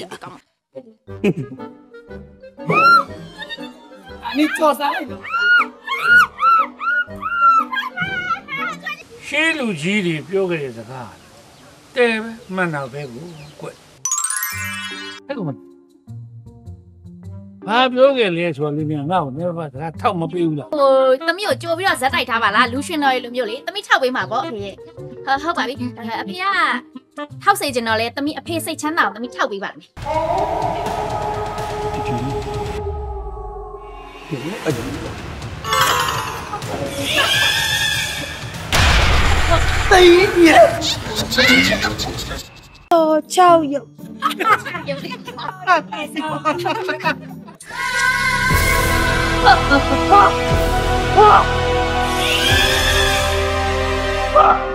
ရတိတ်ကောင်းအနိကြော်စားလိုက်တော့ရှေးလူကြီးတွေပြောကြတဲ့စကားတဲပဲမှန်တာပဲကိုကွအဲ့ကောင်ဘာပြောကြလဲဆိုတော့လည်းငါ့ကိုလည်းဘာစကားထောက်မပေးဘူးလားဟိုသမီးကိုကြိုပြီးတော့ဇက်တိုက်ထားပါလားလူရှင်တော်ရဲ့လိုမျိုးလေသမီးထောက်ပေးမှာပေါ့အဖေရဲ့ဟုတ်ဟုတ်ပါပြီအဲ့အဖေက ထောက်စေချင်တော့လေသမီးအဖေစိတ်ချမ်းသာအောင်သမီးထောက်ပေးပါမယ်ရုပ်လေးကျိုး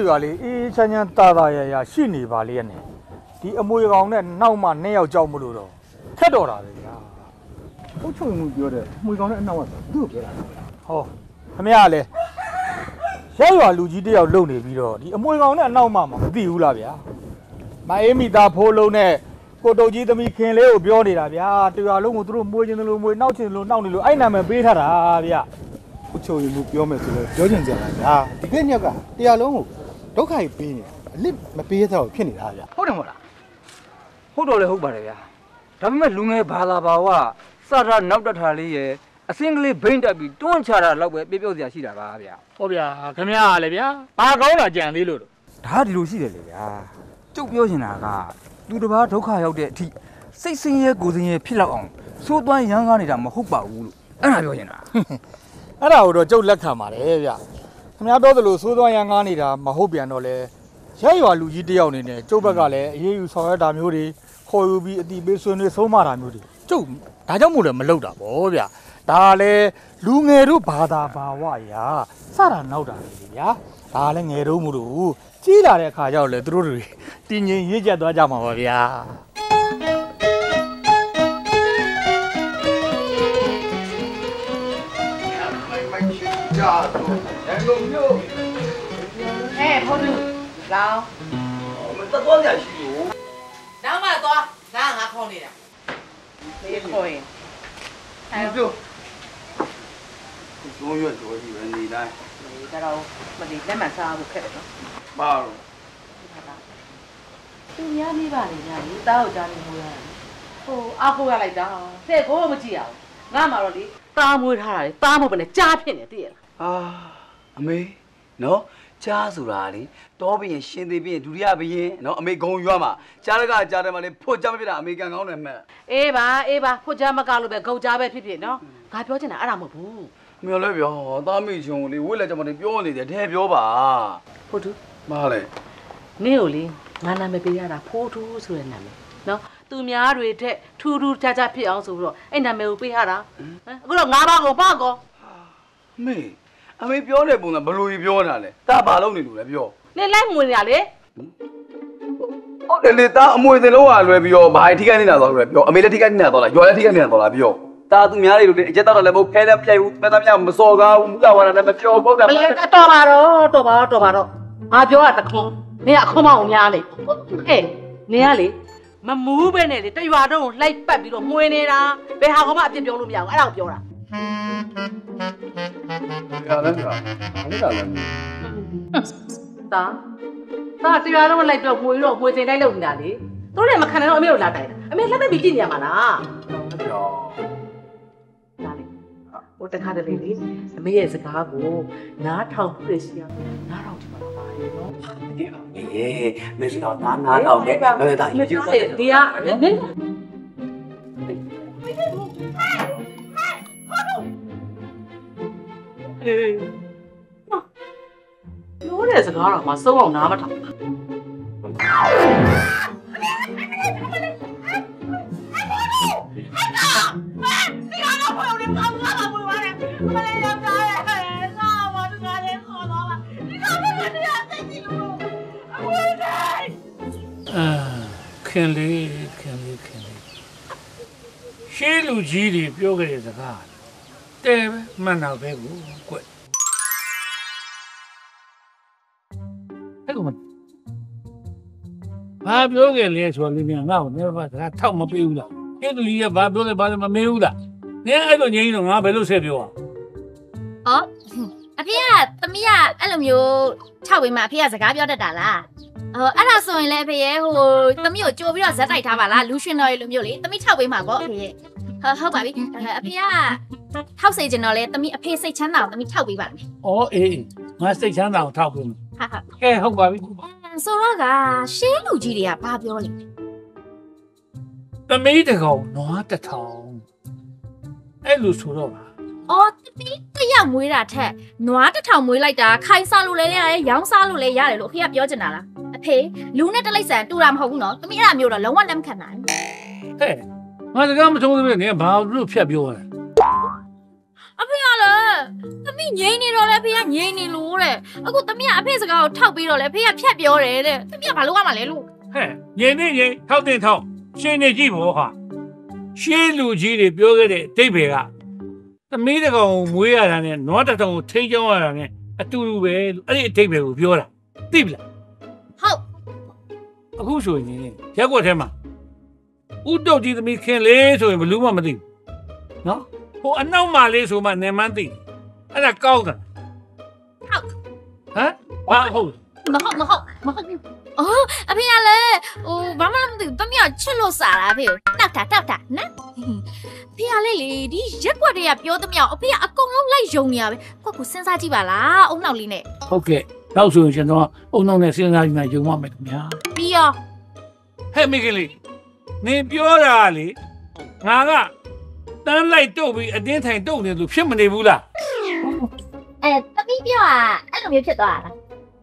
တို့ရွာလေးအေးချမ်းချမ်းတာတာရရရှိနေပါလေနဲ့ဒီအမွေကောင်နဲ့နောက်မှနှစ်ယောက်ကြောက်မလို့တော့ခက်တော်တာပဲဗျာဟုတ်ချုံမှုပြောတဲ့အမွေကောင်တဲ့အနောက်ကသူ့ကိုပြောတာဟောခမရလဲရဲရွာလူကြီးတယောက်လုံနေပြီးတော့ဒီအမွေကောင်နဲ့အနောက်မှမသိဘူးလားဗျာမအေးမိသားဖိုးလုံးနဲ့ကိုတုတ်ကြီးသမီးခင်လေးကိုပြောနေတာဗျာတရွာလုံးကိုသူတို့မွေးခြင်းသလိုမွေးနောက်ခြင်းသလိုနောက်နေလို့အဲ့နာမည်ပေးထားတာဗျာဟုတ်ချုံမှုပြောမယ်ဆိုတော့ပြောချင်ကြတာဗျာဒီကညက်ကတရားလုံးကို ဒုက္ခကြီးပေးနေတာအလစ်မပေးရတော့ဖြစ်နေတာဗျာဟုတ်တယ်မဟုတ်လားဟုတ်တော့လေဟုတ်ပါတယ်ဗျာဒါပေမဲ့လူငယ်ဘာသာဘာဝစတာနောက်တက်ထားလေးရဲ့အစင်းကလေးဘိမ့်တက်ပြီးတွန်းချတာလောက်ပဲပြပြောစရာရှိတာပါဗျာဟောဗျာခမရကလည်းဗျာဘာကောင်းတာကြံသေးလို့တော့ဒါကဒီလိုရှိတယ်လေဗျာကျုပ်ပြောချင်တာကလူတစ်ပါးဒုက္ခရောက်တဲ့အထိစိတ်ဆင်းရဲကိုယ်ဆင်းရဲဖြစ်လောက်အောင်သိုးသွမ်းရမ်းကားနေတာမဟုတ်ပါဘူးလို့အဲ့ဒါပြောချင်တာအဲ့ဒါကိုတော့ကျုပ်လက်ခံပါတယ်ဗျ ခင်ဗျားပြောသလိုစိုးသွားရန်ကားနေတာမဟုတ်ပြန်တော့လဲရဲရွာလူကြီးတယောက်အနေနဲ့ကျုပ်ဘက်ကလည်းအေးအေးယူဆောင်ရတာမျိုးတွေခေါ်ယူပြီးအတိပေးဆွေးနွေးဆုံးမတာမျိုးတွေကျုပ်ဒါကြောင့်မို့လဲမလုပ်တာဗောဗျဒါလည်းလူငယ်တို့ဘာသာဘာဝရာစတာနောက်တာလေဗျာဒါလည်းငယ်တော့မို့လို့ကြီးလာတဲ့အခါကျတော့လေသူတို့တွေတင်ငင်ရေးချက်သွားကြမှာပါဗျာ ရှာတော့ရန်ကုန်မြို့ဟဲ့ဟုတ်လူလောင်းမတက်တော့ညာရှိဘူးနောက်မှသွားဒါငါခေါ်နေတာမေးခေါ်ရင်ဟဲ့ပြောသုံးရွက်ကျော်ကြီးပဲနေတိုင်းဒီကတော့မဒီလက်မှန်စားဖို့ခက်တယ်နော်ပါတော့သူများမိပါလေညာလေးတားကိုကြားနေမိုးရတယ်ဟိုအာကိုရလိုက်တာဆဲကိုမကြည့်ရအောင်ငါမှတော့လေတားမွေးထားတာလေတားမဟုတ်ဘဲနဲ့ကြားဖြစ်နေတည်ရလား အာအမေနော်ကြားဆိုတာလေတောဘရင်ရှင်သေးဘရင်ဒုတိယဘရင်နော်အမေဂုံရွာမှာကြားရကကြားတယ်မှာလေဖို့ကြားမဖြစ်တာအမေကန်ကောင်းတယ်မှတ်အေးပါအေးပါဖွကြမကလို့ပဲဂုတ်ကြားပဲဖြစ်ဖြစ်နော်ငါပြောချင်တာအဲ့ဒါမဟုတ်ဘူးမြော်လဲပြောသားမိချုံလေဝိလက်ကြမှာလေပြောနေတယ်ထဲပြောပါဖို့သူမားလေနင့်ကိုလေငါနာမည်ပေးရတာဖိုးထူးဆိုတဲ့နာမည်နော်သူများတွေထက်ထူးထူးခြားခြားဖြစ်အောင်ဆိုပြီးတော့အဲ့နာမည်ကိုပေးရတာဟမ်အခုတော့ငါးပါးကိုပါကောအမေ အမေပြောတဲ့ပုံစံဘယ်လိုကြီးပြောတာလဲတာဘာလုံးနေလို့လဲပြောနင်လိုက်မွေနေရလေဟုတ်တယ်လေတာအမွေစင်လုံးကလွယ်ပြီးတော့ဘာထိခိုက်နေတာတော့လဲပြောအမေလည်းထိခိုက်နေတာတော့လားရွာလည်းထိခိုက်နေတာတော့လားပြောတာသူများတွေလို့လေအကျက်တော့လည်းမဟုတ်ဖဲလည်းပြိုက်ဘူးမသားများမစော်ကားဘူးမူလာဝါတာလည်းမပြောဘူးတာမလဲတော်ပါတော့တော်ပါတော့တော်ပါတော့ငါပြောတာတခွန်းနင်ကအခုမှအောင်များနေအေးနင်ကလေမမူးပဲနဲ့လေတရွာတော့လှိုက်ပတ်ပြီးတော့မှွေနေတာဘယ်ဟာကမှအပြစ်ပြောလို့မရဘူးအဲ့ဒါကိုပြောတာ ရလည်းဆိုတာအဲ့ဒါလည်းတာတာတရွာတော့လိုက်တော့မှွေတော့မှွေစင်လိုက်လို့နေတာလေတို့လည်းမခံနိုင်တော့အမေကိုလာတိုင်တာအမေလက်သက်ပြီးကြည့်နေရမှာလားပြောဒါလေဟိုတခါတလေလေအမေရဲ့စကားကိုနားထောင်ပြည့်ရှိအောင်နားထောင်ကြည့်ပါတော့ပါလေနော်အေးမင်းတော့နားနားတော့တယ်ဘယ်ဒါယူယူဒီကနင်း အေးပြောတဲ့စကားတော့မစိုးအောင်နားမထောင်အာခင်လေးခင်လေးခင်လေးရှေးလူကြီးတွေပြောကြတဲ့စကား တဲပဲမှန်တော့ပဲကိုကွအဲ့ကောင်မဘာပြောကြလဲဆိုတော့လေမြန်ငါ့ကိုလည်းဘာစကားထောက်မပေးဘူးလားရှေးလူကြီးကဘာပြောလဲဘာလဲမမေးဘူးလားနင်အဲ့လိုငြိမ်းတော့ငါဘယ်လိုဆက်ပြောอ่ะဩအဖေကသမီးကအဲ့လိုမျိုးထောက်ပေးမှအဖေကစကားပြောတတ်တာလားဟိုအဲ့ဒါဆိုရင်လည်းအဖေရဲ့ဟိုသမီးကိုကြိုပြီးတော့ဇက်တိုက်ထားပါလားလူရှင်တော်ရေလိုမျိုးလေသမီးထောက်ပေးမှာပေါ့အဖေရဲ့ ဟုတ်ဟုတ်ပါပြီအဲ့အဖေကထောက်စေချင်တော့လေသမီးအဖေစိတ်ချမ်းသာအောင်သမီးထောက်ပေးပါမယ်ဩအေးငါစိတ်ချမ်းသာအောင်ထောက်ပေးမယ်ဟာဟာကဲဟုတ်ပါပြီဆိုတော့ကရှေးလူကြီးတွေကဘာပြောလဲသမီးတကောင်နွားတစ်ထောင်အဲ့လိုဆိုတော့ပါ။အော်တပီးတစ်ယောက်မွေးတာထက်နွားတစ်ထောင်မွေးလိုက်တာခိုင်စားလို့လည်းရတယ်ရောင်းစားလို့လည်းရတယ်လို့အဖေကပြောချင်တာလား။အဖေလူနဲ့တလိမ့်ဆန်တူတာမဟုတ်ဘူးနော်။တမီးအဲ့ဒါမျိုးတော့လုံးဝလက်မခံနိုင်ဘူးဟဲ့ ငါစကားမထုံးသေးဘူးနင်ဘာလို့ဖြတ်ပြောရလဲ။အဖေကလည်းတမီးငိမ့်နေတော့လည်းအဖေကငိမ့်နေလို့တဲ့။အခုတမီးကအဖေစကားကိုထောက်ပြီးတော့လည်းအဖေကဖြတ်ပြောတယ်တဲ့။တမီးကဘာလုပ်ရမှာလဲလို့ဟဲ့ညင်နေညင်ထောက်တင်ထောက်ရှင်းနေကြည့်ဘောဟာရှင်းလူကြီးတွေပြောခဲ့တဲ့အတိတ်ပဲကသမီးတကောင်ကိုမွေးရတာနဲ့နွားတစ်ထောင်ကိုထိန်းချောင်းရတာနဲ့အတူတူပဲလို့အဲ့ဒီအတိတ်ပဲကိုပြောတာသိပြီလား။ဟုတ်အခုဆိုရင်ရက်ွက်ထဲမှာ ဥတုတ်ကြီးသမီးခင်လေးဆိုရင်ဘယ်လို့မှမသိဘူးနော်ဟိုအနောက်မှာလေးဆိုမှနေမှန်းသိတယ်အဲ့ဒါကောင်းတာဟုတ်ဟမ်ဘာဟုတ်မဟုတ်မဟုတ်မဟုတ်ဘူး။အော်အဖေကလည်းဟိုဘာမှမသိဘူး။တမီးကချစ်လို့စားတာအဖေကိုတောက်တာတောက်တာနော်။ဖေကလည်းလေဒီရက်ွက်တွေကပြောသမျှအဖေကအကုန်လုံးလိုက်ယုံနေရပဲ။ကိုယ့်ကိုစဉ်းစားကြည့်ပါလား။အုံနောက်လေးနဲ့ဟုတ်ကဲ့နောက်ဆိုရင်ကျွန်တော်အုံနောက်နဲ့စဉ်းစားပြီးမှယုံမှမယ်ခင်ဗျာပြီးရောဟဲ့မိကလေး နင်ပြောတာကလေငါကတန်းလိုက်တုတ်ပြီးအတင်းထိုင်တုတ်နေလို့ဖြစ်မနေဘူးလားအဲတမီးပြောอ่ะအဲ့လိုမျိုးဖြစ်သွားတာ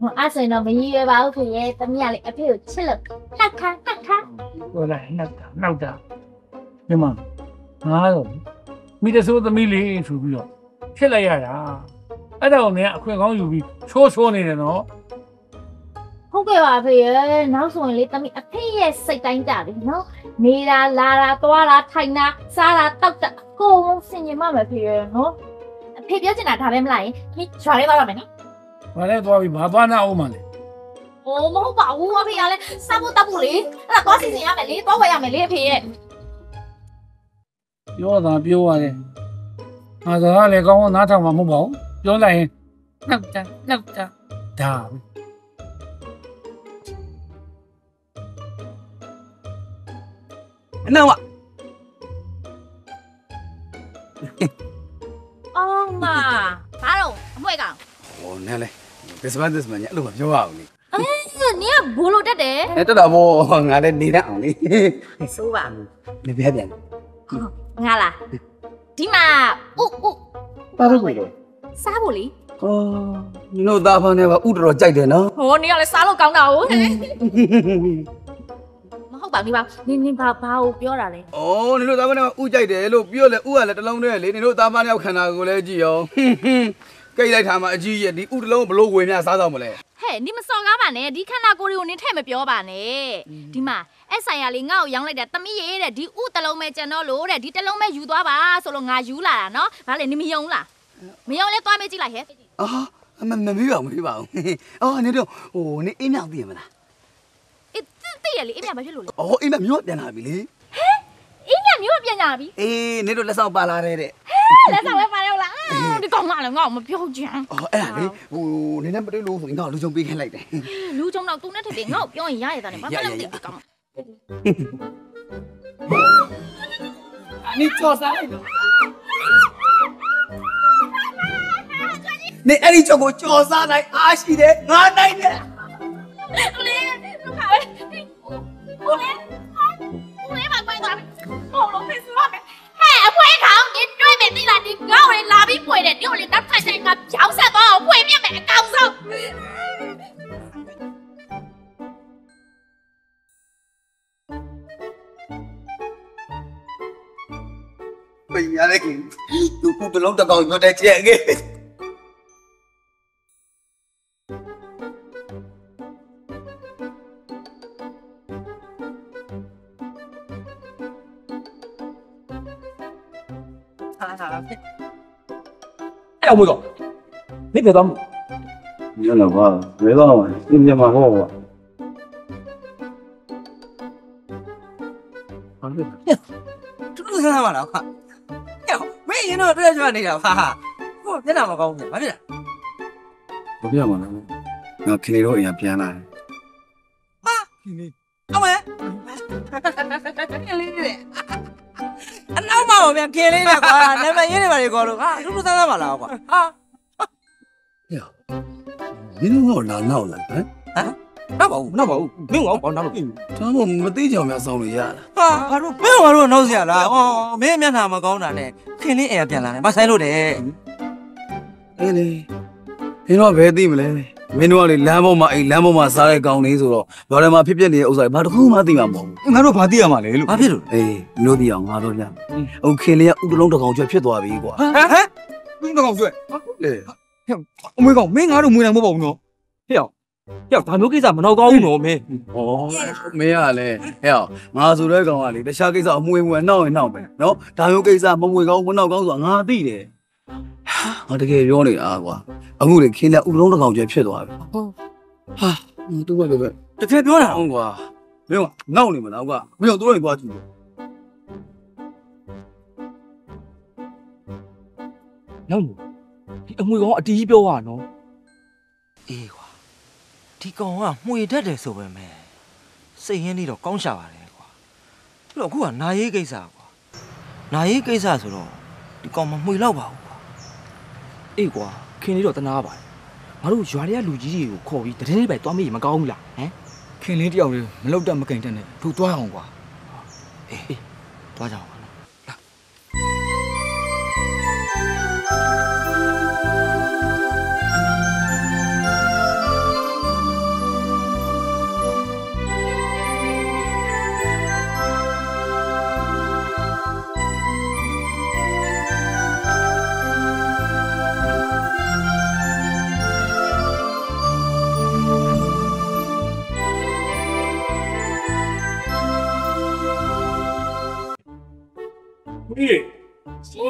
ဟိုအဲ့ဆိုရင်တော့မကြီးရွယ်ပါဘူးခင်ရဲ့တမီးကလေအဖေကိုချစ်လို့နှက်ခါနှက်ခါပြောလိုက်နှက်တာနောက်တာဒီမှာငါတော့မိတဆိုးသမီးလေးဆိုပြီးတော့ဖြစ်လိုက်ရတာအဲ့ဒါကိုနင်အခွင့်ကောင်းယူပြီးချိုးချိုးနေတယ်နော် ဟုတ်ကဲ့ပါအဖေရဲ့နောက်ဆိုရင်လေတမီးအဖေရဲ့စိတ်တိုင်းကြပြီနော်နေတာလာတာသွားတာထိုင်တာစားတာတောက်တာအကုန်လုံးဆင်ញင်မှမယ်ဖေရဲ့နော်အဖေပြောချင်တာဒါပဲမလားယင်တမီးရွာလေးသွားရမယ်နော် ဘာလဲသွားပြီးဘာသွားနာအောင်မလဲ โอ้မဟုတ်ပါဘူးအဖေကလည်းစားဖို့တောက်ဖို့လေအဲ့ဒါသွားစီစဉ်ရမယ်လေသွားဝယ်ရမယ်လေအဖေရဲ့ ပြောတာပြောရတယ်ငါစကားလည်းကောင်းကောင်းနားထောင်မှာမဟုတ်ပါဘူးပြောလိုက်ရင်နောက်တာနောက်တာဒါပဲ အနောက်မှာအော်မဘာတော့အမွဲကောင်ဟိုနဲလေ this man this man ညအဲ့လိုမပြောရဘူးလေနင်ကဘိုးလိုတက်တယ်အဲ့တက်တာဘောငါလည်းနေတတ်အောင်လေဆိုးပါနေပြပြန်ငါလားဒီမှာဥဥပါတော့ကိုလေစားဖို့လေအော်နင်တို့သားဖားနေပါဥတော်တော်ကြိုက်တယ်နော်ဟိုနေကလည်းစားလို့ကောင်းတာဟုတ်မ ဟုတ်ပါဘူးပါနင်နင်ဘာဘာကိုပြောတာလဲ။အော်နင်တို့သားဖားနေပါဥကြိုက်တယ်လို့ပြောလဲဥကလည်းတစ်လုံးတည်းလေနင်တို့သားဖားနေရောက်ခန္ဓာကိုယ်လည်းကြည့်ရောဟွန်းဟွန်းကြိတ်လိုက်တာမှအကြီးရဲ့ဒီဥတစ်လုံးဘလို့ဝင်မြစားတော့မလဲဟဲ့နင်မစော်ကားပါနဲ့ဒီခန္ဓာကိုယ်တွေကိုနင်ထဲ့မပြောပါနဲ့ဒီမှာအဲ့ဆိုင်ရလေးငါ့ကိုရောင်းလိုက်တာတမီးရေးတဲ့ဒီဥတလုံးပဲကြံတော့လို့တဲ့ဒီတလုံးပဲယူသွားပါဆိုလို့ငါယူလာတာနော်ဘာလဲနင်မယုံလားမယုံလဲသွားမေးကြည့်လိုက်ဟဲ့။အော်မမမေးပါဘူးမေးပါဘူး။အော်နင်တို့ဟိုနင်အိမ်မြောက်သိရမလား အေးတိရလေအိမ်မြမဖြစ်လို့လေ။အော်အိမ်မြောက်မျိုးပြန်လာပြီလေအိမ်မြမျိုးပြန်ကြပြီ။အေးနင်တို့လက်ဆောင်ပါလာတဲ့တဲ့လက်ဆောင်လဲပါရောလားဒီကောင်မလည်းငါ့ကိုမပြောချင်။အော်အဲ့ဒါလေဟိုနင်နဲ့မတွေ့လို့ဆိုရင်ငါ့ကိုလူချုံပေးခိုင်းလိုက်တယ်လူချုံတော့သူနဲ့ထပ်ပြီးငါ့ကိုပြောရင်ရရတာနဲ့ဘာမှလည်းမသိဘူးကောင်။အနိကျော်စားလိုက်တော့နေအဲ့ဒီကြောက်ကိုကြော်စားနိုင်အားရှိတယ်ငါနိုင်တယ်ဦးလေးလူခါပဲ ဦးလေးဦးလေးမကွဲသွားပြီဟိုလုံးဖေးစပါမယ်ဟဲ့အဖွဲခေါင်းဒီတွေ့မယ်သိလားဒီငေါ့လေးလာပြီးပွေတယ်ဒီကိုလေးနောက်ထပ်ဆိုင်ကပြောင်းဆက်သွား အဲ့အောင်မလို့နေပြသွားမှုညလောပါဘယ်တော့မှပြင်းပြမှာဟောပါတူတူဆန်းဆန်းပါလားခါဟဲ့မင်းရင်တော့တွေ့ကြနေတာဟာဟာဟိုမျက်နှာမကောင်းဘူးဘာဖြစ်လဲဘာပြမှာလဲငါခင်လေတော့အရင်ပြန်လာတယ် ပြန်ခင်းလေးနဲ့ကွာနာမည်ရင်းနေပါလေကောလို့ဟာတူတူဆန်းဆန်းပါလားကွာဟာမင်းတို့လာနောက်လာဟမ်နောက်ပါဘူးနောက်ပါဘူးမင်းကောဘာနောက်လို့ဒါမှမသိကြအောင်များစောင်းလို့ရတာဟာဘာလို့မင်းဘာလို့နောက်စရာလားဟောမင်းမျက်နှာမကောင်းတာနဲ့ခင်းလေးအဲပြန်လာတယ်မဆိုင်လို့တယ်အေးလေမင်းတို့ဘယ်သိမလဲ မင်းတို့ကလေလမ်းပေါ်မှာအိမ်လမ်းပေါ်မှာစားတဲ့ကောင်လေးဆိုတော့ဘာလဲမှာဖြစ်ဖြစ်နေတဲ့ဥစ္စာဘာတစ်ခုမှသိမှာမဟုတ်ဘူးငါတို့ဘာသိရမှာလဲလို့ဘာဖြစ်လို့အေးမင်းတို့သိအောင်ငါတို့ညအခုခင်လေးကဥတလုံးတစ်ကောင်ကျွတ်ဖြစ်သွားပြီကွာဟမ်ဟမ်သူတကောင်ကျွဲ့လေအမွေကောင်မင်းငါတို့မွေနိုင်မဟုတ်ပါဘူးနော်ဟဲ့ရောက်ဒါမျိုးကိစ္စမနောက်ကောင်းဘူးနော်မင်းဩမင်းကလည်းဟဲ့ငါဆိုတဲ့ကောင်ကလေတခြားကိစ္စအမွေမွေနောက်ရင်နောက်ပဲနော်ဒါမျိုးကိစ္စမမွေကောင်းမနောက်ကောင်းဆိုတာငါသိတယ် ငါတကယ်ပြောနေတာကွာအခုလေခင်လေးဥတလုံးတစ်ကောင်ကျွတ်ဖြစ်သွားပြီဟာတူပဲပဲတကယ်ပြောတာဟုတ်ကွာမင်းကနောက်နေမလားကွာမင်းတို့တို့သွားကြည့်လို့နောက်ဒီအမွေကောင်အတီးပြောရနော်အေးကွာဒီကောင်ကမှွေတတ်တယ်ဆိုပဲမဲ့စိတ်ရင်းလေးတော့ကောင်းရှာပါတယ်ကွာပြီးတော့အခုကနာရေးကိစ္စကွာနာရေးကိစ္စဆိုတော့ဒီကောင်မမှွေတော့ပါဘူးကွာ အေးကွာခင်လေးတော့တနာပါတယ်ငါတို့ရွာတွေကလူကြီးတွေကိုခေါ်ပြီးတရင်လေးပဲတွားမေးရင်မကောင်းဘူးလားဟမ်ခင်လေးတယောက်လေးမလောက်တတ်မကင်တတ်နဲ့သူ့သွားအောင်ကွာအေးအေးတွားကြအောင် ကွာနော်ဒီဆို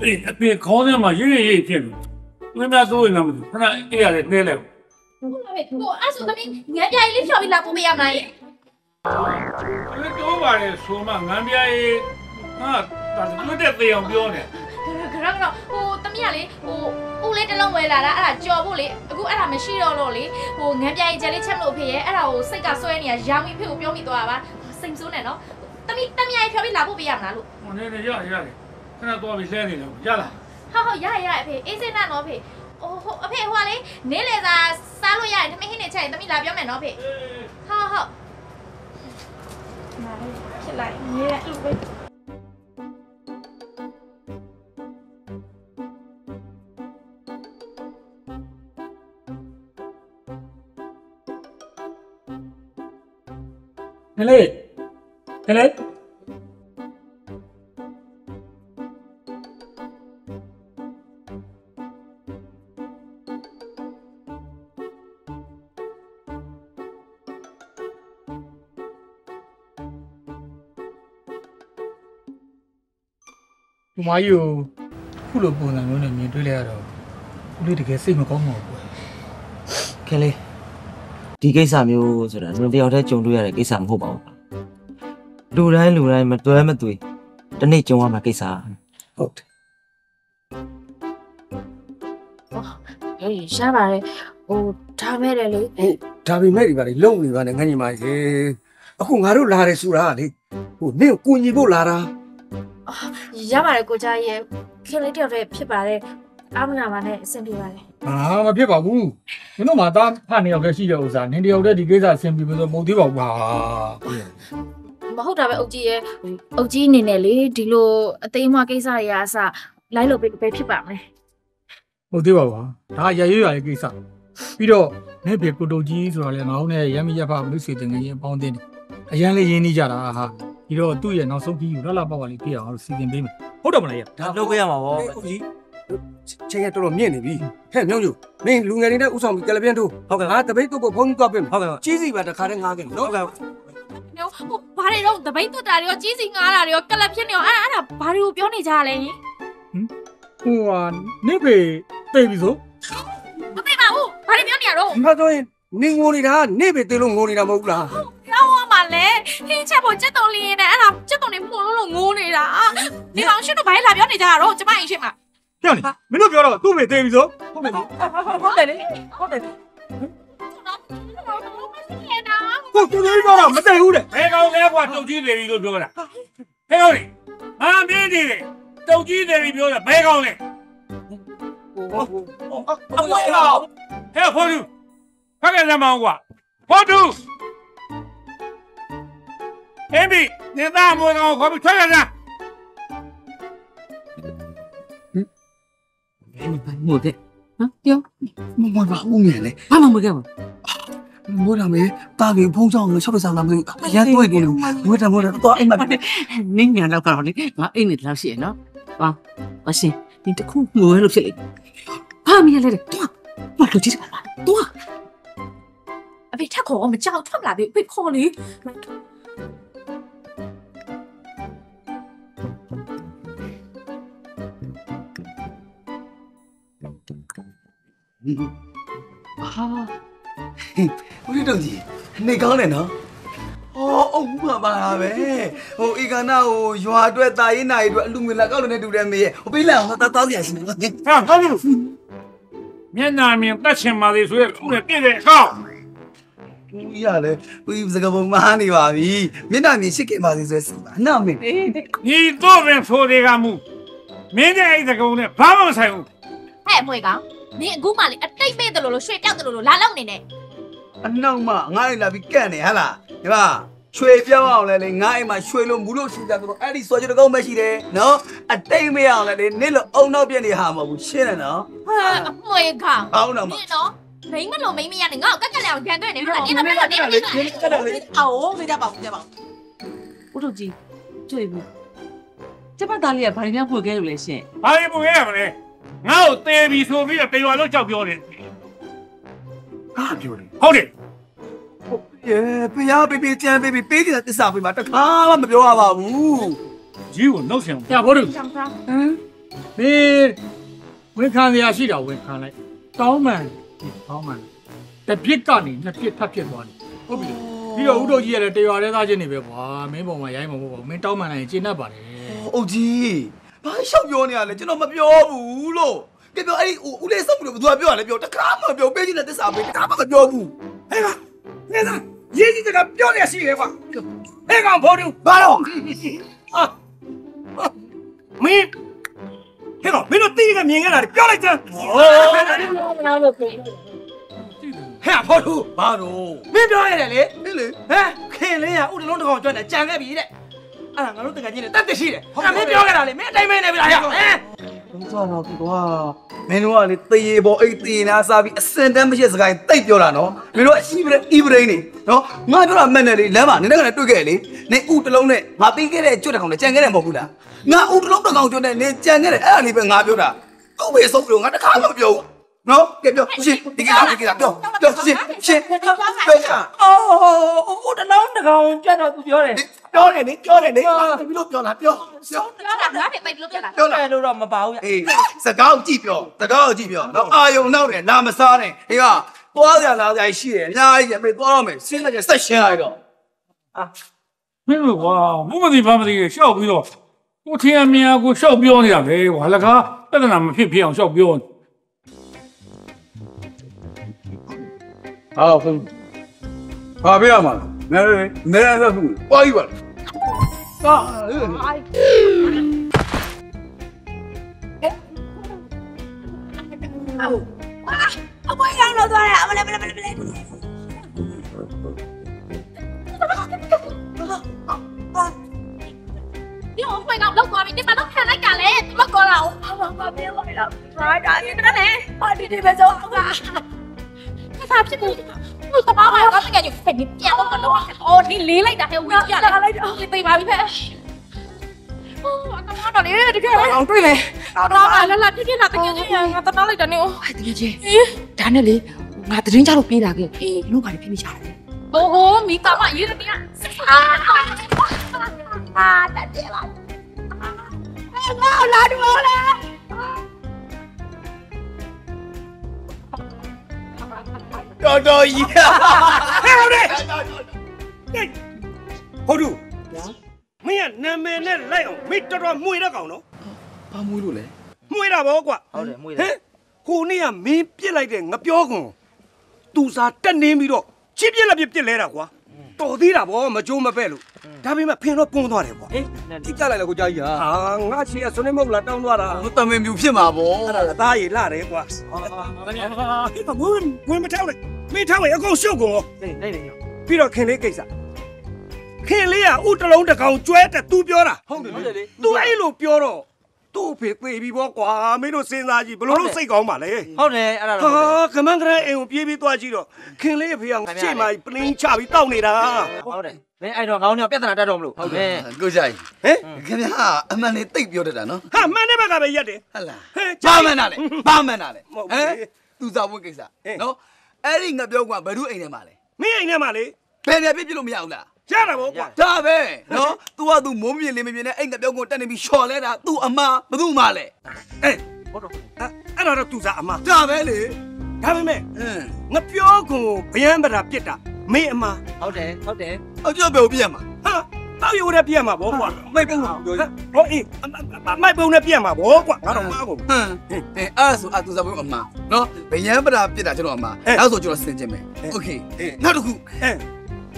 ဒီအပြင်ခေါင်းထဲမှာရိပ်ရိပ်ဖြစ်နေသူများသိုးရင်လည်းမသိခဏအေးရတယ်နှဲလိုက်ဟုတ်ပါပဲကိုအဲ့ဆိုသမီးငန်းပြားကြီးလေးဖြော်ပြီးလာပို့မရမလားရဲ့ဘယ်တော့ပါလဲဆိုမှငန်းပြားရေးဟာဒါတွေ့တဲ့သေးအောင်ပြောနေခရကတော့ဟိုသမီးကလေဟိုဦးလေးတစ်လုံးဝယ်လာတာအဲ့ဒါကြော်ဖို့လေအခုအဲ့ဒါမရှိတော့လို့လေဟိုငန်းပြားကြီးဂျယ်လေးချက်မလို့ဖေရဲ့အဲ့ဒါကိုစိတ်ကဆွဲနေရရောင်ပြီးဖေကိုပြောမိသွားတာပါစိတ်ဆိုးနေနော် သမီးသမီးကြီးဖြော်ပြီးလာပို့ပေးရမလားလို့ဟိုနေနေရရတယ်ခဏသွားပြီးလဲနေတယ်ရလားဟုတ်ဟုတ်ရရရအဖေအေးစင်းနာနော်ဖေဟိုဟိုအဖေဟိုကလေနေလေသာစားလို့ရတယ်သမီးဟင်းနေချက်ရင်သမီးလာပြောမယ်နော်ဖေဟုတ်ဟုတ်နားဖြစ်လိုက်နေရလူပဲဟဲ့လေ ဟဲ့လေဒီမကြီးကိုခုလိုပုံစံမျိုးနဲ့မြင်တွေ့လိုက်ရတော့ဦးလေးတကယ်စိတ်မကောင်းပါဘူးကွာခင်လေးဒီကိစ္စမျိုးဆိုတာလူတစ်ယောက်တည်းကြုံတွေ့ရတဲ့ကိစ္စမဟုတ်ပါဘူး လူတိုင်းလူတိုင်းမတွဲမသွေတနေ့ကြုံရမှာကိစ္စဟုတ်တယ်ဟေးရှားပါတယ်ဟိုဒါမဲ့တယ်လေဒါပေမဲ့ဒီပါလေလုံနေပါနဲ့ငါညီမကြီးအခုငါတို့လာတယ်ဆိုတာကလေဟိုနင့်ကိုကူညီဖို့လာတာရပါတယ်ကိုကြားရဲ့ခင်လေးတယောက်တည်းဖြစ်ပါတယ်အားမနာပါနဲ့အဆင်ပြေပါလေဟာမဖြစ်ပါဘူးမင်းတို့မှာသားဖနေရောက်တဲ့ရှိတဲ့ဥစ္စာနင်တယောက်တည်းဒီကိစ္စဆင်ပြေလို့ဆိုမဟုတ်သေးပါဘူးဟာ မဟုတ်တာပဲအုတ်ကြီးရဲ့အုတ်ကြီးအနေနဲ့လေဒီလိုအသိအမွားကိစ္စတွေကအစလိုက်လို့ပဲပဲဖြစ်ပါမယ်ဟုတ်သေးပါဘူးဟာဒါရရွရရဲ့ကိစ္စပြီးတော့နေပြေကိုတုတ်ကြီးဆိုတော့လေငောင်းနဲ့ရမ်းမရက်ဖမလို့စီတင်ငရင်ပေါင်းတင်တယ်အရန်လေးရင်းနှီးကြတာဟာဒီတော့သူ့ရဲ့နောက်ဆုံးပြီးယူလာလာပေါ့ပါလေးပြည့်အောင်စီတင်ပေးမယ်ဟုတ်တယ်မလားရဒါလုပ်ခဲ့ရမှာဗောဟုတ်ကြီးချိန်ရတော်တော်မြင့်နေပြီဟဲ့မြောင်ကျူမင်းလူငယ်တွေနဲ့ဥဆောင်ပြီးကလပြန်တို့ဟုတ်ကဲ့ငါတပိတ်တို့ကိုဖုန်းကောက်ပြင်ဟုတ်ကဲ့ကြီးစီပါတခါတည်းငားခဲ့နော်ဟုတ်ကဲ့ ဟိုဘာတွေတော့တပိတ်တွတ်တာတွေရောကြီးစီငားတာတွေရောကလပ်ဖြစ်နေရောအဲ့အဲ့ဒါဘာတွေကိုပြောနေကြရလဲယင်ဟိုဟာနေပေတိတ်ပြီဆိုမသိပါဘူးဘာတွေပြောနေရတော့မဆိုရင်နင်းငိုနေတာနေပဲတေလို့ငိုနေတာမဟုတ်လားပြောင်းသွားမှလဲဟင်းချက်ဖို့စက်တုံးလေးနဲ့အဲ့ဒါစက်တုံးလေးမှုန်လို့လို့ငိုးနေတာဒီကောင်ရှင်းတော့ဘာလဲလာပြောနေကြရတော့ကျမအိမ်ရှိမှာပြောနေမင်းတို့ပြောတော့သူ့မေတိတ်ပြီဆိုဟုတ်တယ်ဟုတ်တယ်လေဟုတ်တယ် ဟုတ်သူတို့ပြောတော့မတိတ်ဘူးတဲ့ဘယ်ကောင်လဲကွာတုတ်ကြီးတယ်လို့ပြောတာဟဲ့ကောင်လေအာမင်းနေတယ်တုတ်ကြီးတယ်ပြောတာဘယ်ကောင်လဲအမွေတော့ဟဲ့ဖော်သူဖက်ကစမ်းမအောင်ကွာဖော်သူဟဲ့ပြီနေသားမွေကောင်ခေါ်ပြီးထွက်ရစမ်းငိုတဲ့ဟမ်ပြောမမပါဦးမြန်လေဘာမှမကဲဘူး ငိုတာမေတာကြီးဖုန်းဆောင်ငါချက်ပစားလာမသိဘူးရန်တွေ့တယ်ငိုတာငိုတာတော့အိမ်မှာနင်းညာတော့ကတော့လေငါအိမ်နေလောက်ရှိရနော်ဟာမရှင်ဒီတခုငိုရလို့ဖြစ်လေဟာမရလေတော့ဘာလို့ကြည့်ပါလားတော့အဖေထက်ခေါ်မကြောက်ထွက်မလာပြီအဖေခေါ်လေဟာ ဦးလေးတုံကြီးနေကောင်းတယ်နော်ဟောအုံမှာပါတာပဲဟိုဧကနာဟိုရွာအတွက်တာရင်နာရီအတွက်အလူငွေလာကောက်လို့နေတူတယ်မေရဲ့ဟိုပေးလိုက်အောင်တော့တောင်းကြရစီနော်ဟာဖော်သူမျက်နာမြင်တတ်ချင်ပါလေဆိုရဦးနဲ့ပြည့်တဲ့အကောင်ဦးရလေဦးစကပုံမဟာနေပါပြီမျက်နှာမြင်ရှိခင်ပါစေဆိုစီပါနော်မင်းညီတော့ပင်ဆိုတွေကမူမင်းတဲ့အဲ့ဒီကောင်နဲ့ဘာမှမဆိုင်ဘူးဟဲ့အမွေကောင်နင်အခုမှလေအတိတ်ပေးတယ်လို့လို့ရွှေပြောက်တယ်လို့လို့လာလောက်နေနဲ့ အနောက်မှငါ့အိမ်လာပြီးကန့်နေဟဟလားဒီမှာရွှေပြောင်းအောင်လဲလေငါ့အိမ်မှာရွှေလို့မူလို့ရှိကြတော့အဲ့ဒီစော်ကြတကောင်းမရှိတယ်နော်အတိတ်မရအောင်လဲလေနစ်လို့အုံနောက်ပြက်နေဟာမဟုတ်ဘူးရှင်းတယ်နော်ဟာအမွေကောင်အောင်းတော့မနင်နော်မိမလို့မိမရနေငါ့ကိုကက်ကက်လည်းအောင်ခံတွေ့နေပြီလားနင်တော့မင်းတော့နင်မင်းကတ်တယ်လေအော်ခေကြပါဦးကြပါဦးတို့ကြီးတွေ့ဘူးကျမသားလေးကဘာတွေများပွေခဲ့လို့လဲရှင်ဘာလို့မဝင်ရမလဲငါ့ကိုတေးပြီးဆိုပြီးတော့တေရွာလို့ကြောက်ပြောနေ ကားပြောတယ်ဟုတ်တယ်ရေဖျားပေးပေးကြမ်းပေးပေးပေးတဲ့တစ္ဆာပေးမှာတခါမှမပြောရပါဘူးကြီးကိုနှုတ်ရှင်ရဘောတို့ဆောင်ဆောင်ဟမ်ဘေးဝင်ခံရရှိတာဝင်ခံလိုက်တောင်းမှန်တောင်းမှန်တစ်ပြစ်ကနေနှစ်ပြစ်ထပ်ဖြစ်သွားတယ်ဟုတ်ပြီပြီးတော့ဥတို့ကြီးရတယ်တရွာတဲ့သားချင်းနေပဲကွာမင်းပုံမှာရိုင်းမှာမဟုတ်ပါဘူးမင်းတောင်းမှန်လိုက်ရင်ကျေနပ်ပါတယ်အုတ်ကြီးဘာလျှောက်ပြောနေရလဲကျွန်တော်မပြောဘူးလို့ ကဲပြောအဲ့ဒီဦးလေးစုံလို့ဘယ်သူကပြောရလဲပြောတခါမှမပြောပေးချင်တဲ့တစ္ဆာပေးတခါမှမပြောဘူးဟဲ့ကနေသားရေးကြီးတကပြောရရှိတယ်ကွာဟဲ့ကောင်ဖို့တူဘာလို့အာမင်းဟဲ့ကောင်မင်းတို့တီးကမြင်ရတာပြောလိုက်စမ်းဟဲ့ဖို့တူဘာတော့မင်းပြောရတယ်လေဟဲ့လေဟမ်ခင်လေးကဥတလုံးတစ်ကောင်ကျွတ်နေကြံခဲ့ပြီတဲ့ အဲ့ဒါငါတို့တကယ်ချင်းနဲ့တတ်တရှိတယ်အဲ့မင်းပြောခဲ့တာလေမင်းအတိုင်းမင်းနေပြီလားဟဲ့ဟမ်ဘုရားတော့ကွာမင်းတို့ကလေတရေပေါ်အိတ်တရေနာစားပြီးအစင်တမ်းမရှိစကားတိတ်ပြောတာနော်မင်းတို့အရှိပရအီဘရိန်နေနော်ငါပြောတာမှန်တယ်လေလမ်းမှာနင်းလည်းတွေ့ခဲ့လေနေဥတလုံးနဲ့ငါပြီးခဲ့တဲ့ကျွတ်တကောင်နဲ့ကြံခဲ့တယ်မဟုတ်ဘူးလားငါဥတလုံးတကောင်ကျွတ်နဲ့နေကြံခဲ့တယ်အဲ့ဒါလေးပဲငါပြောတာသူ့ပဲဆုံးပြောငါတခါမှမပြောဘူး နော်ကဲပြောရှင်းဒီကိစ္စဒီကိစ္စပြောပြောရှင်းရှင်းပြောချာအော်ဥတလုံးတစ်ကောင်ကျွတ်တော့သူပြောတယ်ပြောတယ်လေပြောတယ်လေပြီးလို့ပြောလားပြောပြောပြောတာငါ့ဖေပိတ်လို့ပြလာပြောလာတယ်လို့တော့မပါဘူးအေးစကားကိုကြည့်ပြောစကားကိုကြည့်ပြောနော်အာယုံနောက်တယ်လာမစားနဲ့ဟေးကသွားကြလာကြရှိတယ်အများကြီးပဲသွားတော့မယ်စဉ်းစားချက်ဆက်ရှင်းလိုက်တော့မင်းတို့ကွာဘုမသိဘာမသိရှောက်ပြီးတော့ကိုထင်အမြင်ကိုရှောက်ပြောနေတာပဲကွာလကားပြဿနာမဖြစ်ဖြစ်အောင်ရှောက်ပြော ဟာဖုန်းဘာပြရမှာလဲနဲနဲနဲဆက်ဘူးပွားကြီးပါဟာအမွေရောင်းလို့သွားတယ်အမလေးမလေးမလေးမလေးဒီဟိုဖွင့်တော့လောက်သွားပြီဒီမှာတော့ခံလိုက်ကြလေသူမကောလာဘူးအမမပြေးလိုက်တော့ရိုက်တာဒီတည်းပါတီတီပဲဆိုအောင်ကဘာဖြစ်လို့သူတဘာဘာက တကယ်ကြီးဖက်ပြီးပြန်တော့တော့အော်ဒီလေးလိုက်တာဟဲ့ဝင်ပြလိုက်လိုက်တော့သိပါပြီဖက်ဟိုအကောင်တော့လေတကယ်အောင်တွေ့မယ်တော့လာလာပြပြလာတကယ်ကြီးငါတနာလိုက်တယ်နေတကယ်ချင်းဒါနဲ့လေငါသတင်းကြလို့ပြေးလာခဲ့အေးလို့ပါလေပြေးမိချတယ်ဟိုဟိုမိသားမရေးတယ်ဗျာအာအာတတ်တယ်လားငါ တော့လေတော်တော်ကြီးဟဲ့ဟုတ်တယ်ဟုတ်တူမင်းကနာမည်နဲ့လိုက်အောင်မင်းတော်တော်မှွေတဲ့ကောင်နော်ဘာမွေးလို့လဲမှွေတာဗောကွာဟုတ်တယ်မွေးဟမ်ကိုနေ့ကမင်းပြစ်လိုက်တဲ့ငပြောကွန်သူစားတက်နေပြီးတော့ချစ်ပြစ်လက်ပြစ်ပြစ်လဲတာကွာ တော်သေးတာဗောမကြိုးမပဲ့လို့ဒါပေမဲ့ဖင်တော့ပွန်းသွားတယ်ကွာအေးတိကျလိုက်လဲကိုကြားကြီးဟာဟာငါချီကစွနေမဟုတ်လားတောင်းသွားတာဟိုတမင်မြူဖြစ်မှာဗောအဲ့ဒါအသားရည်လာတယ်ကွာဟာဘုန်းဘုန်းမထောက်နဲ့မင်းထောက်ရင်အကုန်ရှုပ်ကုန်ရောနေနေနေပြီးတော့ခင်လေးကိစ္စခင်လေးကဥတလုံးတစ်ကောင်ကျွဲတဲ့ तू ပြောတာဟုတ်တယ်ဟုတ်တယ်လေ तू အဲ့လိုပြောတော့ သူ့အဖေသေပြီပေါ့ကွာမင်းတို့စဉ်းစားကြည့်ဘယ်လိုလုပ်စိတ်ကောင်းပါလဲဟုတ်တယ်အဲ့ဒါဟာတော့ဟုတ်တယ်ခမန်းကရအိမ်ကိုပြေးပြီးသွားကြည့်တော့ခင်လေးအဖေကရှေ့မှာပလင်းချပြီးတောက်နေတာဟုတ်တယ်မင်းအဲ့တော့ငောင်းနေပြဿနာတက်တော့မလို့ဟုတ်တယ်ကိုကြိုင်ဟမ်ခင်ဗျာအမှန်လေးတိတ်ပြောတတ်တာနော်ဟာမန်းတဲ့ဘက်ကပဲရက်တယ်ဟုတ်လားဟဲ့ဘာမှန်တာလဲဘာမှန်တာလဲမဟုတ်ဟဘူးမ်လေသူစားဖို့ကိစ္စဟဲ့နော်အဲ့ဒီငါပြောကွာဘယ်သူအိမ်ထဲမှာလဲမင်းအိမ်ထဲမှာလေဘယ်နေပြစ်ပြစ်လို့မရဘူးလား ရတာပေါ့ကွာ ဒါပဲနော် तू က तू မိုးမြင်လေးမမြင်နဲ့အဲ့ငါပြောကိုတက်နေပြီးလျှော်လဲတာ तू အမှားဘသူမှလဲ အေး ဟုတ်တော့ အဲ့အဲ့ဒါတော့သူစားအမ ဒါပဲလေ ဒါပေမဲ့ ဟမ် ငပြောကုန်ကိုဗျမ်းပတာပြစ်တာမင်းအမ ဟုတ်တယ်ဟုတ်တယ် အကျော်ပဲပြည့်မှာ ဟာတောက်ရိုးတဲ့ပြက်မှာဗောကွာ မိတ်ပုံးပြော ဟောအေးမိုက်ပုံနဲ့ပြက်မှာဗောကွာငါတော့မားကုန် ဟမ်အဲအဲ့ဒါဆိုအ तू စားဖို့အမှားနော်ဗယံပရာပြစ်တာကျွန်တော်အမှားနောက်ဆိုကျွန်တော်ဆင်ကျင်မယ်โอเคနောက်တစ်ခု အဲ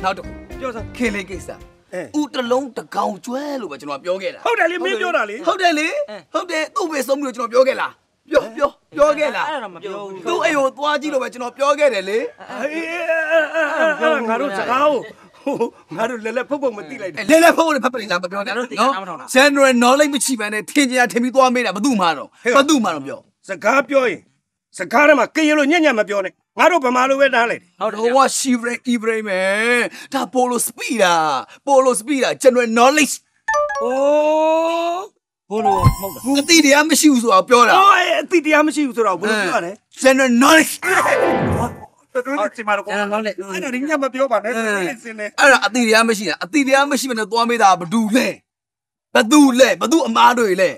နောက်တစ်ခု ပြောစမ်းခင်လေးကိစ္စအဲဥတလုံးတကောင်ကျွဲလို့ပဲကျွန်တော်ပြောခဲ့တာဟုတ်တယ်လေမင်းပြောတာလေဟုတ်တယ်လေဟုတ်တယ်သူ့ပဲဆုံးပြီးတော့ကျွန်တော်ပြောခဲ့လားပြောပြောပြောခဲ့လားအဲ့ဒါတော့မပြောဘူးသူ့အိမ်ကိုသွားကြည့်လို့ပဲကျွန်တော်ပြောခဲ့တယ်လေအေးငါတို့စကားကိုငါတို့လဲလဲဖုတ်ဖုတ်မသိလိုက်တယ်လဲလဲဖုန်းနဲ့ဖတ်ပလိလားမပြောနဲ့နော် general knowledge မရှိဘဲနဲ့ထင်ကြထင်ပြီးသွားမေးတာဘသူမှတော့ဘသူမှတော့ပြောစကားပြောရင်စကားထဲမှာကရင်လိုညံ့ညံ့မပြောနဲ့ ငါတို့ဗမာလိုပဲနားလိုက်တယ်ဟုတ်တယ်ဟိုက shivering ibrahim ဒါ polo speed တာ polo speed တာ general knowledge အိုးဘိုးလို့မဟုတ်တာအတိတရားမရှိဘူးဆိုတော့ပြောတာဟောအတိတရားမရှိဘူးဆိုတော့ဘယ်လိုပြောရလဲ general knowledge တော်တော်စီမာတော့ကျွန်တော်တော့လေအဲ့ဒါညံ့မပြောပါနဲ့စင်းနေအဲ့ဒါအတိတရားမရှိတာအတိတရားမရှိမနဲ့သွားမေးတာဘသူလဲဘသူလဲဘသူအမားတွေလဲ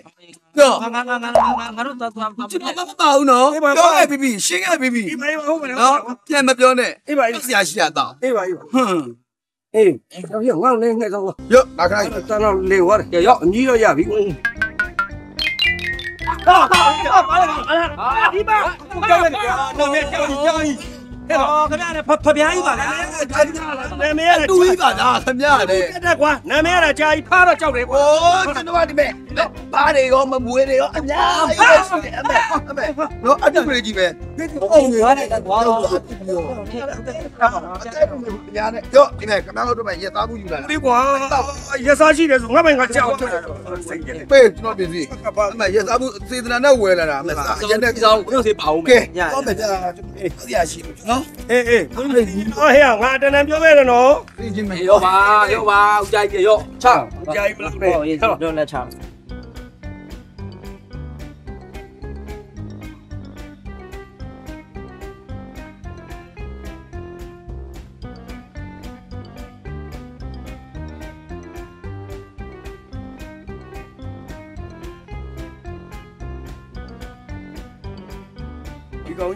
ပြောငါငါငါငါငါတို့တော့တော့ကျွန်တော်မမပါဘူးနော်ပြောခဲ့ပြီပြီရှင်းခဲ့ပြီပြီအေးပါဟုတ်ပါနဲ့နော်ပြန်မပြောနဲ့အေးပါအေးဆရာရှိရတော့အေးပါအေးပါဟွန်းအေးတော့ရငါလည်းငှက်တော့ရော့လာခိုင်းတန်းတော့လေဝါရရောက်အကြီးတော့ရပြီဟာဟာဟာဒီပါကြောက်နေကြနော်မြေကြောက်ကြောက် ဟဲ့ပါခင်ဗျားလည်းဖဖပြားကြီးပါလားနာမည်ရတူကြီးပါလားခင်ဗျာလေတက်ကွာနာမည်ရတာကြာကြီးဖားတော့ကြောက်တယ်ကွာโอ้ကျွန်တော်ကဒီမဲ့ဘာတွေရောမမွေးတွေရောအများကြီးပဲရှိတယ်အမေအမေတော့အတူပြေကြီးပဲအိမ်ရတယ်ကွာတော့ညာနဲ့ရောဒီမဲ့ခမောက်တို့ပဲရက်သားဘူးယူလာဒီကွာရစားရှိတယ်ဆိုငါ့ဘင်ကကြောက်တယ်စိတ်ကြတယ်ပေးကျွန်တော်ပြင်စီအမေရက်သားဘူးစေတနာနဲ့ဝယ်လာတာအမေရက်တဲ့ကြောင်ဘယ်လိုစေပါဦးကဲတော့မယ်ကြာဆရာရှိနော်အေးအေးဟောဟဲ့ငါတန်းတန်းပြောခဲ့တယ်နော်ပြင်ချင်းမယ်ရောပါရောပါဦးကြိုက်ရရောချကြာကြီးမလို့ဟောရေးတော့လက်ချဒီ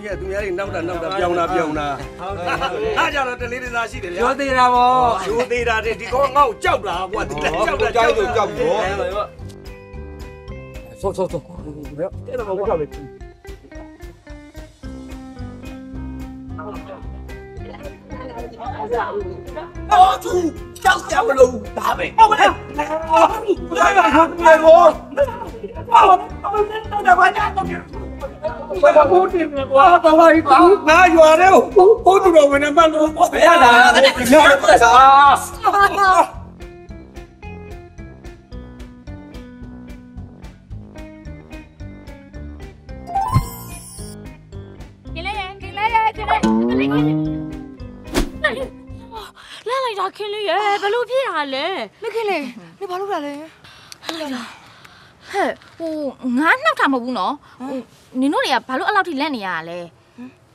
ကောင်ကြီးကသူများတွေနောက်တာနောက်တာပြောင်းတာပြောင်းတာအားကြတော့တလေးတစားရှိတယ်ဗျာပြောသေးတာဗောရိုးသေးတာတဲ့ဒီကောင်ငါ့ကိုကြောက်တာကွာဒီလက်ကြောက်တာကြောက်လို့ကြောက်ဘောဆောဆောဆောအဲ့တော့ဘာလဲအော်သူကြောက်ကြမလို့ဒါပဲဟုတ်ပါလားဘာလဲဘာလဲဘောဘယ်တော့တ င်လဲကွာတော်ပါပြီငါရွာတဲ့ဟိုဟိုသူတော်ဝင်နေမှလို့ဘယ်ရတာလဲညောတာခင်းလေးရခင်းလေးရခင်းလေးခင်းလေးလာလိုက်တာခင်းလေးရဘယ်လိုဖြစ်ရလဲမခင်လေနေဘာလုပ်တာလဲ ဟဲ့ဟိုငါနှောက်တာမဟုတ်ဘူးနော်ဟိုနင်တို့တွေကဘာလို့အဲ့လောက်ထိလက်နေရတာလဲ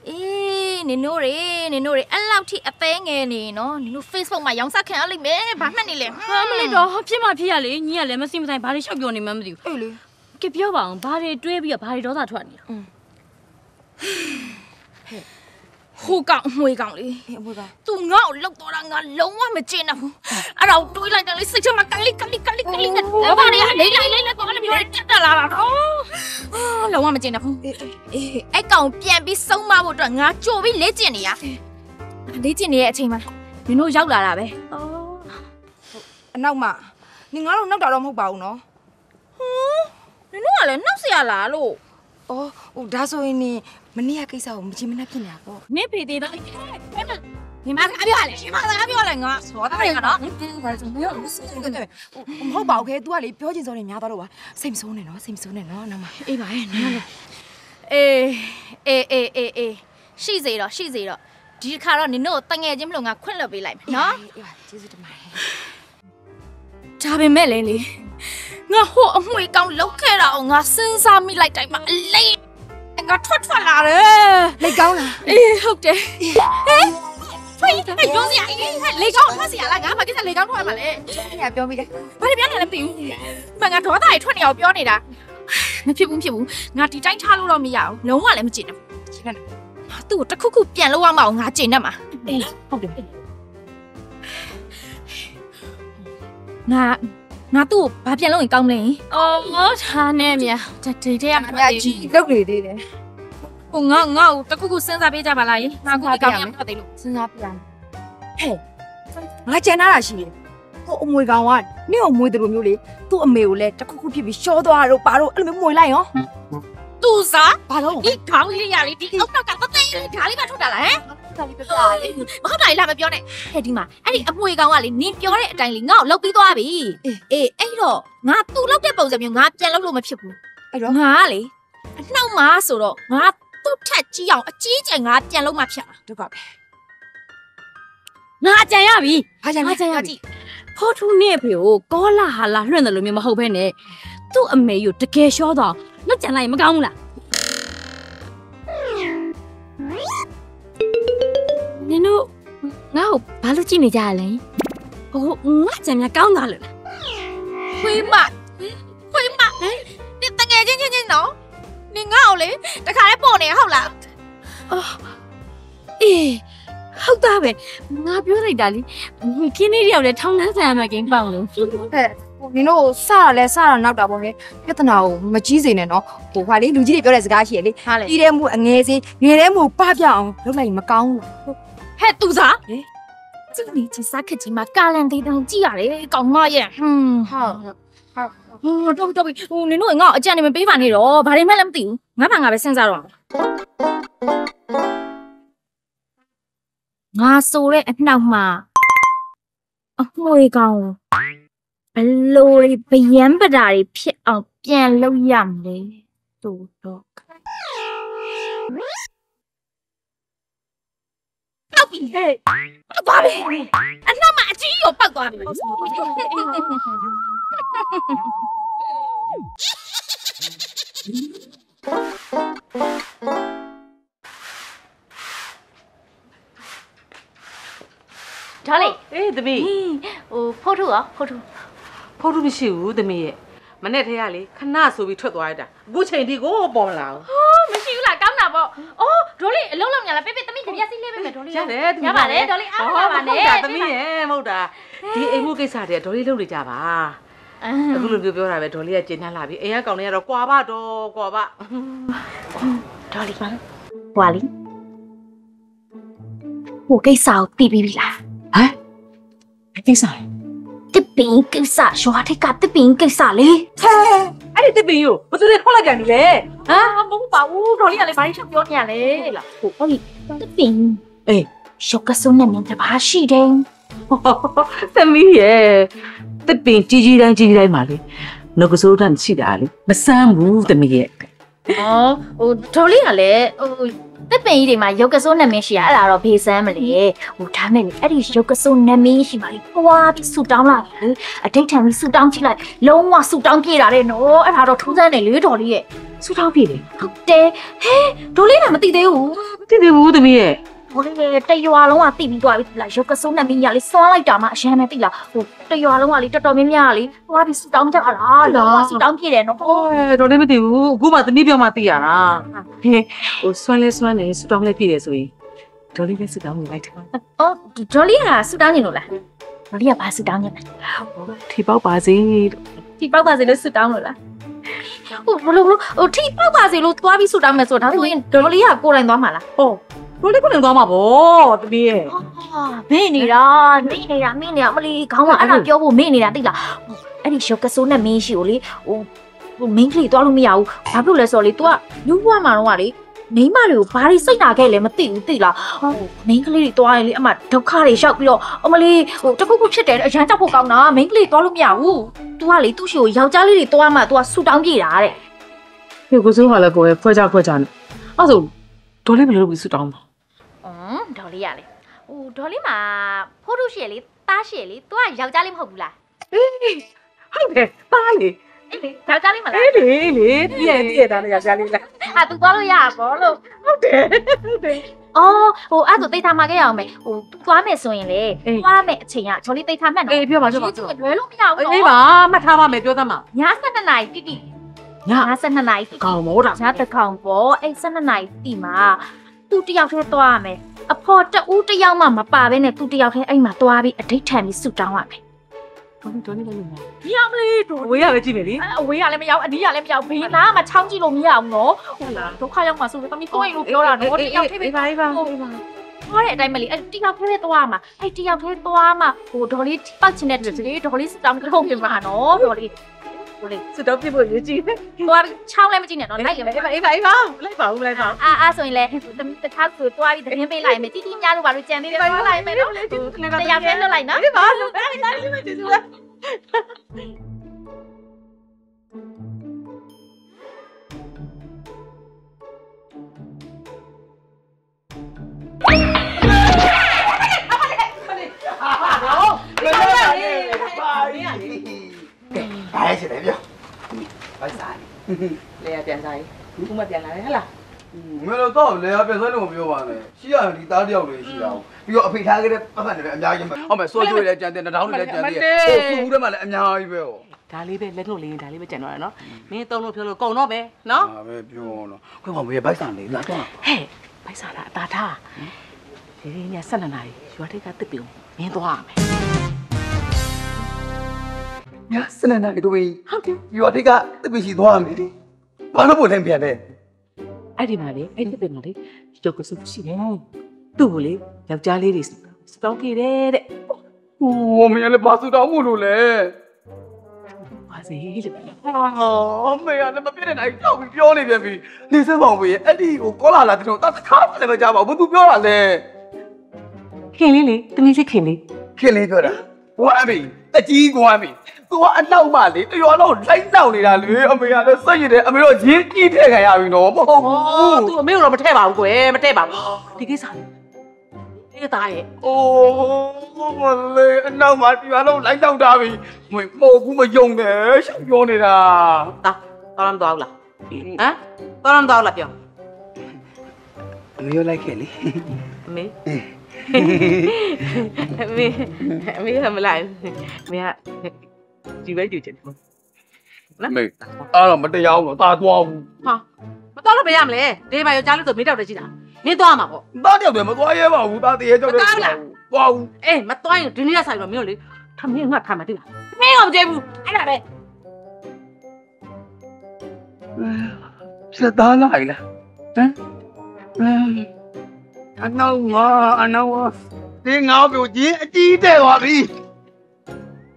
အေးနင်တို့တွေနင်တို့တွေအဲ့လောက်ထိအသေးငယ်နေနော်နင်တို့ Facebook မှာရောင်းစားခံရလိမ့်မယ်ဘာမှတ်နေလဲဟာမလေးတော့ဖြစ်မှဖြစ်ရလေညီကလည်းမစိမဆိုင်ဘာတွေရှောက်ပြောနေမှမသိဘူးအေးလေကပြောပါအောင်ဘာတွေတွေးပြီးတော့ဘာတွေဒေါသထွက်နေတာ ဟိုကောင်အမွေကောင်လေ အေးအမွေက သူငါ့ကိုလောက်တော့တာငါလုံးဝမကျင်တော့ဘူးအဲ့ဒါကိုတွေးလိုက်တယ်လေစိတ်ထဲမှာကလိကလိကလိကလိနဲ့ဘာတွေလေးလိုက်လေးလိုက်ကောလည်းပြောတက်တက်လာတာတော့အာလုံးဝမကျင်တော့ဘူး အေးအေး အဲ့ကောင်ပြန်ပြီးစုံမဖို့အတွက်ငါကြိုပြီးလေ့ကျင့်နေရလေ့ကျင့်နေတဲ့အချိန်မှာနင်တို့ရောက်လာတာပဲ အနောက်မှာနေငါတို့နောက်တာတော့မဟုတ်ပါဘူးနော် နင်တို့ကလည်းနှောက်เสียလားလို့ အော်ဟိုဒါဆိုရင်နေမနေ့ကကိစ္စကိုမချင်မနှက်ဖြစ်နေတာပေါ့နင့်ဖေသေးတော့ညီမကပြောရလေညီမကပြောရလေငါစောတာရကတော့ဘာလို့မဟုတ်မဟုတ်ပါဘူးခဲ तू ကလေပြောချင်စောနေများသွားတော့ပါစိတ်မဆိုးနဲ့နော်စိတ်မဆိုးနဲ့နော်နောက်မှာအေးပါရဲ့နားလေအေးအေးအေးအေးအေးရှိစေတော့ရှိစေတော့ဒီတစ်ခါတော့နင်တို့တငယ်ချင်းမလို့ငါခွင့်လွှတ်ပေးလိုက်မယ်နော်အေးပါကျေးဇူးတင်ပါတယ်ဒါပေမဲ့လေလေ ငါဟိုအမွေကောင်လောက်ခဲ့တာအောင်ငါစဉ်းစားမိလိုက်တိုင်းမှာအလိမ်ငါထွက်ထွက်လာတယ်လေကောင်းလားအေးဟုတ်တယ်ဟဲ့ဖွေးဟဲ့ပြောစရာအေးဟဲ့လေကောင်ထွက်စရာလားငါဘာကိစ္စလေကောင်ထွက်မှာလဲညပြောမိတယ်ဘာတွေပြောနေလဲမသိဘူးမငါဒေါသတွေထွက်နေအောင်ပြောနေတာမဖြစ်ဘူးမဖြစ်ဘူးငါဒီတိုင်းထားလို့တော့မရဘူးလုံးဝလည်းမကျင်ဘူးရှင်းနေငါသူ့ကိုတစ်ခုခုပြန်လို့ရမအောင်ငါကျင်တတ်မှာအေးဟုတ်တယ်ငါ ငါသူ့ကိုဘာပြန်လို့ရင်ကောင်းမလဲအော်ဒါနဲ့မြာဒါဒီတဲ့ရမှာအများကြီးလုတ်နေသေးတယ်ဟိုငါငါ့ကိုတစ်ခုခုစဉ်းစားပေးကြပါလားငါခုဒီကောင်းရမှာသေးလို့စဉ်းစားပြရမယ်ဟဲ့ငါကြံထားတာရှိတယ်ဟိုအမွေကောင်ကနင့်ကိုမွေတယ်လို့မျိုးလေသူ့အမေကိုလည်းတခုခုဖြစ်ပြီးရှောသွားတော့ပါတော့အဲ့လိုမျိုးမွေလိုက်ရော သူစားဘာလို့ဒီခေါင်းလေးရလေးဒီအောက်နောက်ကတသိန်းလေးဓာလေးပါထွက်တာလားဟမ်ဒါလေးပြပြလေးမဟုတ်တာလေလာမပြောနဲ့ဟဲ့ဒီမှာအဲ့ဒီအမွေကောင်ကလေနင်ပြောတဲ့အတိုင်းလေငါ့ကိုလောက်ပြီးသွားပြီအေးအေးအဲ့တော့ငါသူ့လောက်တဲ့ပုံစံမျိုးငါပြန်လောက်လို့မဖြစ်ဘူးအဲ့တော့ငါကလေအနှောက်မှာဆိုတော့ငါသူ့ထက်ကြီးအောင်အကြီးကျယ်ငါပြန်လို့မှဖြစ်မှာဒုက္ခပဲငါကြံရပြီဘာကြံငါလဲကြံရပြီဖောထူးနဲ့ဖေကိုကောလာဟာလာလွှင့်တယ်လို့မျိုးမဟုတ်ဘဲနဲ့ သူ့အမေကိုတကယ်ရှောတော့လောက်ကြံလိုက်ရင်မကောင်းဘူးလားနင်တို့ငါ့ကိုဘာလို့ကြည့်နေကြရလဲဟိုငါကြံများကောင်းတာလို့လားခွေးမခွေးမဟမ်ဒီတငယ်ချင်းချင်းချင်းနော်နင်ငါ့ကိုလေတခါလေးပေါ်နေဟုတ်လားအေးဟုတ်တာပဲငါပြောလိုက်တာလေခင်းနေတယောက်လည်းထောင်းနှန်းဆန်ရမှာကင်းပေါင်လို့ဟဲ့ဟို နင်တို့စရလဲစရနောက်တာပေါ့ဟဲ့ပြဿနာကိုမကြီးစေနဲ့နော်ဟိုဟာလေလူကြီးတွေပြောတဲ့စကားရှိရလေဟာလေကြီးတဲ့မှုအငယ်စေးငယ်တဲ့မှုပပြအောင်လုပ်လိုက်ရင်မကောင်းဘူးဟဲ့သူစားဟေးကျင်းနေချစားခက်ကြီးမှာကာလန်သေးတောင်ကြည့်ရတယ်ကောင်မရဲ့ဟွန်းဟုတ်ဟိုတော့တော့ဟိုနင်တို့ငါ့ကိုအကြံနေမပေးပါနဲ့တော့ဘာတွေမှလည်းမသိဘူးငါဘာငါပဲစဉ်းစားတော့ငါဆိုတဲ့အနှောက်မှာအမွေကောင် ဘလို့ဘယံပဒါတွေဖြစ်အောင်ပြန်လုပ်ရမလဲတူတော့ပောက်ပြီဟဲ့ဘာလဲအနှောက်မှာအကြီးရောပောက်သွားပြီဒါလေးအေးသမီးဟိုဖိုးထုရောဖိုးထု ဖိုးထုမရှိဘူးသမီးရဲ့မနဲ့ထဲကလေခဏဆိုပြီးထွက်သွားရတာအခုချိန်ဒီကိုပေါ်မလာဘူးအော်မရှိဘူးလားကောင်းတာပေါ့အော်ဒေါ်လေးအလုံးလုံးညာလားပေးပေးသမီးကြပြစီလေးပေးမယ်ဒေါ်လေးရတယ်သမီးရပါတယ်ဒေါ်လေးအားမရပါနဲ့ဟုတ်တာသမီးရဲ့မဟုတ်တာဒီအိမ်မှုကိစ္စတွေကဒေါ်လေးလုပ်နေကြပါအခုလိုမျိုးပြောတာပဲဒေါ်လေးကကျဉ်းနှလာပြီအိမ်ကကောင်လေးကတော့ကွာပါတော့ကွာပါဒေါ်လေးပါဟွာလီဟိုကိစ္စကိုသိပြီးပြီလားကိစ္စလဲတစ် ပင်ကိစ္စရွာထိပ်ကတစ်ပင်ကိစ္စလေဟဲအဲ့ဒီတစ်ပင်ကိုဘယ်သူတွေထွက်လိုက်ပြန်ပြီလဲဟာမဟုတ်ပါဘူးဒေါ်လေးကလည်းဘာလို့ချက်ပြောနေရလဲလားဟိုဟုတ်ပြီတစ်ပင်အေးရုပ်ကစုံနဲ့မြင်တပါရှိတယ်သမီးရဲ့တစ်ပင်ကြီးကြီးတိုင်းကြီးကြီးတိုင်းပါလေနှုတ်ကစိုးတန်းရှိတာလေမဆန်းဘူးသမီးရဲ့အော်ဟိုဒေါ်လေးကလည်းဟို တစ်ပင်ကြီးတွေမှာရုပ်ကစုံနဲ့မြင်ရှိရအဲ့ဒါတော့ဘေးဆန်းမလေဟိုဒါမဲ့လေအဲ့ဒီရုပ်ကစုံနဲ့မြင်ရှိပါလေပွားပြီးဆူတောင်းလာတယ်လေအတိတ်ထံပြီးဆူတောင်းကြည့်လိုက်လုံးဝဆူတောင်းပြေးတာတဲ့နော်အဲ့ဒါတော့ထူးဆန်းတယ်လေဒေါ်လေးရဲ့ဆူတောင်းပြေးတယ်ဟုတ်တယ်ဟဲဒေါ်လေးကမသိသေးဘူးမသိသေးဘူးသမီးရဲ့ ဟိုလေတရွာလုံးကတိပြီးသွားပြီလားရုပ်ကစုံနဲ့မင်းရလေးစွမ်းလိုက်တာမှအရန်ပဲတိလားဟိုတရွာလုံးကလေတော်တော်များများလေသွားပြီးဆူတောင်းကြတာလားဆူတောင်းပြေးတယ်နော်ဟိုတော်လည်းမသိဘူးအခုမှသမီးပြောမှသိရတာဟဲဟိုဆွမ်းလဲဆွမ်းနေဆူတောင်းလဲပြေးတယ်ဆိုရင်ဒေါ်လေးပဲဆူတောင်းနေလိုက်တယ်အော်ဒေါ်လေးကဆူတောင်းနေလို့လားဒေါ်လေးကဘာဆူတောင်းနေလဲထီပေါက်ပါစေဒီပေါက်ပါစေလို့ဆူတောင်းလို့လားဟိုဘလို့ဘလို့ဟိုထိပေါက်ပါစေလို့သွားပြီးဆူတောင်းမယ်ဆိုတော့ဒါဆိုရင်ဒေါ်လေးကကိုယ်တိုင်သွားမှာလားဟော ဒေါ်လေးကိုလည်းသွားမှာဗောသမီးရဲ့ ဟာမေ့နေတာမေ့နေတာမေ့နေတာမလီခေါင်းကအဲ့ဒါပြောဖို့မေ့နေတာသိလားအဲ့ဒီရုပ်ကစိုးနဲ့မင်းရှိကိုလေဟိုဟိုမင်းကလေးသွားလို့မရဘူးဘာဖြစ်လို့လဲဆိုတော့လေ तू ကလူဘွားမှာတော့ကလေမိန်းမတွေကိုဘာတွေစိတ်နာခဲ့လဲမသိဘူးသိလားဟိုမိန်းကလေးတွေသွားရင်လေအမဒုက္ခတွေရောက်ပြီးတော့အမလေးဟိုတခုခုဖြစ်တယ်အရန်တောက်ဖို့ကောင်းတာမိန်းကလေးသွားလို့မရဘူး तू ကလေသူ့ရှိကိုယောက်ျားလေးတွေသွားမှ तू ကဆူတောင်းပြေတာတဲ့ ဒီကိုစိုးကလည်းကိုယ်ဖွဲ့ကြဖွဲ့ကြနေအဲ့ဆိုဒေါ်လေးဘယ်လိုလုပ်ပြီးဆူတောင်းမှာ ။အင်းဒေါ်လေးရလေ။ဟိုဒေါ်လေးမှာဖိုးထုရှိရလေ။သားရှိရလေ။ तू ကယောက်ျားလေးမဟုတ်ဘူးလား။ဟေးဟုတ်တယ်ပါလေ။အေးလေယောက်ျားလေးမလား။အေးလေလေပြည့်ပြည့်သားနဲ့ယောက်ျားလေးလား။အာ तू သွားလို့ရပါဘောလို့ဟုတ်တယ်ဟုတ်တယ်။အော်ဟိုအဲ့ဒါသိထားမှာခဲ့ရအောင်မယ်ဟိုသွားမယ်ဆိုရင်လေသွားမယ်အချိန်ကဂျော်လေးသိထားမှတ်နော်အေးပြောပါပြောပါပြောလွယ်လို့မရဘူးနော်အေးပါမှတ်ထားပါမယ်ပြောသမ်းပါည7နာရီတိတိည7နာရီကောင်မောတာညတကောင်ပေါ့အဲ့7နာရီတိမှာ သူတယောက်တည်းသွားရမယ်အဖော်တဦးတယောက်မှမပါဘဲနဲ့သူတယောက်တည်းအဲ့မှာသွားပြီးအဒိတ်ထံပြီးဆူတောင်းရမယ်ဒေါ်လေးဒေါ်လေးလည်းမရမလေးတို့ဝေးရပဲကြည့်မယ်လေအဝေးကလည်းမရောက်အနီးကလည်းမရောက်ဘေးနားမှာချောင်းကြည့်လို့မရဘူးနော်ဟုတ်လားဒုက္ခရောက်မှဆိုတော့တမီးကိုရင်လို့ပြောတာနော်တယောက်တည်းပဲအေးပါအေးပါအေးပါဟောတဲ့အတိုင်းမလေးအဲ့တယောက်တည်းပဲသွားမှာအဲ့တယောက်တည်းသွားမှာဟိုဒေါ်လေးပောက်ချင်တဲ့တူလေးဒေါ်လေးစတောင်းကတော့ပြင်ပါနော်ဒေါ်လေး ဒေါ်လေးစတော့ပြဖို့ရည်ကြည့်သွားချောင်းလည်းမကြည့်နဲ့နော်လိုက်ရမယ်အေးပါအေးပါအေးပါလိုက်ပါဦးလိုက်ပါအာအာဆိုရင်လေတမီးတစ်ခါဆိုသွားပြီးသတင်းပေးလိုက်မယ်တီတီများလို့ဘာလို့ကြံသေးတယ်သွားလိုက်မယ်နော်တယောက်တည်းလွတ်လိုက်နော်အေးပါလို့အဲ့ဒါလေးပဲကျေးဇူးလား လေရပြန်စားရေးခုမှပြန်လာတယ်ဟလားမင်းတို့တော့လေအပြည့်စလို့မပြောပါနဲ့ရှိရဒီသားတယောက်လေးရှိတာပြီးတော့အဖေထားခဲ့တဲ့ပတ်သက်တွေပဲအများကြီးပဲဟုတ်မယ်စိုးကျွေးလည်းကြံတယ်တောင်းတွေလည်းကြံတယ်ဟိုစူးထဲမှာလည်းအများကြီးပဲဟောဒါလေးပဲလက်နှုတ်လေးဒါလေးပဲကြံတော့ရနော်မင်းသုံးလို့ပြောလို့ကုံတော့ပဲနော်ဟာပဲပြောတော့ခွင့်ပါမေးဘိုက်စားလေးလာတော့ဟဲ့ဘိုက်စားလားအတာထားဒီနေ့ည7နာရီရွာထိပ်ကတစ်ပြုံမင်းသွားရမယ် ညစနေနေ့တို့ဟုတ်တယ်ရွာတိကတပည့်ရှိသွားမယ်ဘာလို့ပို့လဲပြန်လဲအဲ့ဒီမှာလေအဲ့ဒီပင်မှာလေရုပ်ကစုရှိတယ်သူ့ကိုလေယောက်ျားလေးတွေစတောင်းခဲ့တယ်တဲ့ဟိုမင်းလည်းဘာစူတောင်းမှုလို့လဲပါစေလို့ဟာမေရလည်းမပြည့်တဲ့နိုင်ကြောက်ပြီးပြောနေပြန်ပြီနေစမ်းပါဦးဘေးအဲ့ဒီကိုကောလာလာတဲ့တော့တခါမှလည်းမကြပါဘူးသူပြောတာလဲခင်လေးလေတမီးစစ်ခင်လေးခင်လေးပြောတာဝမ်းပြီတကြီးဝမ်းပြီ သူကအနောက်မှလေတရွာတော့လိုက်နောက်နေတာလေအမေကလည်းစိတ်ရည်တယ်အမေတော့ရင်းကြီးထည့်ခံရပြီနော်မဟုတ်ဘူးသူအမေကတော့မထည့်ပါဘူးကွယ်မထည့်ပါဘူးဒီကိစ္စလေဒီသားရဲ့အိုးမလေးအနောက်မှာဒီမှာတော့လိုက်တော့တာပြီမင်းပို့ဘူးမယုံနဲ့ရှောက်ပြောနေတာသားတော်မ်းတော့လားဟမ်တော်မ်းတော့လားပြောအမေရောလိုက်ခဲ့လေအမေအမေအမေကမလိုက်အမေက ဒီပဲကြည့်ချင်တယ်မေအဲ့တော့မတရားဘူးတာသွားဘူးဟာမတော်လို့မရမလဲဒီမှာယောက်ျားလေးဆိုမင်းတောက်တယ်ရှိတာမင်းသွားမှာပေါ့တာတယောက်တည်းမသွားရဲပါဘူးတာတည်းရဲ့ကြောက်တယ်သွားဘူးအေးမသွားရင်ဒီနေ့ကဆိုင်တော့မင်းတို့လေထမင်းငါထားမှာတိလားမင်းကမကြိုက်ဘူးအဲ့ဒါပဲဆက်သားလိုက်လားဟမ်အနောက်မှာအနောက်မှာဒီငါ့ကိုကြီးအကြီးတဲ့သွားပြီ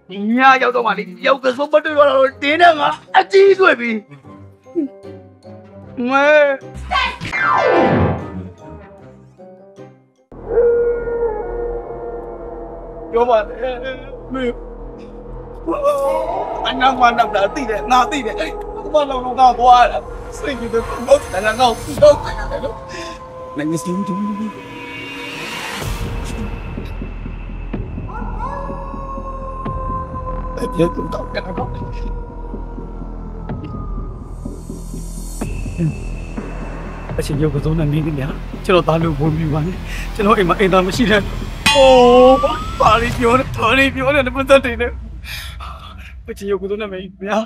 ညရောက်တော့မှလေရောက်ကစုံမတွေ့တော့တော့တင်းနဲ့ငါအကြီးတွေ့ပြီမဲပြောပါနဲ့မေအနာမနာတာတိတယ်ငါတိတယ်အဲ့ဘာလို့တော့ငါသွားတာစိတ်ကြီးတော့တော့တနာတော့တော့တယ်လို့နိုင်စင်းတူ အဲ့ဒီတော့တော့ကတော့အချင်းရုပ်ကစုံနဲ့နေနေညာကျွန်တော်သားလို့ဘုံပြပါနဲ့ကျွန်တော်အိမ်မှာအိမ်သားမရှိတဲ့အိုးပါရီပြောတယ်တော်ရီပြောတယ်မသက်တယ်နဲ့အချင်းရုပ်ကစုံနဲ့မင်းများ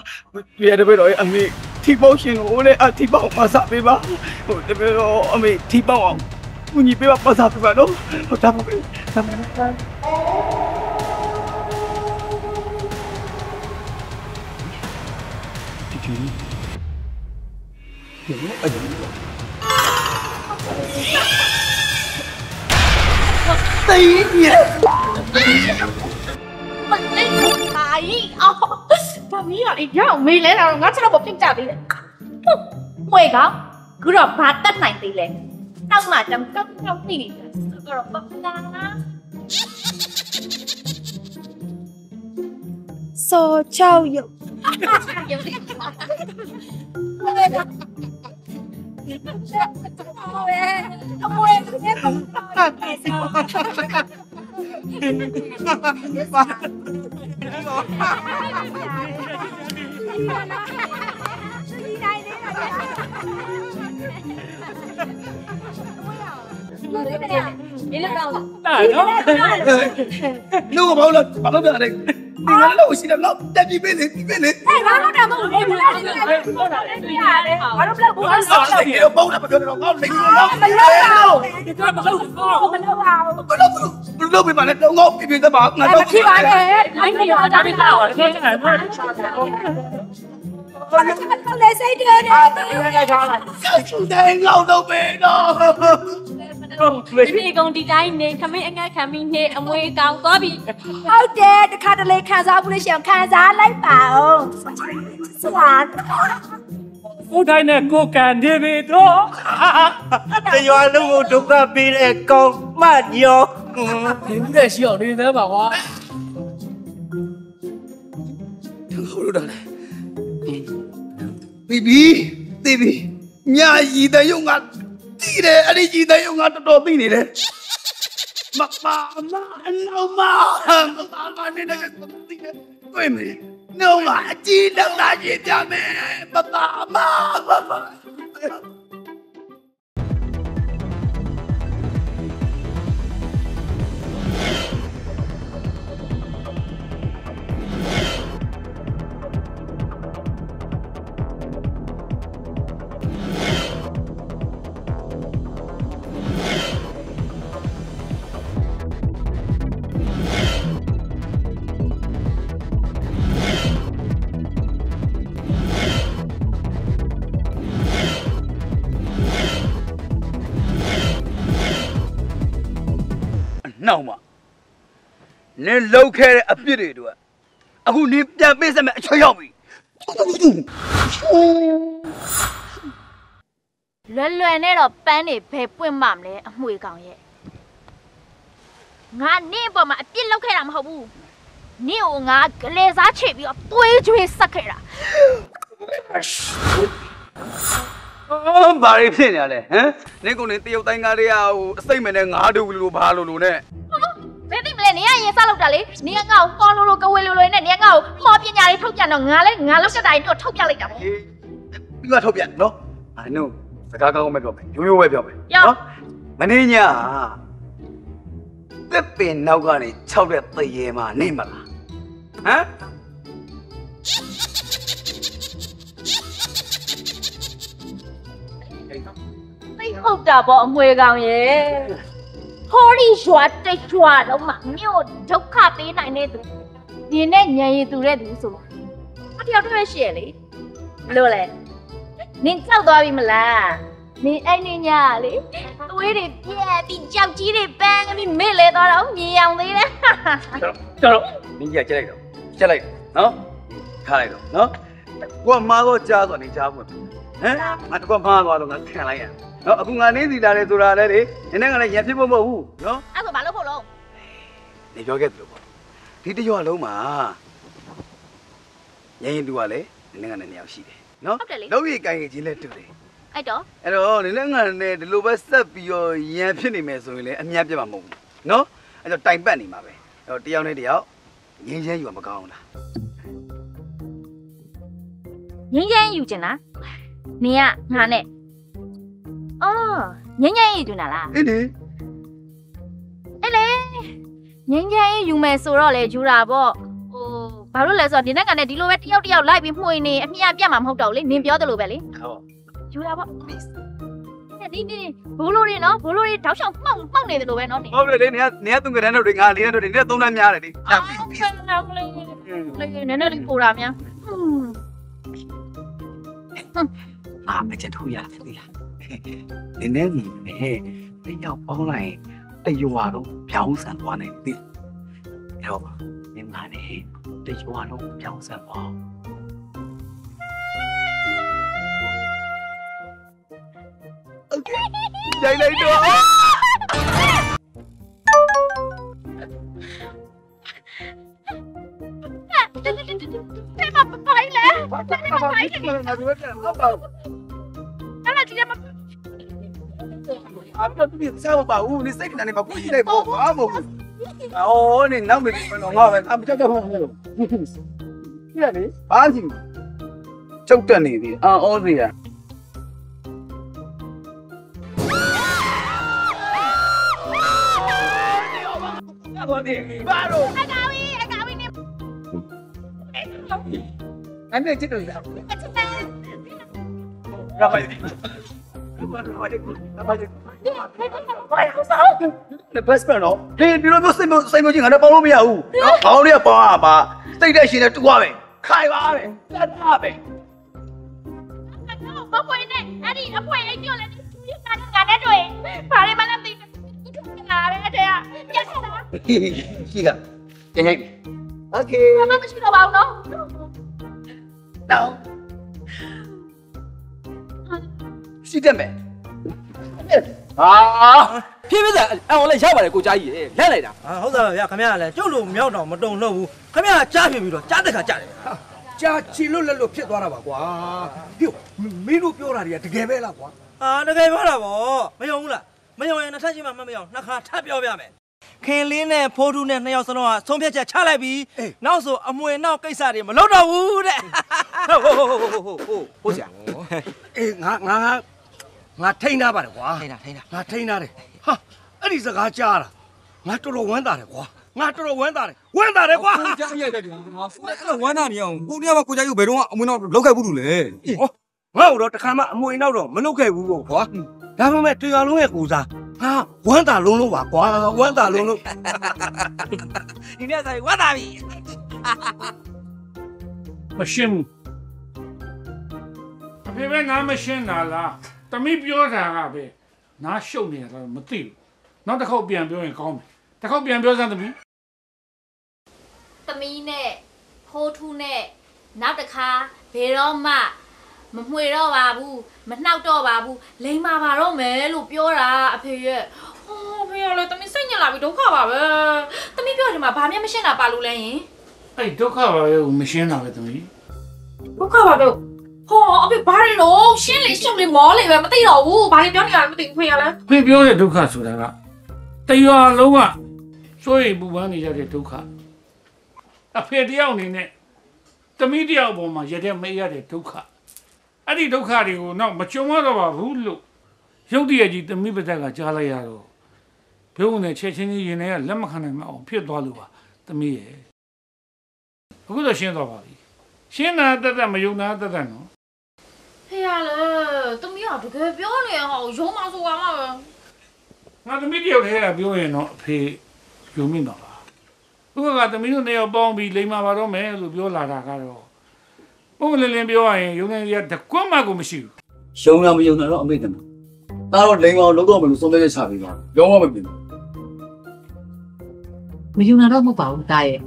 ပြရတဲ့ဘက်တော့အမေထီပေါက်ရှင်ကိုလည်းအထီပေါက်မဆပေးပါဟိုတပည့်တော့အမေထီပေါက်အောင်ကူညီပေးပါပါဆပေးပါနော်ဟုတ်တာပါပဲဒါမှမဟုတ် ဒီလိုအရင်သိရမလေးပါကြီးအော်ဘာမီးရလေရောက်မေးလဲတော့ငါချက်တော့ပြစ်ကြသေးတယ်မွေကောင်ခုတော့ဘာတက်နိုင်သေးလဲနောက် မှတမ်ကောက်ကောက်နေတယ်တော့ ပပလာနာစော6ရုပ်ရုပ်လေးအမွေကဒီလိုတော့တာနော်လူကဘာလို့ဘာလို့ပြတယ်ဒီငါလည်းရှိတယ်တော့တက်ပြီးပေးနေပြီးပေးနေအဲ့ ဘာလို့တော့မဟုတ်ဘူးလားဟုတ်တာလေရတယ်ဘာလို့ဘလောက်ဘူးလဲဆောက်လိုက်ရတော့ပုံတာမပြောတော့ငါလိမ့်လို့မလောက်ပါဘူးဒီကမလောက်ဘူးမလောက်ပါဘူးဘလို့ဘလို့ပြပါနဲ့တော့ငေါပြပြတဲ့ပါငါအဲ့တော့မဖြစ်ပါနဲ့အဲ့ဒီတော့ဒါပြီးတော့လေလေစိတ်တယ်တယ်တိုင်းငေါတော့ပဲတော့ဒီပြေကုန်ဒီတိုင်းနေခမင်းအငတ်ခံပြီးနေအမွေကောင်သွားပြီဟုတ်တယ်တခါတလေခံစားမှုလို့ရှိရင်ခံစားလိုက်ပါအောင်စွာကိုယ်တိုင်းနဲ့ကိုယ်ကန်နေပြီတော့တရွာလုံးကိုဒုက္ခပေးတဲ့ကောင်မညောဒီတဲ့ရှိအောင်နေသမ်းပါကွာဟုတ်လို့တယ် ဘီဘီတီဘီမြာရည်တဲ့ယုံကတီးတယ်အဲ့ဒီရည်တဲ့ယုံကတော်တော်သိနေတယ်မမမအလောမမမကနေတယ်သိတယ်တွေ့မယ်နော်အကြည့်တော့လာကြည့်ကြမ နင်လှုပ်ခဲ့တဲ့အပြစ်တွေတို့အခုနင်ပြန်ပေးစမယ်အချွတ်ရောက်ပြီလွယ်လွယ်နဲ့တော့ပန်းနေဘယ်ပွင့်မှမလဲအမွေကောင်ရဲ့ငါနင့်အပေါ်မှာအပြစ်လောက်ခဲ့တာမဟုတ်ဘူးနင့်ကိုငါကလေးစားချစ်ပြီးတော့သွေးကြွေးဆက်ခဲ့တာအော်ဘာတွေဖြစ်နေရလဲဟမ်နင်ကုန်နေတရုတ်တိုင်းကားတွေကဟိုအစိမ့်မဲ့နဲ့ငါးတူလို့ဘာလို့လို့နဲ့ ဘယ်သိမလဲနင်ကရင်စားလောက်တာလေနင်ကငါ့ကိုဟောလို့လို့ကဝေလို့လို့နဲ့နင်ကငါ့ကိုဟောပညာတွေထုတ်ပြန်တော့ငါလည်းငါလောက်တဲ့တိုင်းတော့ထုတ်ပြလိုက်တာပေါ့ပြီးတော့ထုတ်ပြန်နော်အာနုစကားကောင်းမဲ့ပြောမယ်ရိုးရိုးပဲပြောမယ်ပြောမင်းညာတစ်ပင်နောက်ကနေ၆တဲ့တရေမှာနေမလားဟမ်သိဟုတ်တာပေါ့အမွေကောင်ရဲ့ ဟောဒီရွာတိတ်ရွာတော့မှမြို့ဒုက္ခပေးနိုင်တဲ့သူနင်နဲ့ညံရည်သူတဲ့သူဆိုအတယောက်တည်းပဲရှိရလေလို့လဲနင်ကြောက်သွားပြီမလားနင်အဲ့နေညာလေသွေးတွေပြက်ပြီးကြောက်ကြီးတွေပန်းပြီးမေ့လေသွားတော့မြင်အောင်သေးတယ်ကျွန်တော်နင်ကြီးကကြက်လိုက်တော့ချက်လိုက်နော်ခါလိုက်တော့နော်ကိုကမားတော့ကြားဆိုနေကြားဖို့ဟမ်ငါတကွမားသွားတော့ငါခံလိုက်ရ နော်အခုငါနေစီလာတယ်ဆိုတာလည်းလေနည်းနည်းကလည်းရံဖြစ်ဖို့မဟုတ်ဘူးနော်အဲ့ဆိုဘာလို့ဖို့လုံးနေပြောခဲ့သလိုပေါ့ဒီတစ်ရွာလုံးမှာရရင်တူကလည်းနည်းနည်းကနေနေရာရှိတယ်နော်လုံးရီကိုင်ကြီးလည်းတူတယ်အဲ့တော့အဲ့တော့နည်းနည်းငါနဲ့ဒီလိုပဲဆက်ပြီးတော့ရံဖြစ်နေမယ်ဆိုရင်လည်းအများပြတ်မှာမဟုတ်ဘူးနော်အဲ့တော့တိုင်ပတ်နေမှာပဲအဲ့တော့တယောက်နဲ့တယောက်ငင်းချမ်းယူမှာမကောင်းဘူးလားငင်းငင်းယူချင်လားနင်ကငါနဲ့ အော်ငင်းငင်းယူချင်တာလားအေးလေအဲ့လေငင်းငင်းယူမယ်ဆိုတော့လေယူတာပေါ့ဟိုဘာလို့လဲဆိုတော့ဒီနေ့ကလည်းဒီလိုပဲတယောက်တယောက်လိုက်ပြီးမှွေနေအမြတ်ပြတ်မှာမဟုတ်တော့ဘူးလေနင်ပြောသလိုပဲလေဟုတ်ယူတာပေါ့ဒီဒီဘိုးလိုတွေနော်ဘိုးလိုတွေတောက်ချောင်းမှောက်မှောက်နေတယ်လို့ပဲနော်နင်ဟုတ်တယ်လေနေကနေကသူငရမ်းတို့တွေငါလေးတို့တွေနေသုံးတန်းများတယ်လေညာပြီဟုတ်ကဲ့နော်လေလေနည်းနည်းလေးပူတာများဟွန်းအာအချက်ထုတ်ရတယ်သိလား နည်းနည်းမြင်မယ်တယောက်ပေါင်းလိုက်တရွာတော့ပြောင်းဆန်သွားနိုင်ပြီအဲ့တော့မင်းမနဲ့တရွာတော့ပြောင်းဆန်သွား အာပြောသူကစားမပါဘူးနင်စိတ်ကနေမကူကြည့်လိုက်ပေါ့ဘာမို့အော်နင်နောက်မေးတော့ငါပဲအမကြောက်ကြောက်ဟုတ်လို့ကြည့်ရလေဘာကြည့်ချုပ်တက်နေသေးအာအော်သေးရဘာလို့အကာဝီအကာဝီနေအဲ့နဲ့ချစ်လို့ရအောင်ရပါတယ် ရပါပြီလေဘတ်စပန်တော့ဒီဒီလိုမျိုးစိတ်မစိတ်မချင်းငါတော့ပေါင်းလို့မရဘူးနော်ဘောင်းလေးကပေါင်းရပါစိတ်တဲ့ရှင်နဲ့တူရပဲခိုင်ပါပဲတတ်တာပဲ မပွေနဲ့အဲ့ဒီအပွေအိတ်ပြောလဲဒီကနေ့ကလည်းတွေ့ဘာလဲမလဲသိဘူးလာရဲတဲ့ပြတ်ခါတာ ရှိကပြန်ရိုက်ပြီโอเค မမရှိတော့ပါဘူးနော် now ရှိတယ်မယ်ဟာဖြည်းဖြည်းသာအောင်လဲရပါတယ်ကိုကြားကြီးရေလက်လိုက်တာဟာဟုတ်သားပါဗျာခင်ဗျားကလည်းကျုပ်လိုမြောက်တော့မတုံလို့ဘူးခင်ဗျားကကြားပြပြီးတော့ကြားတဲ့ခါကြားတယ်ကြာချီလို့လက်လို့ဖြစ်သွားတာပါကွာပြုတ်မင်းတို့ပြောတာတွေကတကယ်ပဲလားကွာဟာတကယ်ပြောတာဗောမယုံဘူးလားမယုံရင်နှစ်ထပ်ရှိမှမမယုံနှစ်ခါထပ်ပြောပြမယ်ခင်လင်းနဲ့ဖိုးထူးနဲ့နှစ်ယောက်စလုံးကဆုံးဖြတ်ချက်ချလိုက်ပြီနောက်ဆိုအမွေနောက်ကိစ္စတွေမလုပ်တော့ဘူးတဲ့ဟုတ်ဟုတ်ဟုတ်ဟုတ်ဟုတ်ဟုတ်ဟုတ်ဆရာအေးငါငါငါ ငါထိန်းထားပါတယ်ကွာထိန်းတာထိန်းတာငါထိန်းထားတယ်ဟာအဲ့ဒီစကားကြားတာငါတော်တော်ဝမ်းသာတယ်ကွာငါတော်တော်ဝမ်းသာတယ်ဝမ်းသာတယ်ကွာကိုကြားရိုက်တယ်ကွာငါဖုန်းအဲ့လိုဝမ်းနာနေအောင်ကိုတယောက်ကကိုကြားယူဘယ်တော့မှအမွေနောက်လောက်ခဲ့ဘူးလို့လေဟောငါ့တော့တခါမှအမွေနောက်တော့မလုပ်ခဲ့ဘူးပေါ့ကွာဒါပေမဲ့တရားလုံးရဲ့ကိုစားဟာဝမ်းသာလုံးလို့ပါကွာဝမ်းသာလုံးလို့ဒီနေ့ဆိုင်ဝတ်တာပြီမရှင်းဘူးအဖေပဲငါမရှင်းတာလား တမိပြောတာကပဲငါရှုပ်နေတာတော့မသိဘူးနောက်တစ်ခေါက်ပြန်ပြောရင်ကောင်းမယ်တစ်ခေါက်ပြန်ပြောစမ်းသမီးသမီးနဲ့ဖိုးထူးနဲ့နောက်တစ်ခါဘယ်တော့မှမမှွေတော့ပါဘူးမနှောက်တော့ပါဘူးလိမ္မာပါတော့မယ်လို့ပြောတာအဖေရဲ့ဟောဖေကလည်းသမီးစိတ်ညစ်လာပြီဒုက္ခပါပဲသမီးပြောတယ်မှာဘာမှမရှင်းတာပါလို့လဲယင်အဲ့ဒုက္ခပါပဲမရှင်းတာပဲသမီးဒုက္ခပါတော့ ဟောအဖေဘာလဲလို့ရှင်းလေရှုပ်လေမောလေပဲမသိတော့ဘူးဘာလဲပြောနေရလဲမသိဘူးဖေကလည်းဖေပြောတဲ့ဒုက္ခဆိုတာကတရွာလုံးကစိုးရိမ်ပူပန်နေရတဲ့ဒုက္ခအဖေတယောက်အနေနဲ့သမီးတယောက်အပေါ်မှာရတဲ့မေးရတဲ့ဒုက္ခအဲ့ဒီဒုက္ခတွေကိုတော့မကြုံရတော့ပါဘူးလို့ရုပ်တရက်ကြီးသမီးပတ်သက်ကကြားလိုက်ရတော့ဘုံနဲ့ချက်ချင်းကြီးရင်ထဲကလက်မခံနိုင်မအောင်ဖြစ်သွားလို့ပါသမီးရဲ့အခုတော့ရှင်းသွားပါပြီရှင်းတာတက်တက်မယုံတာတက်တက်နော် ဖေကလည်းသမီးကတကယ်ပြောနေဟောရုံးမဆိုပါမှာပဲငါသမီးတယောက်တည်းကပြောရင်တော့အဖေယုံမိမှာပါဘုရားကသမီးတို့နှစ်ယောက်ပေါင်းပြီးလိမ္မာပါတော့မယ်လို့ပြောလာတာကတော့ပုံမလင်းလင်းပြောရရင်ယုံနေရတကွက်မှကိုမရှိဘူးရှုံးရမယုံတော့အမေတမဒါတော့လိန်အောင်လုံးတော့မလို့ဆုံးဖြတ်ချက်ချပြီးပါလုံးဝမပြင်ဘူးမယူနာတော့မဟုတ်ပါဘူးတာရဲ့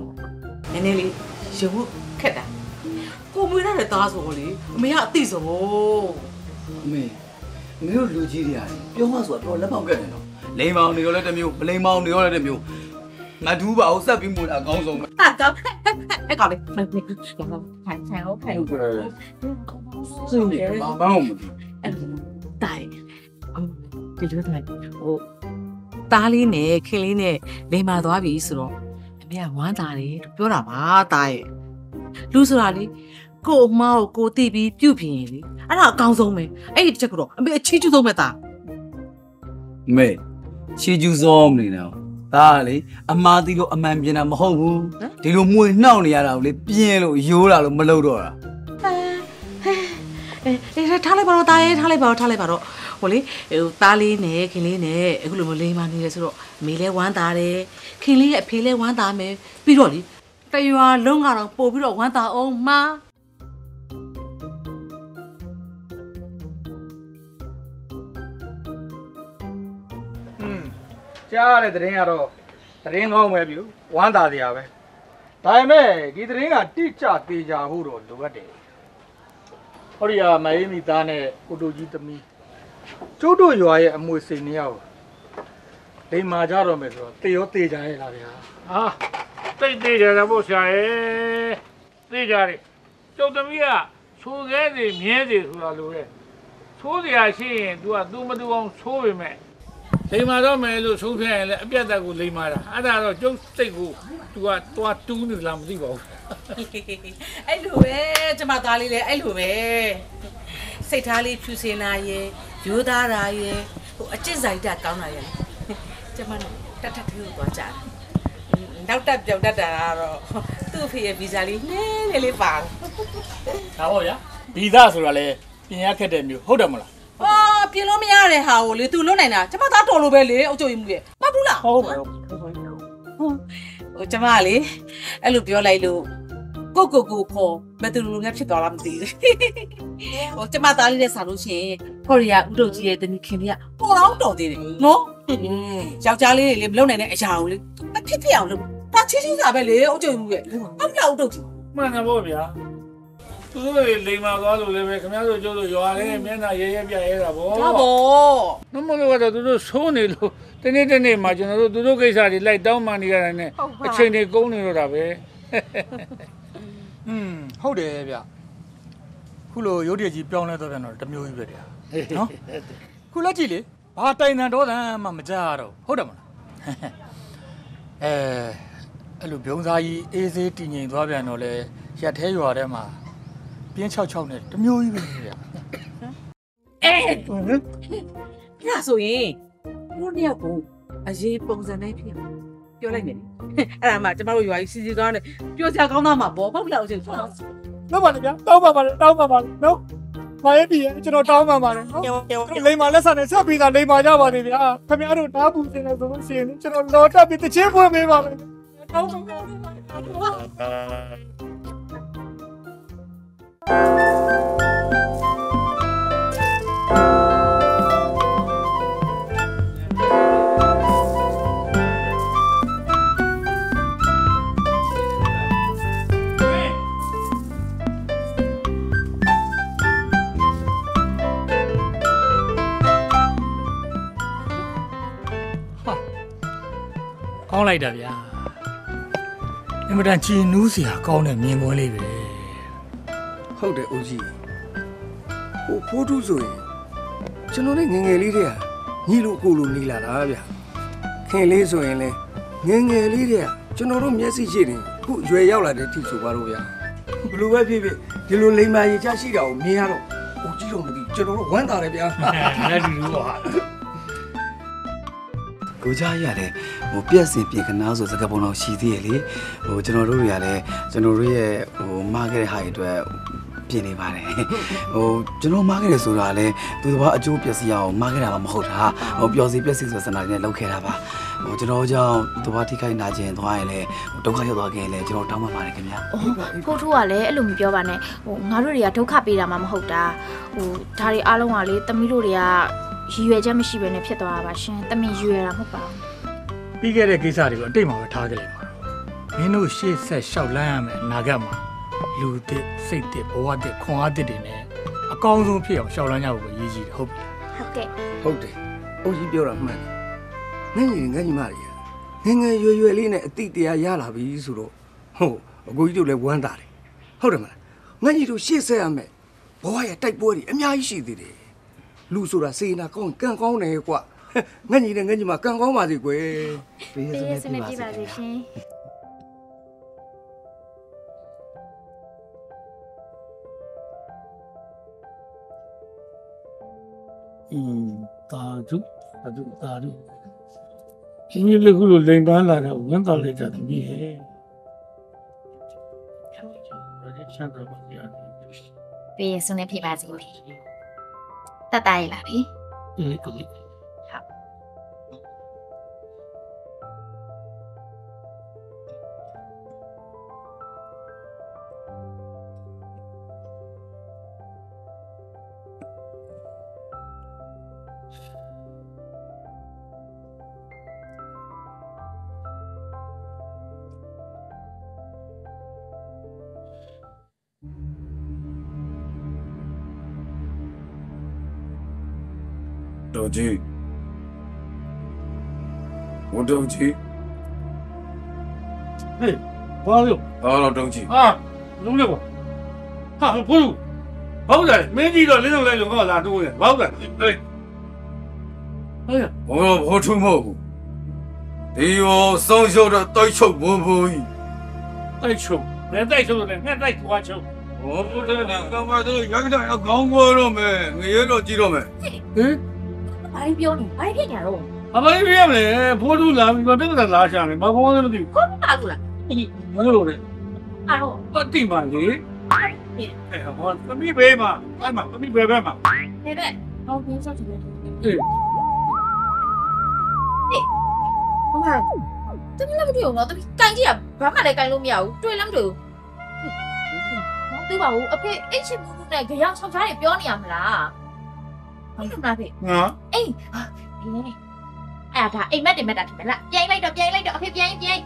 နည်းနည်းလေးရုပ်ခက်တာကိုမွေးရတဲ့သားဆိုလေ အမေကအသိဆုံးအမေမင်းတို့လူကြီးတွေအားပြောမှဆိုတာတော့လက်ပေါက်ကက်နေတော့လိန်ပေါင်တွေရောလည်းတစ်မျိုးပလိန်ပေါင်တွေရောလည်းတစ်မျိုးငါဒူးပါအောင်ဆက်ပြီးမို့တာအကောင်းဆုံးပဲဟာကောင်းအဲ့ကောင်လေးမင်းကောင်းခိုင်ဆိုင်ဟုတ်ခိုင်ဟုတ်ကဲ့စဉ်းနေမှာမဟုတ်ဘူးအဲ့တိုင်ဒီလိုတိုင်းဟိုတားလေးနဲ့ခင်လေးနဲ့လိန်မာသွားပြီဆိုတော့အမေကဝမ်းသာတယ်ပြောတာပါတားရဲ့လူဆိုတာလေး ကို့အမောက်ကိုတိပြီးပြုတ်ပြင်းရင်လေအဲ့ဒါအကောင်းဆုံးပဲအဲ့ဒီတစ်ချက်ကတော့အမေအချီးကျူးဆုံးပဲတားမေချီကျူးစောမနေတော့ဒါကလေအမားတီလို့အမှန်ပြင်တာမဟုတ်ဘူးဒီလိုမှွေနှောက်နေရတာကိုလေပြင်းလို့ရိုးတာလို့မလုပ်တော့တာအေးအေးထားလိုက်ပါတော့တားရဲ့ထားလိုက်ပါတော့ထားလိုက်ပါတော့ဟိုလေဟိုတားလေးနဲ့ခင်လေးနဲ့အခုလိုမျိုးလိန်မာနေတယ်ဆိုတော့အမေလဲဝမ်းသာတယ်ခင်လေးရဲ့အဖေလဲဝမ်းသာမယ်ပြီးတော့လေတရွာလုံးကတော့ပို့ပြီးတော့ဝမ်းသာအောင်မှာ ကြားရတဲ့သတင်းကတော့သတင်းကောင်းပဲပြုဝမ်းသာစရာပဲဒါပေမဲ့ဒီသတင်းကတိကျသေးကြဖို့တော့လိုအပ်တယ်ဟောဒီကမအေးမိသားနဲ့ကိုတူကြီးသမီးကျုပ်တို့ရွာရဲ့အမွေစိန်နှစ်ယောက်လိမ္မာကြတော့မယ်ဆိုတော့တေရောတေကြရဲ့လားဗျာဟာတိတ်သေးကြတယ်ပေါ့ဆရာရဲ့သိကြတယ်ကျုပ်သမီးကဆိုးခဲစီမြဲစီဆိုတာလိုတဲ့ဆိုးစရာရှိရင် तू က तू မတူအောင်ဆိုးပေမဲ့ လိမ္မာတော့မယ်လို့ဆိုးပြရင်လည်းအပြတ်တက်ကိုလိမ္မာတာအဲ့ဒါတော့ကျုပ်စိတ်ကို तू ကတွားတူးနေလားမသိပါဘူးအဲ့လိုပဲကျမသားလေးလည်းအဲ့လိုပဲစိတ်ထားလေးဖြူစင်လာရဲ့ရိုးသားတာရဲ့ဟိုအကျင့်ဆိုင်တာကောင်းတာရဲ့ကျမတို့တက်တက်သေးကိုသွားကြတယ်နောက်တက်ပြောက်တက်တာကတော့သူ့အဖေရဲ့ဗီဇာလေးနည်းနည်းလေးပါဒါပေါ့ဗျာဗီဇဆိုတာလည်းပြင်ရခက်တဲ့မျိုးဟုတ်တယ်မလား အာပြင်လို့မရတဲ့ဟာကိုလေ तू လွတ်နိုင်တာကျမသားတော်လို့ပဲလေအုတ်ချုပ်ရမှုရဲ့မဟုတ်ဘူးလားဟုတ်ပါဘူးဟိုကျမကလေအဲ့လိုပြောလိုက်လို့ကိုကိုကိုခေါ်ဘယ်သူလူငယ်ဖြစ်သွားလားမသိဘူးဟိုကျမသားလေးနဲ့ဆာလို့ရှိရင်ခေါရီးယားဥတုကြီးရဲ့တမီခင်လေးကပေါ်တော့တော်သေးတယ်နော်ယောက်ျားလေးတွေလေမလုံနိုင်တဲ့အရာကိုလေမဖြစ်ဖြစ်အောင်လုပ်ဒါချင်းချင်းစာပဲလေအုတ်ချုပ်မှုရဲ့ဟုတ်လားဥတုကြီးမှန်တယ်ပေါ့ဗျာ သူတို့တွေလိမ္မာသွားလို့လည်းပဲခင်ဗျားတို့ကျိုးတို့ရွာလေးမျက်နှာရဲရဲပြရဲတာဗောဒါပေါ့မမလို့ကတော့သူတို့ဆိုးနေလို့တနေ့တနေ့မှာကျွန်တော်တို့သူတို့ကိစ္စတွေလိုက်တောင်းမှနေရတာနဲ့အချိန်တွေကုန်နေတော့တာပဲอืมဟုတ်တယ်ဗျခုလိုရုပ်တရက်ကြီးပြောင်းလဲတော့ပြန်တော့တစ်မျိုးကြီးပဲဗျာနော် ခုလက်ကြည့်လေဘာတိုင်တန်တော့တန်မှမကြရတော့ဟုတ်တယ်မလား အဲအဲ့လိုဘုံစားကြီးအေးဆေးတည်ငြိမ်သွားပြန်တော့လေရက်သေးရွာထဲမှာ ပြင်း66နဲ့တစ်မျိုးကြီးပဲဗျာအဲညဆိုရင်တို့နှစ်ယောက်ကိုအရေးပုံစံနဲ့ဖြစ်အောင်ပြောလိုက်မယ်အဲ့ဒါမှကျမတို့ရွာကြီးစီစီကောင်းနဲ့ပြောစရာကောင်းသားမှာပေါ့ပေါ့လောက်ချင်းဆိုတော့လောက်ပါလေဗျာတောင်းပါပါလေတောင်းပါပါလေနော်မာရဲ့ပြည်ကျွန်တော်တောင်းပါပါလေနော်လိမ္မာလက်ဆက်နဲ့ဆက်ပြီးသားလိမ္မာကြပါနေဗျာခင်ဗျားတို့ဓာတ်ပူစင်နေဆိုလို့ရှိရင်ကျွန်တော်လော်တက်ပြီးတစ်ချင်းပွင့်ပေးပါမယ်တောင်းပါပါ ကောင်းလိုက်တာဗျာအင်မတန်ချီနူးစရာကောင်းတဲ့မြင်ကွင်းလေးပဲ ဟုတ်တယ်ဦးကြီးဟိုဖိုးထုဆိုရင်ကျွန်တော်လည်းငယ်ငယ်လေးတည်းကညီလိုကိုလိုနေလာတာဗျခင်လေးဆိုရင်လည်းငယ်ငယ်လေးတည်းကကျွန်တော်တို့မျက်စိရှိတယ်ခုရွယ်ရောက်လာတဲ့ထိဆိုပါတော့ဗျဘလို့ပဲဖြစ်ဖြစ်ဒီလိုလိမ္မာရေးချရှိတာကိုမြင်ရတော့ဦးကြီးတော့မသိကျွန်တော်တို့ဝမ်းသာတယ်ဗျာလက်တူတူပါကိုကြားရလည်းဟိုပြက်စင်ပြင်ခနာဆိုစကားပုံတော့ရှိသေးရဲ့လေဟိုကျွန်တော်တို့တွေကလည်းကျွန်တော်တို့ရဲ့ဟိုမားခဲ့တဲ့ဟာတွေအတွက် ပြင်နေပါတယ်ဟိုကျွန်တော်မားခဲ့တယ်ဆိုတာလည်းသူတစ်ပါးအကျိုးပျက်စီးအောင်မားခဲ့တာမှမဟုတ်တာဟိုပျော်စီပျက်စီးဆိုစနာတွေနဲ့လုပ်ခဲ့တာပါဟိုကျွန်တော်ကြောင့်သူတစ်ပါးထိခိုက်နာကျင်သွားရင်လည်းဟိုဒုက္ခရောက်သွားခင်လည်းကျွန်တော်တောင်းပန်ပါတယ်ခင်ဗျာဖိုးထိုးကလည်းအဲ့လိုမပြောပါနဲ့ဟိုငါတို့တွေကဒုက္ခပေးတာမှမဟုတ်တာဟိုဒါတွေအားလုံးကလေသမီးတို့တွေကရည်ရွယ်ချက်မရှိဘဲနဲ့ဖြစ်သွားတာပါရှင်တမင်ရည်ရွယ်တာမဟုတ်ပါဘူးပြီးခဲ့တဲ့ကိစ္စတွေကိုအတိတ်မှာပဲထားခဲ့လိုက်ပါမင်းတို့ရှေ့ဆက်လျှောက်လန်းရမယ်အနာဂတ်မှာ လူသစ်စိတ်သစ်ဘဝသစ်ခွန်အားသစ်တွေနဲ့အကောင်းဆုံးဖြစ်အောင်လျှောက်လန်းကြဖို့ပဲရည်ကြီးတယ်ဟုတ်ပြီလားဟုတ်ကဲ့ဟုတ်တယ်။အုပ်ကြီးပြောတာမှန်တယ်။ငယ်ကြီးငယ်ကြီးမကြီးငယ်ငယ်ရွယ်ရွယ်လေးနဲ့အတိတရားရလာပြီဆိုတော့ဟုတ်အကိုကြီးတို့လည်းဝမ်းသာတယ်။ဟုတ်တယ်မလား။ငယ်ကြီးတို့ရှေ့ဆက်ရမယ်။ဘဝရဲ့တိုက်ပွဲတွေအများကြီးရှိသေးတယ်။လူဆိုတာစေနာကောင်းကံကောင်းတယ်ကွာ။ငယ်ကြီးနဲ့ငယ်ကြီးမကံကောင်းပါစေကွယ်။ပေးရစနေပြပါစေရှင် อืมတာဓုတာဓုတာဓုဒီနေ့လည်းခုလိုလိန်ပန်းလာတော့ဝန်တော်လိုက်တာတမီးဟဲ့ချမ်းသာပါဗျာပေးရစနေပြပါစေတတ်တာရလာပြီအေးကို တော်ကြီးဝန်တော်ကြီးဟေးဘာလို့ဘာလို့တော်ကြီးဟာလုံးလေးပါဟာဘုရားဟုတ်တယ်မင်းကြီးတော့လင်းလုံးလိုက်လို့ငါလာတော့ရဟုတ်တယ်ဟေးဟေးဘောဘောထုံမဟုတ်ဘူးဒီရောဆုံးရှုံးတော့တိုက်ချုပ်ဘုံဘုံကြီးတိုက်ချုပ်ငါတိုက်ချုပ်တယ်ငါတိုက်ခွာချုပ်ဘောဘုတဲ့ကံမတို့ရိုက်တော့ခေါင်းပေါ်တော့မယ်ငရဲတော့ကြည့်တော့မယ်ဟင် ဘာပြောနေဘာဖြစ်ကြတော့အမေပြရမယ်ဖိုးသူလာပြီးတော့တက်လာရှာတယ်ဘာဘောလဲမသိဘူးဘာလို့လားမလို့လေအားတော့အတိမှလေအဲဟောသမီးဘေးမှာအဲ့မှာသမီးဘေးဘက်မှာနေပဲဟောင်းစားချင်တယ်အေးဟုတ်ပါတမီးလည်းမတွေ့ဘူးနော်တမီးကန်ကြည့်ရဘာမှလည်းကန်လို့မရဘူးတွေ့လည်းမတွေ့ဘူးဟုတ်သေးပါဘူးအဖေအိတ်ချစ်မှုနဲ့ကြရောင်ချောက်ချားတွေပြောနေရမလား ဟုတ်ကဲ့ပါဖေငါအေးဟာဒီနေအဲ့ဒါအိမ်မက်တင်မက်တာတင်မလားပြိုင်လိုက်တော့ပြိုင်လိုက်တော့အဖေပြိုင်ပြိုင်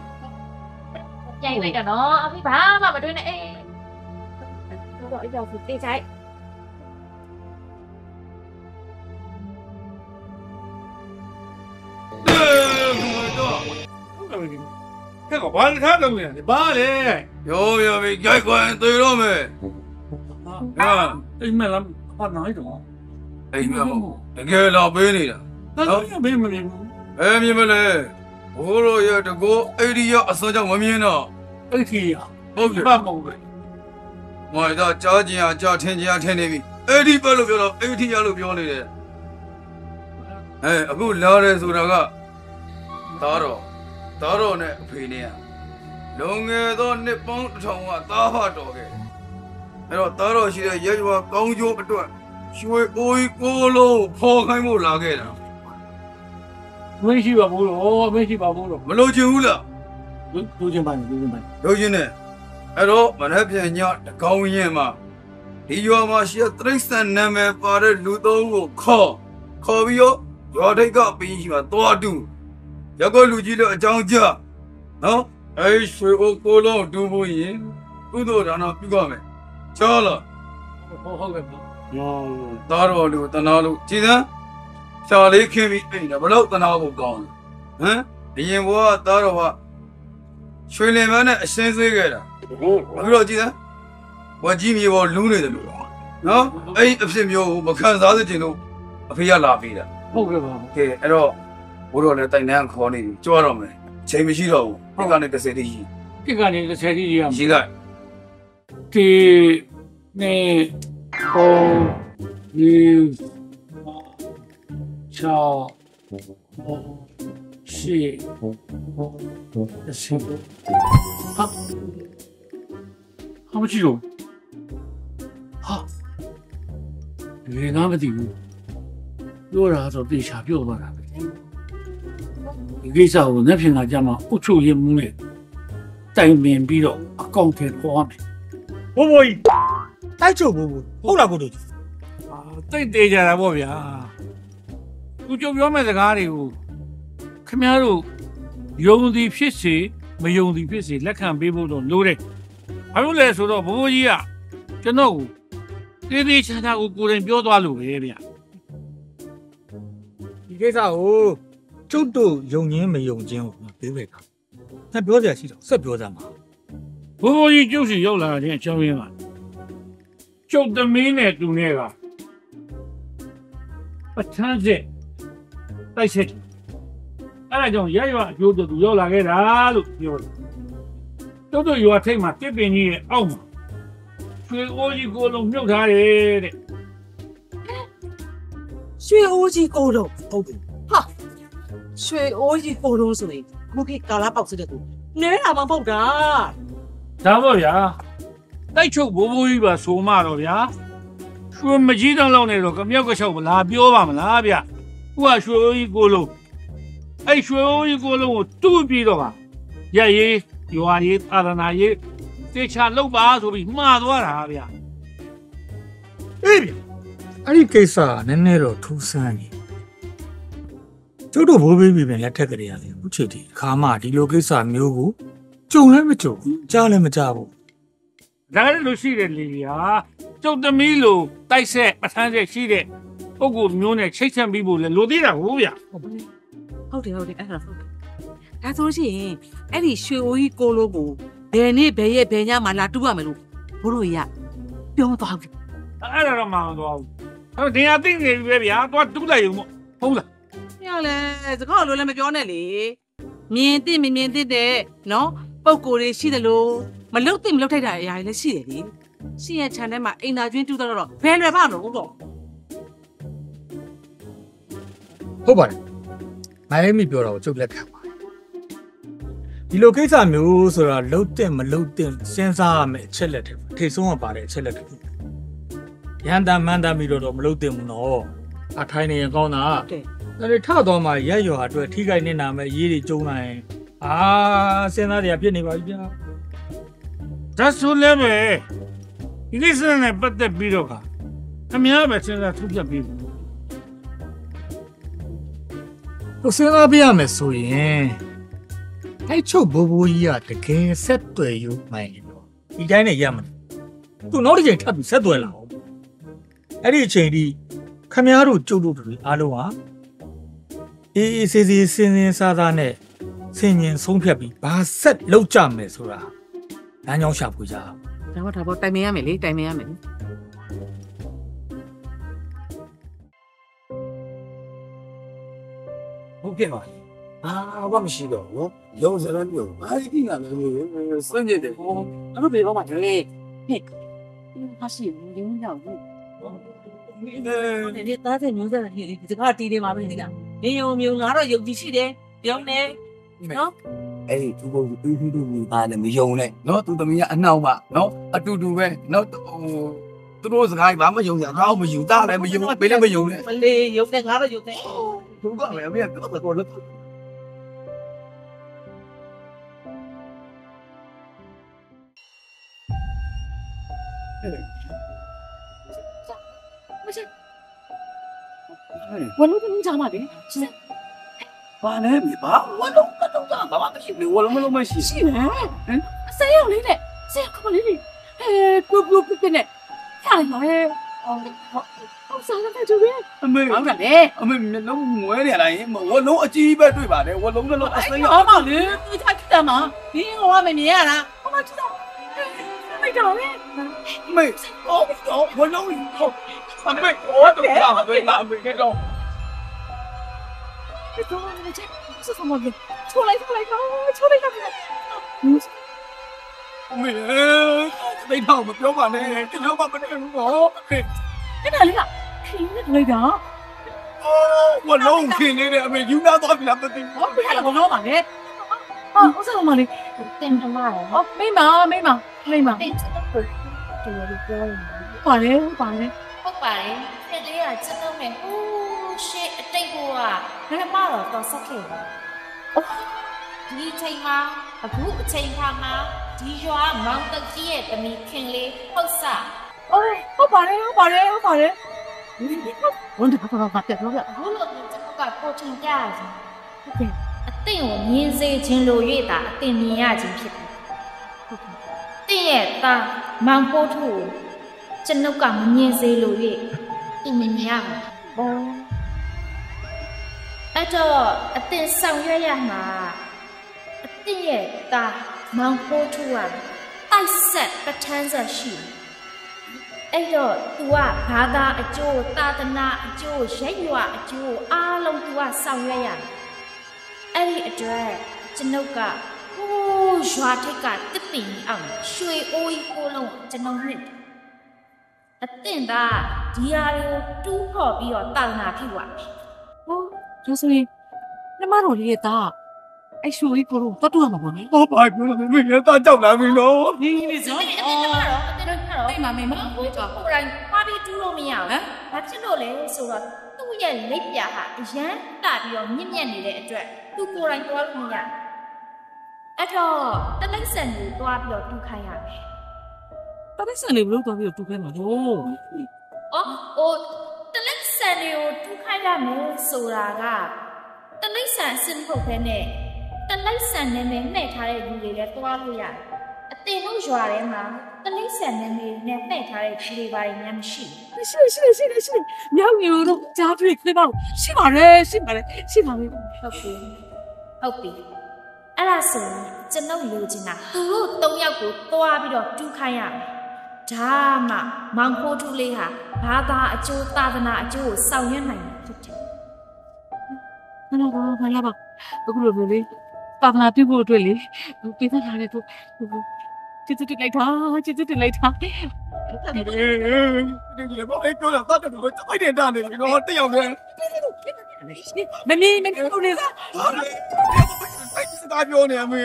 ပြိုင်လိုက်တော့နော်အဖေဘာမှမတွေ့နဲ့အေးတော့ အဲ့တော့ဖေးချိုက်ကဲကဘာလဲထားတော့နေဘာလဲရောရောပြီကြိုက်ခွင်သေတော့မယ်ဟာအိမ်မက်လားဟာနိုင်တော့အိမ်မဟုတ်တကယ်တော့ပေးနေတာတော့ဘေးမမြင်ဘူးဘယ်မြင်မလဲဘိုးတို့ရဲ့တကောအိဒီယအစောကြောင့်မမြင်တော့အဲ့ဒီရဟုတ်တယ်ဘာမဟုတ်ဘူးငါတော့ကြားကျင်အားကြားထင်ကျင်အားထင်နေပြီအဲ့ဒီဘက်လို့ပြောတော့အဲ့ဒီရလို့ပြောနေတယ်အဲအခုလာတယ်ဆိုတာကသားတော်သားတော်နဲ့အဖေနဲ့လုံငယ်သောနှစ်ပေါင်းတစ်ထောင်ကသားဖတော်ခဲ့အဲ့တော့သားတော်ရှိတဲ့ရဲရွာကောင်းကျိုးအတွက် ရွှေအိုးကိုလုံးဖော်ခိုင်းဖို့လာခဲ့တာမရှိပါဘူးလို့မရှိပါဘူးလို့မလို့ချင်ဘူးလားလူချင်းပိုင်းလူချင်းပိုင်းလို့ချင်းနဲ့အဲ့တော့မနေ့ပြန်ညတကောင်းရင်မှာဒီရွာမှာရှိတဲ့တရိษံနာမည်ပါတဲ့လူသုံးကိုခေါ်ခေါ်ပြီးတော့ရွာထိတ်ကပင်းရှိမှာတွားတူရက်ကောလူကြီးတို့အကြောင်းကြားနော်အဲ့ဒီရွှေအိုးကိုလုံးတူဖို့ရင်ကုသိုလ်ဒါနပြုရမယ်ချောလားဟုတ်ဟုတ်ကဲ့ပါ သားတော်လူတနာလူကြည်စမ်းရှာလေးခင်းပြီးအိမ်တယ်ဘလို့တနာဖို့ကောင်းလဲဟမ်အရင်ဘဝသားတော်ကရွှေလင်မန်းနဲ့အရှင်းဆွေးခဲ့တာအခုတော့ကြည်စမ်းဝကြီးမြေပေါ်လူးနေတယ်လို့နော်အဲ့ဒီအဖြစ်မျိုးကိုမခံစားစေချင်လို့အဖေကလာပေးတာဟုတ်ကဲ့ပါကဲအဲ့တော့ဘိုးတော်လည်းတိုင်တန်းခေါ်နေပြီကြွားတော့မယ်ချိန်မရှိတော့ဘူးဒီကနေတစ်စက်တည်းရှိဒီကနေ30ကြီးရရှိလိုက်ဒီနေ ဟိုဒီချောရှိရှိဟာဟာမကြည့်လို့ဟာဒီငါမသိဘူးပြောတာဆိုတေချာပြောသွားတာပဲဒီကိစ္စကိုလက်ဖြင့်ကကြမှာအုတ်ချုပ်ရမှုနဲ့တိုင်ပင်ပြီးတော့အကောင့်ထဲပေါ်ရမယ်ဘိုးဘိုးကြီး တိုက်ချုပ်ဘိုးဘိုးဟုတ်လားကိုတို့တိတ်သေးကြတာပေါ့ဗျာသူကြုံပြောမဲ့စကားတွေကိုခင်ဗျားတို့ယုံသည်ဖြစ်စေမယုံသည်ဖြစ်စေလက်ခံပေးဖို့တော့လိုတယ်ဘာလို့လဲဆိုတော့ဘိုးဘိုးကြီးကကျွန်တော်ကိုတေးသေးချာချာကိုကိုယ်တိုင်ပြောသွားလို့ပဲဗျဒီကိစ္စကိုကျုပ်တို့ယုံချင်းမယုံချင်းကိုပေးပဲက။ငါပြောစရာရှိတော့ဆက်ပြောစမ်းပါဘိုးဘိုးကြီးကျုပ်စီရောက်လာတဲ့အကြောင်းရင်းက ကျုပ်သမီးနဲ့သူနဲ့ကပဋ္ဌာန်းချက်တိုက်ဆက်တယ်အဲ့ဒါကြောင့်ရရွာအကျိုးတူသူရောက်လာခဲ့တာလို့ပြောတယ်ကျုပ်တို့ရွာထိပ်မှာတစ်ပင်ကြီးရဲ့အောက်မှာရွှေအိုးကြီးကိုလုံးမြုပ်ထားတယ်တဲ့ရွှေအိုးကြီးကိုတော့ဟုတ်ပြီဟာရွှေအိုးကြီးကိုတော့ဆိုရင်ခုခေတ်ကာလာပေါက်စတဲ့သူနဲတာမှမဟုတ်တာဒါပေါ့ဗျာ တိုက်ချုပ်ဘိုးဘိုးကြီးပါဆိုမှတော့ဗျာရွှေမကြီးတောင်လောက်နေတော့ကမြောက်ကချောက်မလားပြောပါမလားဗျခုကရွှေအိုးကြီးကိုလုံးအဲ့ရွှေအိုးကြီးကိုလုံးကိုတူးပြီးတော့ပါရရေးရွာရေးသာသနာရေးတေချာလောက်ပါဆိုပြီးမှားသွားတာဗျာ။အေးဗျ။အဲ့ဒီကိစ္စကနည်းနည်းတော့ထူးဆန်းနေ။ကျုပ်တို့ဘိုးဘေးပြည်ပြန်လက်ထက်ကလေးရတယ်အခုချိန်ထိခါမှဒီလိုကိစ္စမျိုးကိုကြုံလည်းမကြုံဘူးကြားလည်းမကြားဘူး ဒါလည်းလို့ရှိတယ်လေဗျာကျုပ်သမီးလိုတိုက်ဆက်ပဋ္ဌာန်းချက်ရှိတဲ့ပုဂ္ဂိုလ်မျိုးနဲ့ချိတ်ဆက်ပြီးဖို့လေလိုသေးတာဟုတ်ဗျာဟုတ်တယ်ဟုတ်တယ်အဲ့ဒါဟုတ်တယ်ဒါဆိုလို့ရှိရင်အဲ့ဒီရွှေအိုးကြီးကိုလိုကိုဘယ်နေ့ဘယ်ရက်ဘယ်ညမှာလာတူးရမယ်လို့ဘိုးတို့ရပြောသွားပြီအဲ့ဒါတော့မအောင်တော့ဘူးအဲ့တော့ဒီဟာသိနေပြီပဲဗျာသွားတူးလိုက်ရုံပေါ့ဟုတ်လားညလေစကားလိုလည်းမပြောနဲ့လေမြင်သိမမြင်သိတဲ့နော်ပုံကိုယ်တွေရှိတယ်လို့ မလုတ်သိမလုတ်ထိုက်တာအရာတွေလည်းရှိတယ်လေရှိရဲ့ခြံထဲမှာအိမ်သာကျွင်းတူးတော့တော့ဘယ်လွယ်ပါ့မလို့တော့။ဟုတ်ပါတယ်။မိုင်းလေးမိပြောတာကိုကျုပ်လက်ခံပါတယ်။ဒီလိုကိစ္စမျိုးဆိုတာလှုပ်တဲ့မလှုပ်တဲ့စဉ်းစားရမယ့်အချက်လက်တွေထိတ်ဆုံးရပါတယ်အချက်လက်တွေ။ရန်တမ်းမှန်တမ်းပြီးတော့တော့မလှုပ်တဲ့ဘူးနော်။အထိုင်းနေရင်ကောင်းတာဟုတ်တယ်။ဒါတွေထတော့မှရက်ရွာအတွက်ထိခိုက်နေတာမဲ့ရေးတွေကျုံလာရင်အာစဉ်းစားရဖြစ်နေပါပြီဗျာ ဒါဆိုလည်းပဲဒီကိစ္စနဲ့ပတ်သက်ပြီးတော့ကခမည်းပဲစဉ်းစားထုတ်ပြပြီးပြီ။ဟိုစဉ်းစားပြရမယ်ဆိုရင်အဲ့ချုပ်ဘိုးဘိုးကြီးကတကယ်ဆက်သွယ်ယူမှန်ရင်တော့ဒီတိုင်းနဲ့ရမှာ။သူနောက်တစ်ချိန်ထပ်ပြီးဆက်သွယ်လာအောင်။အဲ့ဒီအချိန်ဒီခမည်းတော်ကျုပ်တို့တွေအားလုံးဟာအေးအေးဆေးဆေးစင်းစင်းစားစားနဲ့ဆင်ញင်ဆုံးဖြတ်ပြီးဘာဆက်လောက်ကြမယ်ဆိုတာ လမ်းကြောင်းရှာဖွေကြအောင်ဒါတော့ဒါပေါ့တိုင်မင်ရမယ်လေတိုင်မင်ရမယ်လေဟုတ်ကဲ့ပါအာဘာမရှိတော့ဘူးလုံးစရမ်းပြုတ်ဘာကြီးကလည်းမျိုးစမ်းကြတယ်ဟောအဲ့လိုပြေတော့မှလေဟဲ့ဟာရှိရင်းရောက်ဘူးဒီနေဒီဒီသားတဲ့မျိုးစားဒီဒီစကားတီးနေမှာပဲဒီကနေုံမျိုးငါတော့ယုံကြည်ရှိတယ်ပြောနေနော် အဲ့ဒီသူကိုတူးတူးတူးမိသားလည်းမယုံနဲ့နော်သူသမီးကအနှောက်ပါနော်အတူတူပဲနော်ဟိုသူတို့စကားဘာမှမယုံကြတော့မယူသားလည်းမယုံပေးလည်းမယုံနဲ့မလေးယုံတယ်ငါတော့ယုံတယ်သူကလည်းအမေကတော့တော့လို့မရှိဝလုံးလုံးကြမှာလေရှိတယ် ဘာလဲမိဘာဝလုံးကတော့ဘာမှမရှိဘူးဝလုံးမလုံးမရှိရှိတယ်ဟမ်အစရောက်လေးနဲ့ဆရာကလေးလေးဟဲ့ပူပူပြပြနဲ့ဟာရဟဲ့အော်ဟောစားတဲ့သူပဲအမေဟုတ်တယ်လေအမေမျက်လုံးငွဲနေရလားဝလုံးအကြီးပဲတွေ့ပါတယ်ဝလုံးလည်းအစိမ်းဟောမလေးသူချစ်တယ်မဒီဟောမမြင်ရတာဟောမချစ်တော့မိတ်တော်လေမေအော်အော်ဝလုံးဟုတ်အမေအော်တော့ကြာပဲအမေကတော့ ဒီတော့လည်းချက်ဆက်စမလို့ချိုးလိုက်ချိုးလိုက်တော့ချိုးလိုက်တော့အမေတိတ်တော့မပြောပါနဲ့ကျွန်တော်ကမနေဘူးဟောအဲ့ဒါလေးကခင်းနေလိုက်တာဝလုံးခင်းနေတယ်အမေယူနာတော့ပြီလားမသိဘူးဟောဘယ်လိုလုပ်ပါလဲဟာဥစားမလေးတင်ထမရဟောမိမမိမမိမတင်ချစ်တော့တော်တော်ပြောနေပါလေပါလေဟုတ်ပါတယ်ဖြစ်လေးကချစ်တော့မယ်ဟိုး ရှေ့အတိတ်ကဘယ်မှတော့တော်ဆက်ခဲ့ပါဒီချိန်မှာအခုအချိန်ခါမှာဒီရွာမောင်တကြီးရဲ့တမီခင်လေးဟုတ်စအော်ဟုတ်ပါလေဟုတ်ပါလေဟုတ်ပါလေဝန်တပါပါပြတ်တော့ပြအခုလိုမျိုးကျွန်တော်ကပို့ချင်ကြရစီဟုတ်ကဲ့အတင့်ကိုမြင်စေခြင်းလို၍သာအတင်မြင်ရခြင်းဖြစ်တယ်တင့်ရဲ့သားမောင်ဖိုးထုကိုကျွန်ုပ်ကမမြင်စေလို၍သူမမြင်ရပါဘူး အဲ့တော့အတင်ဆောင်ရွက်ရမှာအတင်ရဲ့သားမောင်ဖိုးထုကတိုက်ဆက်ပဋ္ဌာန်းဆက်ရှိတယ်အဲ့တော့ तू ကဘာသာအကျိုးသာသနာအကျိုးရက်ရွာအကျိုးအားလုံး तू ကဆောင်ရွက်ရတယ်အဲ့ဒီအတွက်ကျွန်ုပ်ကဟိုးရွာထိပ်ကတစ်ပင်ကြီးအောင်ရွှေအိုးကြီးကိုလုံးကျွန်ုပ်နှစ်တယ်အသင်ကဒီဟာတွေကိုတူးဖော်ပြီးတော့တာသနာဖြစ်သွားပြီဟော ဒါဆိုရင်ညီမတို့လေးရဲ့သားအဲ့ရှူကြီးကိုတော့တတ်တူရမှာပေါ့နော်ဟောပါပြောလို့မင်းလည်းတာကြောက်လာပြီနော်ဒီဒီဇောအဲ့ဒီအတင်ကတော့အတင်ကတော့အိမ်မှာမေမဟိုတော့ကိုယ်တိုင်မှားပြီးတူးလို့မရဘူးဟမ်ဘာဖြစ်လို့လဲဆိုတော့သူ့ရဲ့လက်ပြဟာအရန်တာပြီးတော့မြင့်မြတ်နေတဲ့အတွက်သူကိုယ်တိုင်တွားလို့မရဘူးအဲ့တော့တလိမ့်ဆန်ကိုတွားပြီးတော့တူးခိုင်းရမယ်တတိဆန်လေးဘလို့တော့ပြီးတော့တူခဲမှာတော့။အော်ဟိုတလိမ့် ဆန်တွေကိုတူးခိုင်းရမယ်ဆိုတာကတလိမ့်ဆန်အစစ်မဟုတ်ဘဲနဲ့တလိမ့်ဆန်နာမည်မှဲ့ထားတဲ့လူတွေလည်းတွားလို့ရတယ်။အတင်တို့ရွာထဲမှာတလိမ့်ဆန်နာမည်နဲ့မှဲ့ထားတဲ့လူတွေပါရင်များမရှိဘူးရှိရှိရှိရှိရှိမြောက်မျိုးတို့ကြားတွေ့ခေပါရှိပါတယ်ရှိပါတယ်ရှိပါပြီ။ဟုတ်ပြီ။ဟုတ်ပြီ။အဲ့ဒါဆိုရင်ကျွန်ုပ်လိုချင်တာသူတို့၃ယောက်ကိုတွားပြီးတော့တူးခိုင်းရမယ်။ ဒါမှမောင်ဖိုးထူးလေးဟာဘာသာအကျိုးသာသနာအကျိုးကိုဆောင်ရွက်နိုင်မှာဖြစ်တယ်မလာပါမလာပါအခုလိုမျိုးလေးပါမလာပြုဖို့အတွက်လေပေးသလာတဲ့သူချစ်ချစ်လိုက်တာချစ်ချစ်လိုက်တာဒီလေဘာလဲပြောတာတတ်တယ်လို့တိုက်တယ်တာနေပြီနော်တယောက်တည်း မမီမမီကိုနေစားဟာလေတိုက်စကားပြောနေအမေ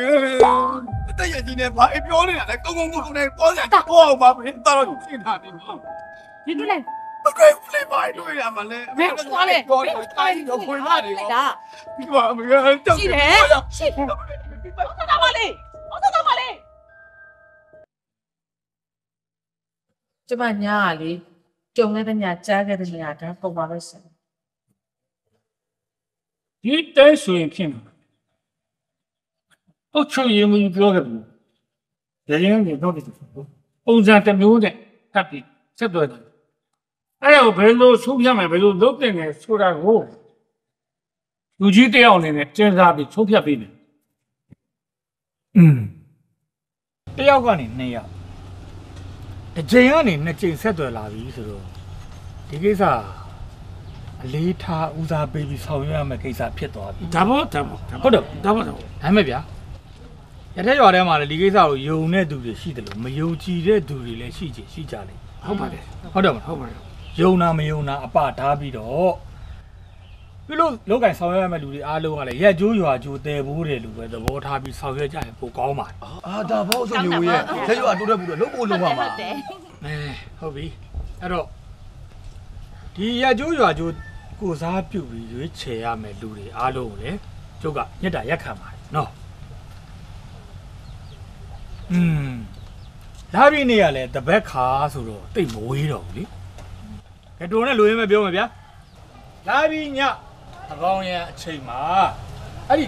တက်ရကြီးနဲ့ဘာပြောနေတာလဲကုန်းကုန်းကုန်းနဲ့ပေါ်စရာပေါ်အောင်ပါပဲတာတော့ရှင်းတာနေနော်ဒီလိုလေဘယ်ဖလေးပါတွေ့ရမလဲဘယ်သွားလဲဘယ်သွားလဲတော့ခွေလာတယ်လိုက်တာဒီမှာအမေကြောက်ရှိတယ်ရှိတယ်ဟုတ်တာပါလေဟုတ်တာပါလေကျမညာကလေကြုံခဲ့တဲ့ညာကြားခဲ့တဲ့ညာဒါပုံပါလို့ဆက် ဒီတိုင်းဆိုရင်ဖြစ်မှာဟုတ်ချွေရင်မူပြောခဲ့ဘူးရရင်နေတော့တယ်ပုံစံတစ်မျိုးနဲ့ကပ်ပြီးဆက်သွယ်တယ်အဲ့ဒါကိုဘယ်လိုဆုံးဖြတ်မယ်ဘယ်လိုလုပ်တင်လဲဆိုတာကိုလူကြီးတယောက်အနေနဲ့စဉ်းစားပြီးဆုံးဖြတ်ပေးတယ်อืมတယောက်ကနေနှစ်ယောက်တစ်ချိန်ကနေနှစ်ချိန်ဆက်သွယ်လာပြီဆိုတော့ဒီကိစ္စ အလေးထားဦးစားပေးပြီးဆောင်ရွက်ရမယ့်ကိစ္စဖြစ်သွားပြီဒါပေါ့ဒါပေါ့ဟုတ်တယ်ဒါပေါ့ဒါပေါ့ဒါမဲ့ဗျာရတဲ့ရွာထဲမှာလည်းဒီကိစ္စကိုယုံတဲ့သူတွေရှိတယ်လို့မယုံကြည်တဲ့သူတွေလည်းရှိကြရှိကြတယ်ဟုတ်ပါတယ်ဟုတ်တယ်မလားဟုတ်ပါတယ်ယုံနာမယုံနာအပထားပြီးတော့ပြုလို့လောက်ကင်ဆောင်ရွက်ရမယ့်လူတွေအားလုံးကလည်းရက်ကျိုးရွာကျိုးတဲဘိုးတယ်လို့ပဲသဘောထားပြီးဆောင်ရွက်ကြရင်ပိုကောင်းပါတယ်အာဒါဘောဆိုမျိုးရဲ့လက်ရွာတိုးတက်ဘူးတော့လုံးဖို့လုံးပါမှာအဲဟုတ်ပြီအဲ့တော့ဒီရက်ကျိုးရွာကျိုး ကိုစားပြုတ်ပြီးရွေးချယ်ရမယ့်လူတွေအားလုံးကိုလည်းကျုပ်ကမြတ်တာရက်ခံပါတယ်နော်อืมလာပြီးနေရလဲတပတ်ခါဆိုတော့တိတ်မဝေးတော့ဘူးလေကဲတော်နဲ့လူရင်းပဲပြောမယ်ဗျာလာပြီးညအကောင်းရန်အချိန်မှာအဲ့ဒီ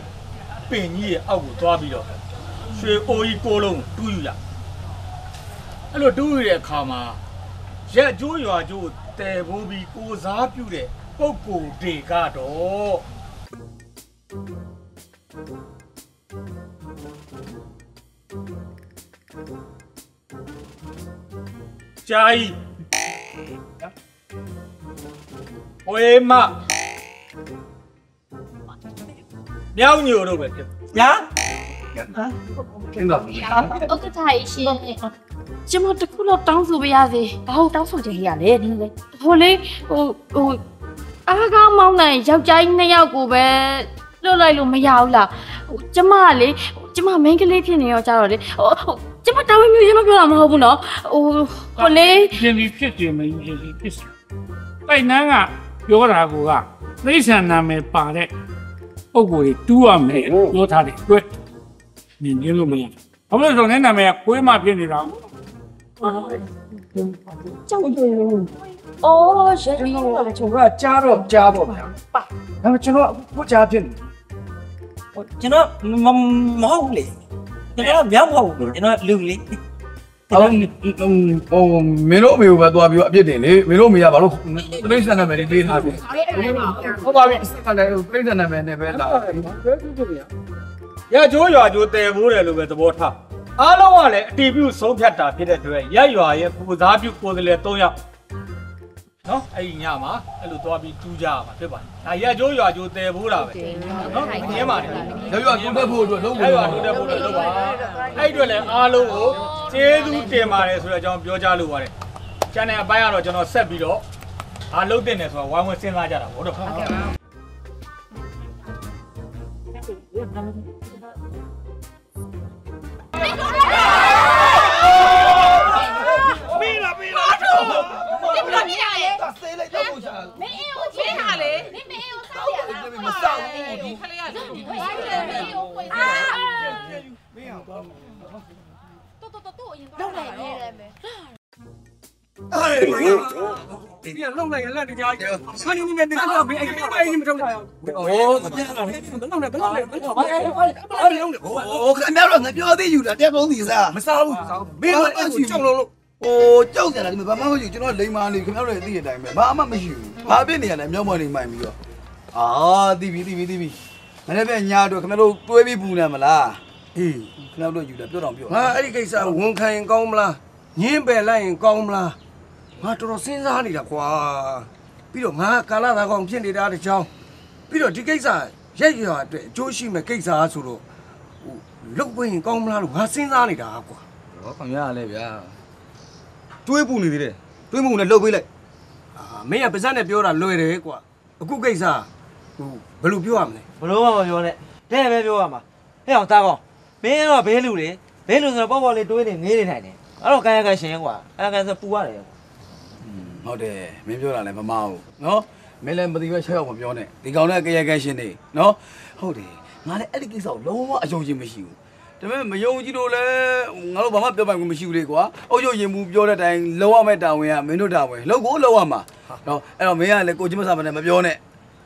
ပင်ကြီးရဲ့အောက်ကိုသွားပြီးတော့ရွှေအိုကြီးကိုလုံးတူးယူရအဲ့လိုတူးယူတဲ့အခါမှာရက်ကျိုးရွာကျိုးတဲဖို့ပြီးကိုစားပြုတဲ့ ပုံကိုယ်တွေကတော့ဂျာကြီးဝေမမြောင်ညိုတို့ပဲဖြစ်ညာကျင်းတော့ပြီ။ဥက္ကဋ္ဌကြီးရှင်ကျမတခုတော့တောင်းဆိုပါရစေဘာလို့တောင်းဆိုချင်ရလဲဒီလေဟိုလေဟိုဟို အားကောင်းမောင်းတဲ့ယောက်ျားကြီးနှစ်ယောက်ကိုပဲလွတ်လိုက်လို့မရဘူးလားဟိုကျမကလေဟိုကျမ main ကလေးဖြစ်နေရောကြတော့လေဟိုဟိုကျမတာဝန်မျိုးရမပြောတာမဟုတ်ဘူးနော်ဟိုဟိုလေပြင်ပြီးဖြစ်တယ်မင်းဖြစ်ပြီးဖြစ်တယ်တိုက်နန်းကပြောတာကသိဆန်နာမည်ပါတဲ့ပုံကိုယ်တွေတူးရမယ်ပြောထားတယ်တွေ့နင်နေလို့မရဘာလို့လဲဆိုတော့နင်းနာမည်ကကိုယ်မှဖြစ်နေတာကြောက်တယ် အော်ရပြီကျွန်တော်ကကြားတော့ကြားပေါ့ဗျာဒါပေမဲ့ကျွန်တော်အခုကြားဖြစ်နေဟကျွန်တော်မမဟုတ်ဘူးလေကျွန်တော်မြောက်မဟုတ်ဘူးကျွန်တော်လူလေအော်ဟိုမင်းတို့အမေကိုပဲသွားပြီးတော့အပြစ်တင်လေမင်းတို့အမေကဘာလို့ပြိဿနာမယ်လေးပေးထားပြီဟုတ်ပါပြီစက်ကလည်းပြိဿနာမယ်နဲ့ပဲလာရကျိုးရွာကျိုးတည်ဖို့တယ်လို့ပဲသဘောထားအားလုံးကလည်းအတီးပြုဆုံးဖြတ်တာဖြစ်တဲ့အတွက်ရက်ရွာရဲ့ပူစားပြုကိုယ်စားလှယ်၃ယောက် နော်အဲ့ဒီညမှာအဲ့လိုသွားပြီးတူးကြရမှာဖြစ်ပါတယ်ဒါရက်ကျိုးရွာကျိုးတည်ဖို့တာပဲနော်ငင်းပါတယ်ရွရွတိုးတက်ဖို့အတွက်လုံးဝအဲ့ရွာတိုးတက်ဖို့လည်းလုပ်ပါအဲ့အတွက်လည်းအားလုံးကိုကျေးဇူးတင်ပါတယ်ဆိုတဲ့အကြောင်းပြောကြားလိုပါတယ်ကျန်တဲ့အပိုင်းကတော့ကျွန်တော်ဆက်ပြီးတော့အားလုံးတင်တယ်ဆိုတော့ဝိုင်းဝန်းစဉ်းစားကြတာဗောတော့ဟုတ်ကဲ့မ ထုတ်လိုက်ရလက်တရားကြီးဆန်းနေနေနေတော့ဘယ်အဲ့ဒီဘယ်အဲ့ဒီမထုတ်လိုက်ရအောင်ဟိုးပြန်လာတယ်ဘယ်လောက်လဲဘယ်လောက်လဲဘယ်လောက်လဲအဲ့ဒီလုံးလေဟိုးခင်ဗျားတို့ငါပြောသေးယူတာတက်ပုံးစီစားမစားဘူးမင်းတို့အဲ့ဒီကြောက်လို့လို့ဟိုကြောက်ကြတာဒီမှာဘာမှမရှိဘူးကျွန်တော်လိမ်မာနေခင်ဗျားတို့လည်းသိတဲ့အတိုင်းပဲဘာမှမရှိဘူးဘာဖြစ်နေရလဲမြောက်မွန်နေမှိုင်ပြီးတော့အာသိပြီသိပြီသိပြီမနေ့ပြန်ညာတို့ခင်ဗျားတို့တွေးပြီးပူနေမလားအေးခင်ဗျားတို့ယူတာပြောတော့ပြောဟာအဲ့ဒီကိစ္စဝန်ခံရင်ကောင်းမလားညင်းပယ်လိုက်ရင်ကောင်းမလား ငါတော်တော်စဉ်းစားနေတာကွာပြီးတော့ငါကာလသာကောင်ဖြစ်နေတာတချောင်းပြီးတော့ဒီကိစ္စရက်ရွာအတွက်အကျိုးရှိမဲ့ကိစ္စဆိုတော့ဟိုလုတ်ဝင်ရင်ကောင်းမလားလို့ငါစဉ်းစားနေတာကွာဟောခင်ဗျားလည်းဗျာတွေးပူနေသေးတယ်တွေးမှုနဲ့လှုပ်ပေးလိုက်အာမင်းကပါဇက်နဲ့ပြောတာလွယ်တယ်ကွာအခုကိစ္စဟိုဘယ်လိုပြောရမလဲဘလို့မှမပြောနဲ့တဲ့ပဲပြောရမှာဟဲ့အောင်သားကောင်မင်းတော့ဘဲလူလေဘဲလူဆိုတော့ပေါ့ပေါ့လေးတွေးနေငေးနေနိုင်တယ်အဲ့တော့ကာယကရှင်ကွာကာယကဆိုပူရတယ် ဟုတ်တယ်မင်းပြောတာလည်းမမဟုတ်နော်မင်းလည်းမသိပဲချက်အောင်မပြောနဲ့ဒီကောင်နဲ့ကြရကဲရှင်းနေနော်ဟုတ်တယ်ငါလည်းအဲ့ဒီကိစ္စကိုလုံးဝအယုံကြည်မရှိဘူးဒါပေမဲ့မယုံကြည်လို့လည်းငါတို့ဘာမှပြောပိုင်ခွင့်မရှိဘူးလေကွာအုပ်ချုပ်ရင်မူပြောတဲ့အတိုင်းလုံးဝမဲ့တာဝန်ကမင်းတို့တာဝန်လောက်ကိုလောက်ရမှာနော်အဲ့တော့မင်းကလည်းကိုချင်းမစားမနဲ့မပြောနဲ့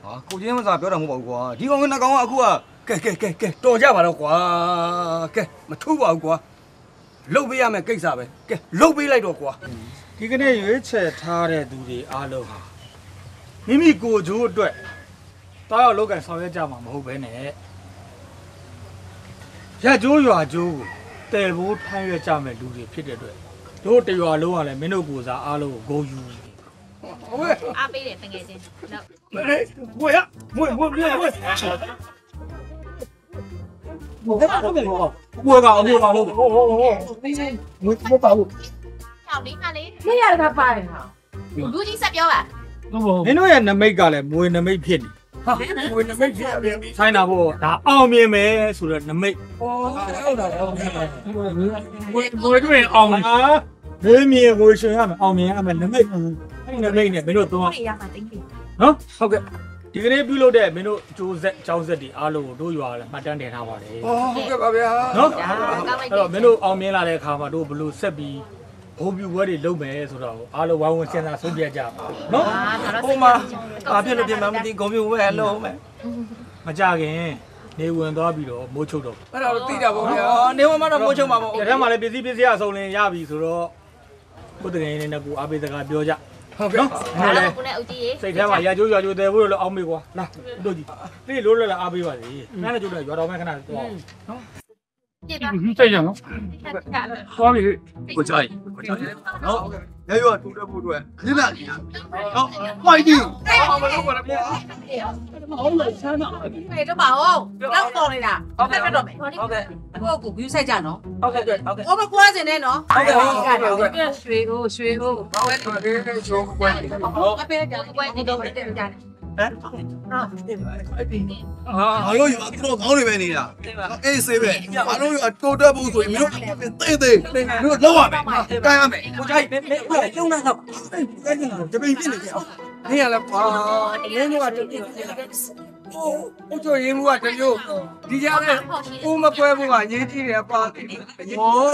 ဟာကိုချင်းမစားပြောတာမဟုတ်ပါဘူးကွာဒီကောင်ကနှစ်ကောင်ကအခုကကဲကဲကဲကဲတော်ကြပါတော့ကွာကဲမထူးပါဘူးကွာလုတ်ပေးရမယ်ကိစ္စပဲကဲလုတ်ပေးလိုက်တော့ကွာ ဒီကနေ့ရွေးချယ်ထားတဲ့သူတွေအားလုံးဟာမိမိကိုယ်ကျိုးအတွက်တောက်ရောက်လောက်ကန်ဆောင်ရွက်ကြမှာမဟုတ်ဘဲနဲ့ရကျိုးရွာကျိုးကိုတည်ဖို့ထမ်းရွက်ကြမဲ့လူတွေဖြစ်တဲ့အတွက်တို့တရွာလုံးကလည်းမင်းတို့ကိုယ်စားအားလုံးကိုဂုံယူ အားပေးတယ်တကယ်ချင်းလောက် 我呀，我我我我。我干嘛都没有，我干我干我我我我我我把我。 ချောင်းလေးခါလေးနေရတာပါတယ်ဟာလူကြီးဆက်ပြောပါမင်းတို့ရဲ့နမိတ်ကလည်းမွေနမိတ်ဖြစ်နေဟာမွေနမိတ်ဖြစ်ပြန်ပြီဆိုင်တာပေါ့ဒါအောင်မြင်မယ်ဆိုတော့နမိတ်ဟုတ်တာဟုတ်တာမွေမွေတို့ရင်အောင်လားမင်းမြင်မွေရှင်ရမယ်အောင်မြင်ရမယ်နမိတ်အဲ့နမိတ်နဲ့မင်းတို့တော့နေရမှာတင်းပြီနော်ဟုတ်ကဲ့ဒီကနေ့ပြုလုပ်တဲ့မင်းတို့အကျိုးဆက်အကြောင်းဆက်တွေအားလုံးကိုတို့ရွာလည်းမှတ်တမ်းတင်ထားပါတယ်ဟုတ်ကဲ့ပါဗျာနော်အဲ့တော့မင်းတို့အောင်မြင်လာတဲ့အခါမှာတို့ဘယ်လိုဆက်ပြီး ဘုံပြူပွဲတွေလုပ်မယ်ဆိုတော့အားလုံးဝိုင်းဝန်းစဉ်းစားဆုံးဖြတ်ကြပါနော်ဟိုမှာဘာဖြစ်လို့ပြင်မှမသိဂုံမျိုးဝဲအလုံးမဲ့မကြခင်နေဝင်သွားပြီးတော့မိုးချုပ်တော့အဲ့ဒါတော့သိတာပေါ့ဗျာနေဝင်မှာတော့မိုးချုံမှာပေါ့ဒီထဲမှာလည်းပစ္စည်းပစ္စည်းအစုံလင်ရပြီဆိုတော့ကိုယ်တကယ်ရင်းနဲ့ကိုအားပေးစကားပြောကြဟုတ်ကဲ့နော်ဘာအဲ့လို့လေကိုနဲ့ဦးကြီးရေစိတ်ထဲမှာရကြိုးရကြိုးတယ်ဖို့လို့အောင်းမေးကွာလာတို့ကြီးပြေလို့လည်းအားပေးပါစေနားနဲ့ကြိုးတယ်ရွာတော်မဲခဏတော့နော် ပြပါစိတ်ရနော်သွားပြီကိုကြိုက်ကိုကြိုက်နော်ရရွာတူတက်ဖို့အတွက်ခဏလေးနော်ဖိုက်တီမလုပ်ပါနဲ့ဗျာဖေတော့ပါဟုတ်တော့ပေါ်နေတာဟုတ်ကဲ့တော့မယ်ဟုတ်ကဲ့ကိုကို view ဆိုင်ကြနော်ဟုတ်ကဲ့ဟုတ်ကဲ့ဟောမကွာစင်နဲ့နော်ဟုတ်ကဲ့ဟုတ်ကဲ့ရွှေဦးရွှေဦးဟုတ်ကဲ့ဟုတ်ကဲ့ချိုးကွယ်ဟုတ်အဖေကကွယ်နေတော့တယ်ကြတယ် အားလုံးရွာသူတို့ခေါင်းတွေပဲနေတာအေးဆေးပဲအားလုံးရွာတိုးတက်ဖို့ဆိုရင်မျိုးတေးသေးမျိုးလောက်ရမယ်ကန်ရမယ်ကိုကြိုက်မင်းမင်းလုံနာတော့တပိန်ပြစ်နေကြအောင်နေရလဲကွာနင်းတော့ အုတ်ချုပ်ရင်းမှုကတမျိုးဒီကြားနဲ့ဦးမပွဲဘူးကအရေးကြီးတယ်ပါတယ်ဟော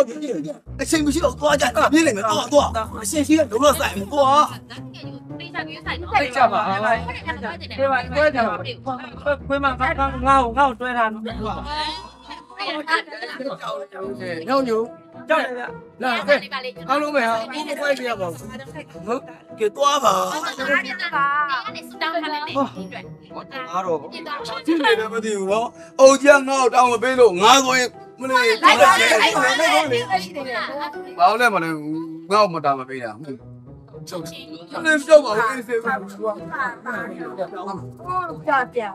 အချိန်မရှိတော့သွားကြပြင်းနေမယ်တော့သွားအရှင်ရှိကလုံးဝဆိုင်မယ်သွားသိကြပါအားလိုက်ဒီမှာတွဲကြပါခွေးမငါငါငါ့ကိုငါ့ကိုတွဲထားလို့ညောင်ညူ ကြောက်ရလာကဲအားလုံးပဲဟာဦးမပွဲပြရပါဘူးဟုတ်ကဲသွားပါအားတော့ကြည့်နေတယ်မသိဘူးနော်အုတ်ကြီးငါ့ကိုတောင်းမပေးလို့ငါဆိုရင်မလေးလိုက်ပါလေလိုက်ပါလေဘာလို့လဲမလဲငါ့ကိုမတားမပေးတာဟုတ်ချုပ်တယ်လည်းပြောပါဦးအေးစေပါဘူးကွာကြာပြန်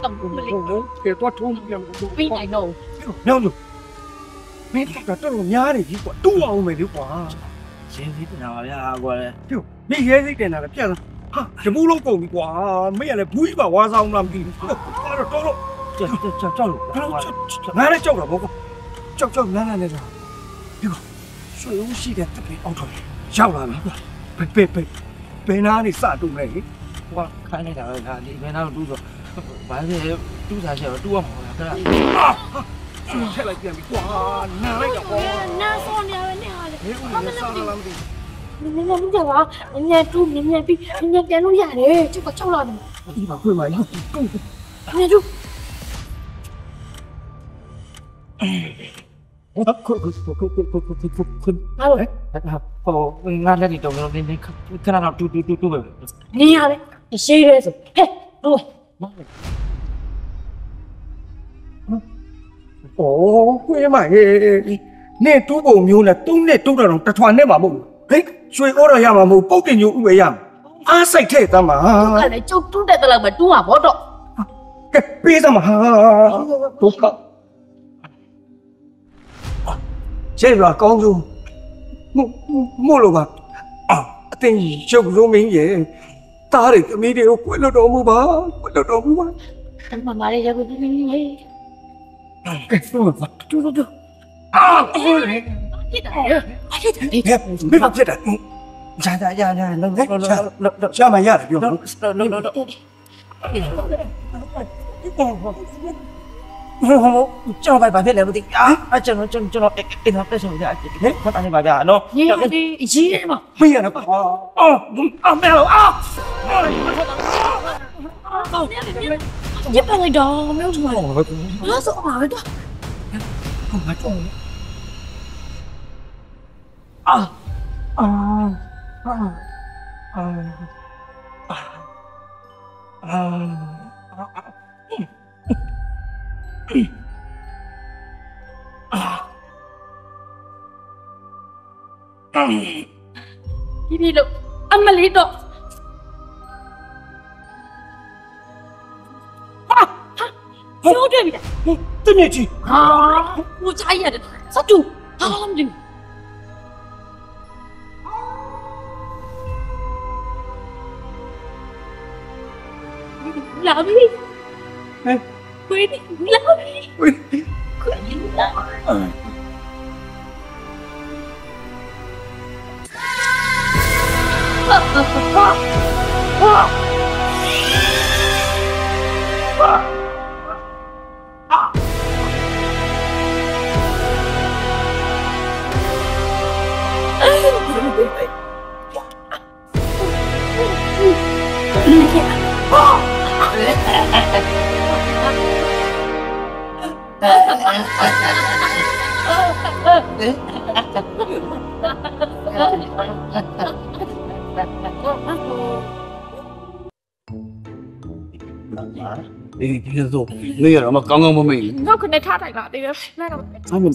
သွားကဲတော့ထုံးပြန်ဘူးပြီးနိုင်တော့ညောင်ညူမင်းကတော့တော်တော်များနေပြီကွာတူအောင်မယ်လေကွာရင်းသေးတယ်ပါဗျာကွာလေပြုမင်းရဲစိတ်တင်တာလည်းပြက်လာဟာရမူးလုံးကုန်ပြီကွာမင်းကလည်းဘူးကြီးပါဝါဆောင်လားမသိဘူးအဲ့တော့တော်တော့ကြောက်ကြောက်ကြောက်လို့ငါလည်းကြောက်တာပေါ့ကွာကြောက်ကြောက်ငန်းငန်းနေတာဒီကဆွေဦးရှိတဲ့တပည့်အောက်တော့ရောက်လာပြီဘယ်ဘယ်ဘယ်ဘယ်နာနေစတူလဲကွာခိုင်းနေတာပဲဒါဒီဘယ်တော့တူးဆို ဘာလဲတူးစားချက်တော့တူးရမှာခဏအာဆွေထက်လိုက်ပြန်ပြီကွာနားလိုက်တော့ကွာနားစောနေရနေဟာလေမင်းဦးလည်းစားလားမသိနည်းနည်းနည်းကြပါနည်းနည်းတူးနည်းနည်းပြီးနည်းနည်းပြန်လို့ရတယ်ကျုပ်ကကြောက်လာတယ်ဒီမှာခွေးမရတူနည်းနည်းတူးဟုတ်ခုခုခုခုခုခုခုခုဟာလို့ဟိုငါလက်နေတော့နေနေခဏတော့တူတူတူတူပဲနေရလေရှိရဲဆိုဟဲ့တို့။ အိုးခွေးမဟေးနေတူးပုံမျိုးနဲ့တုံးနဲ့တုံးတော့တထွာနဲ့မှာမဟုတ်ဘူး။ဟဲ့ရွှေဩတော့ရမှာမဟုတ်ပုတ်တင်ညိုဥပဲရမှာ။အားစိတ်ထဲ့သမ်းပါကလည်းကျုပ်တူးတဲ့တလောက်ပဲတူးမှာဗောတော့။ကဲပေးသမ်းပါဟာ။ဒုက္ခ။ကျေရကောင်းဆုံး။မို့မို့လို့ပါ။အာအတင်ရုပ်လုံးမင်းရဲ့ တားတွေသမီးတွေကိုကွယ်လွတ်တော်မူပါ။ကွယ်လွတ်တော်မူပါမမလေးရောက်ပြီပြီဟဲ့။ကဲဆိုပါတူတူတူ။အာအေးဖြစ်တာလေဖြစ်တာလေဘယ်မဖြစ်တာ။ညာညာညာလုံးလုံးလုံးရှာမရတယ်ပြောလုံးလုံးလုံးကျွ chơi bài bài viết này bự đi à chơi nó chơi chơi nó 저놈 봐 봐야 cái 아 저놈 저놈 저놈 이거 앞에서 이제 네 맞다니 봐야 너 이게 이게 막 뭐야 너 à 아 매워 à giúp anh đò mấy ông mày nó sợ hãi đó không phải trộm à à à à à à พี่พี่ลูกอมลิดอกကျိုးတွေ့ပြီလားတမျက်ကြီးဟာကိုချိုင်းရတယ်စတူဟာမလို့လာပြီဟဲ့ 闺女，你来，闺女，闺女来。啊啊啊啊！啊啊哎呀！啊！哎哎哎哎！đi chưa rồi bây giờ mà con ông của mình nó cứ này thắt lại lại đi nó đâu sao mình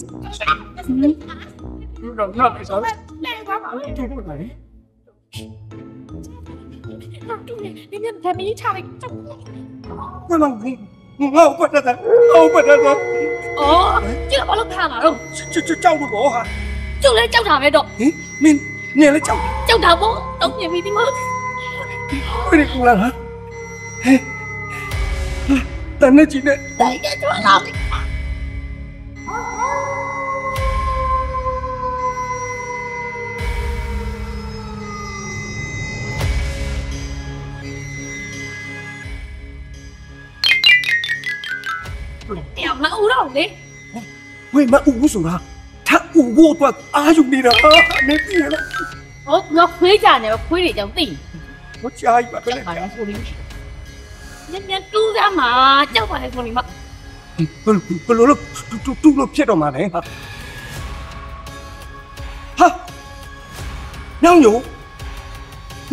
rồi nó lại sao lên quá bảo lên thành này nó chung này đi nhân thế này chào anh nó làm gì ငါ့ကိုပတ်သက်တယ်ငါ့ကိုပတ်သက်တယ်哦，这个把路看嘛喽，ကြောက်ကြောက်ကြောက်လို့ပေါ့ဟာ就来叫他呗都，ဟင်မင်းနေလဲကြောက်叫他不，都也没地方。ဘယ်လိုကူလာဟာဟဲ့တန်နေချင်တဲ့来，给我老李。 ပြီ屌မဦးတော့လေဝေးမအူဘူးဆိုတာထပ်အူဖို့အတွက်အာယူနေတာနေပြီလားဟောငါခွေးကြနေခွေးတွေကြောင့်သိဟိုကြားကြီးပါပဲပါလားကိုလေးညညတူးစားမှာကြောက်ပါလေကိုလေးမဘယ်လိုလို့တူတူလို့ဖြစ်တော့မှာလဲဟာဟာညောင်ညို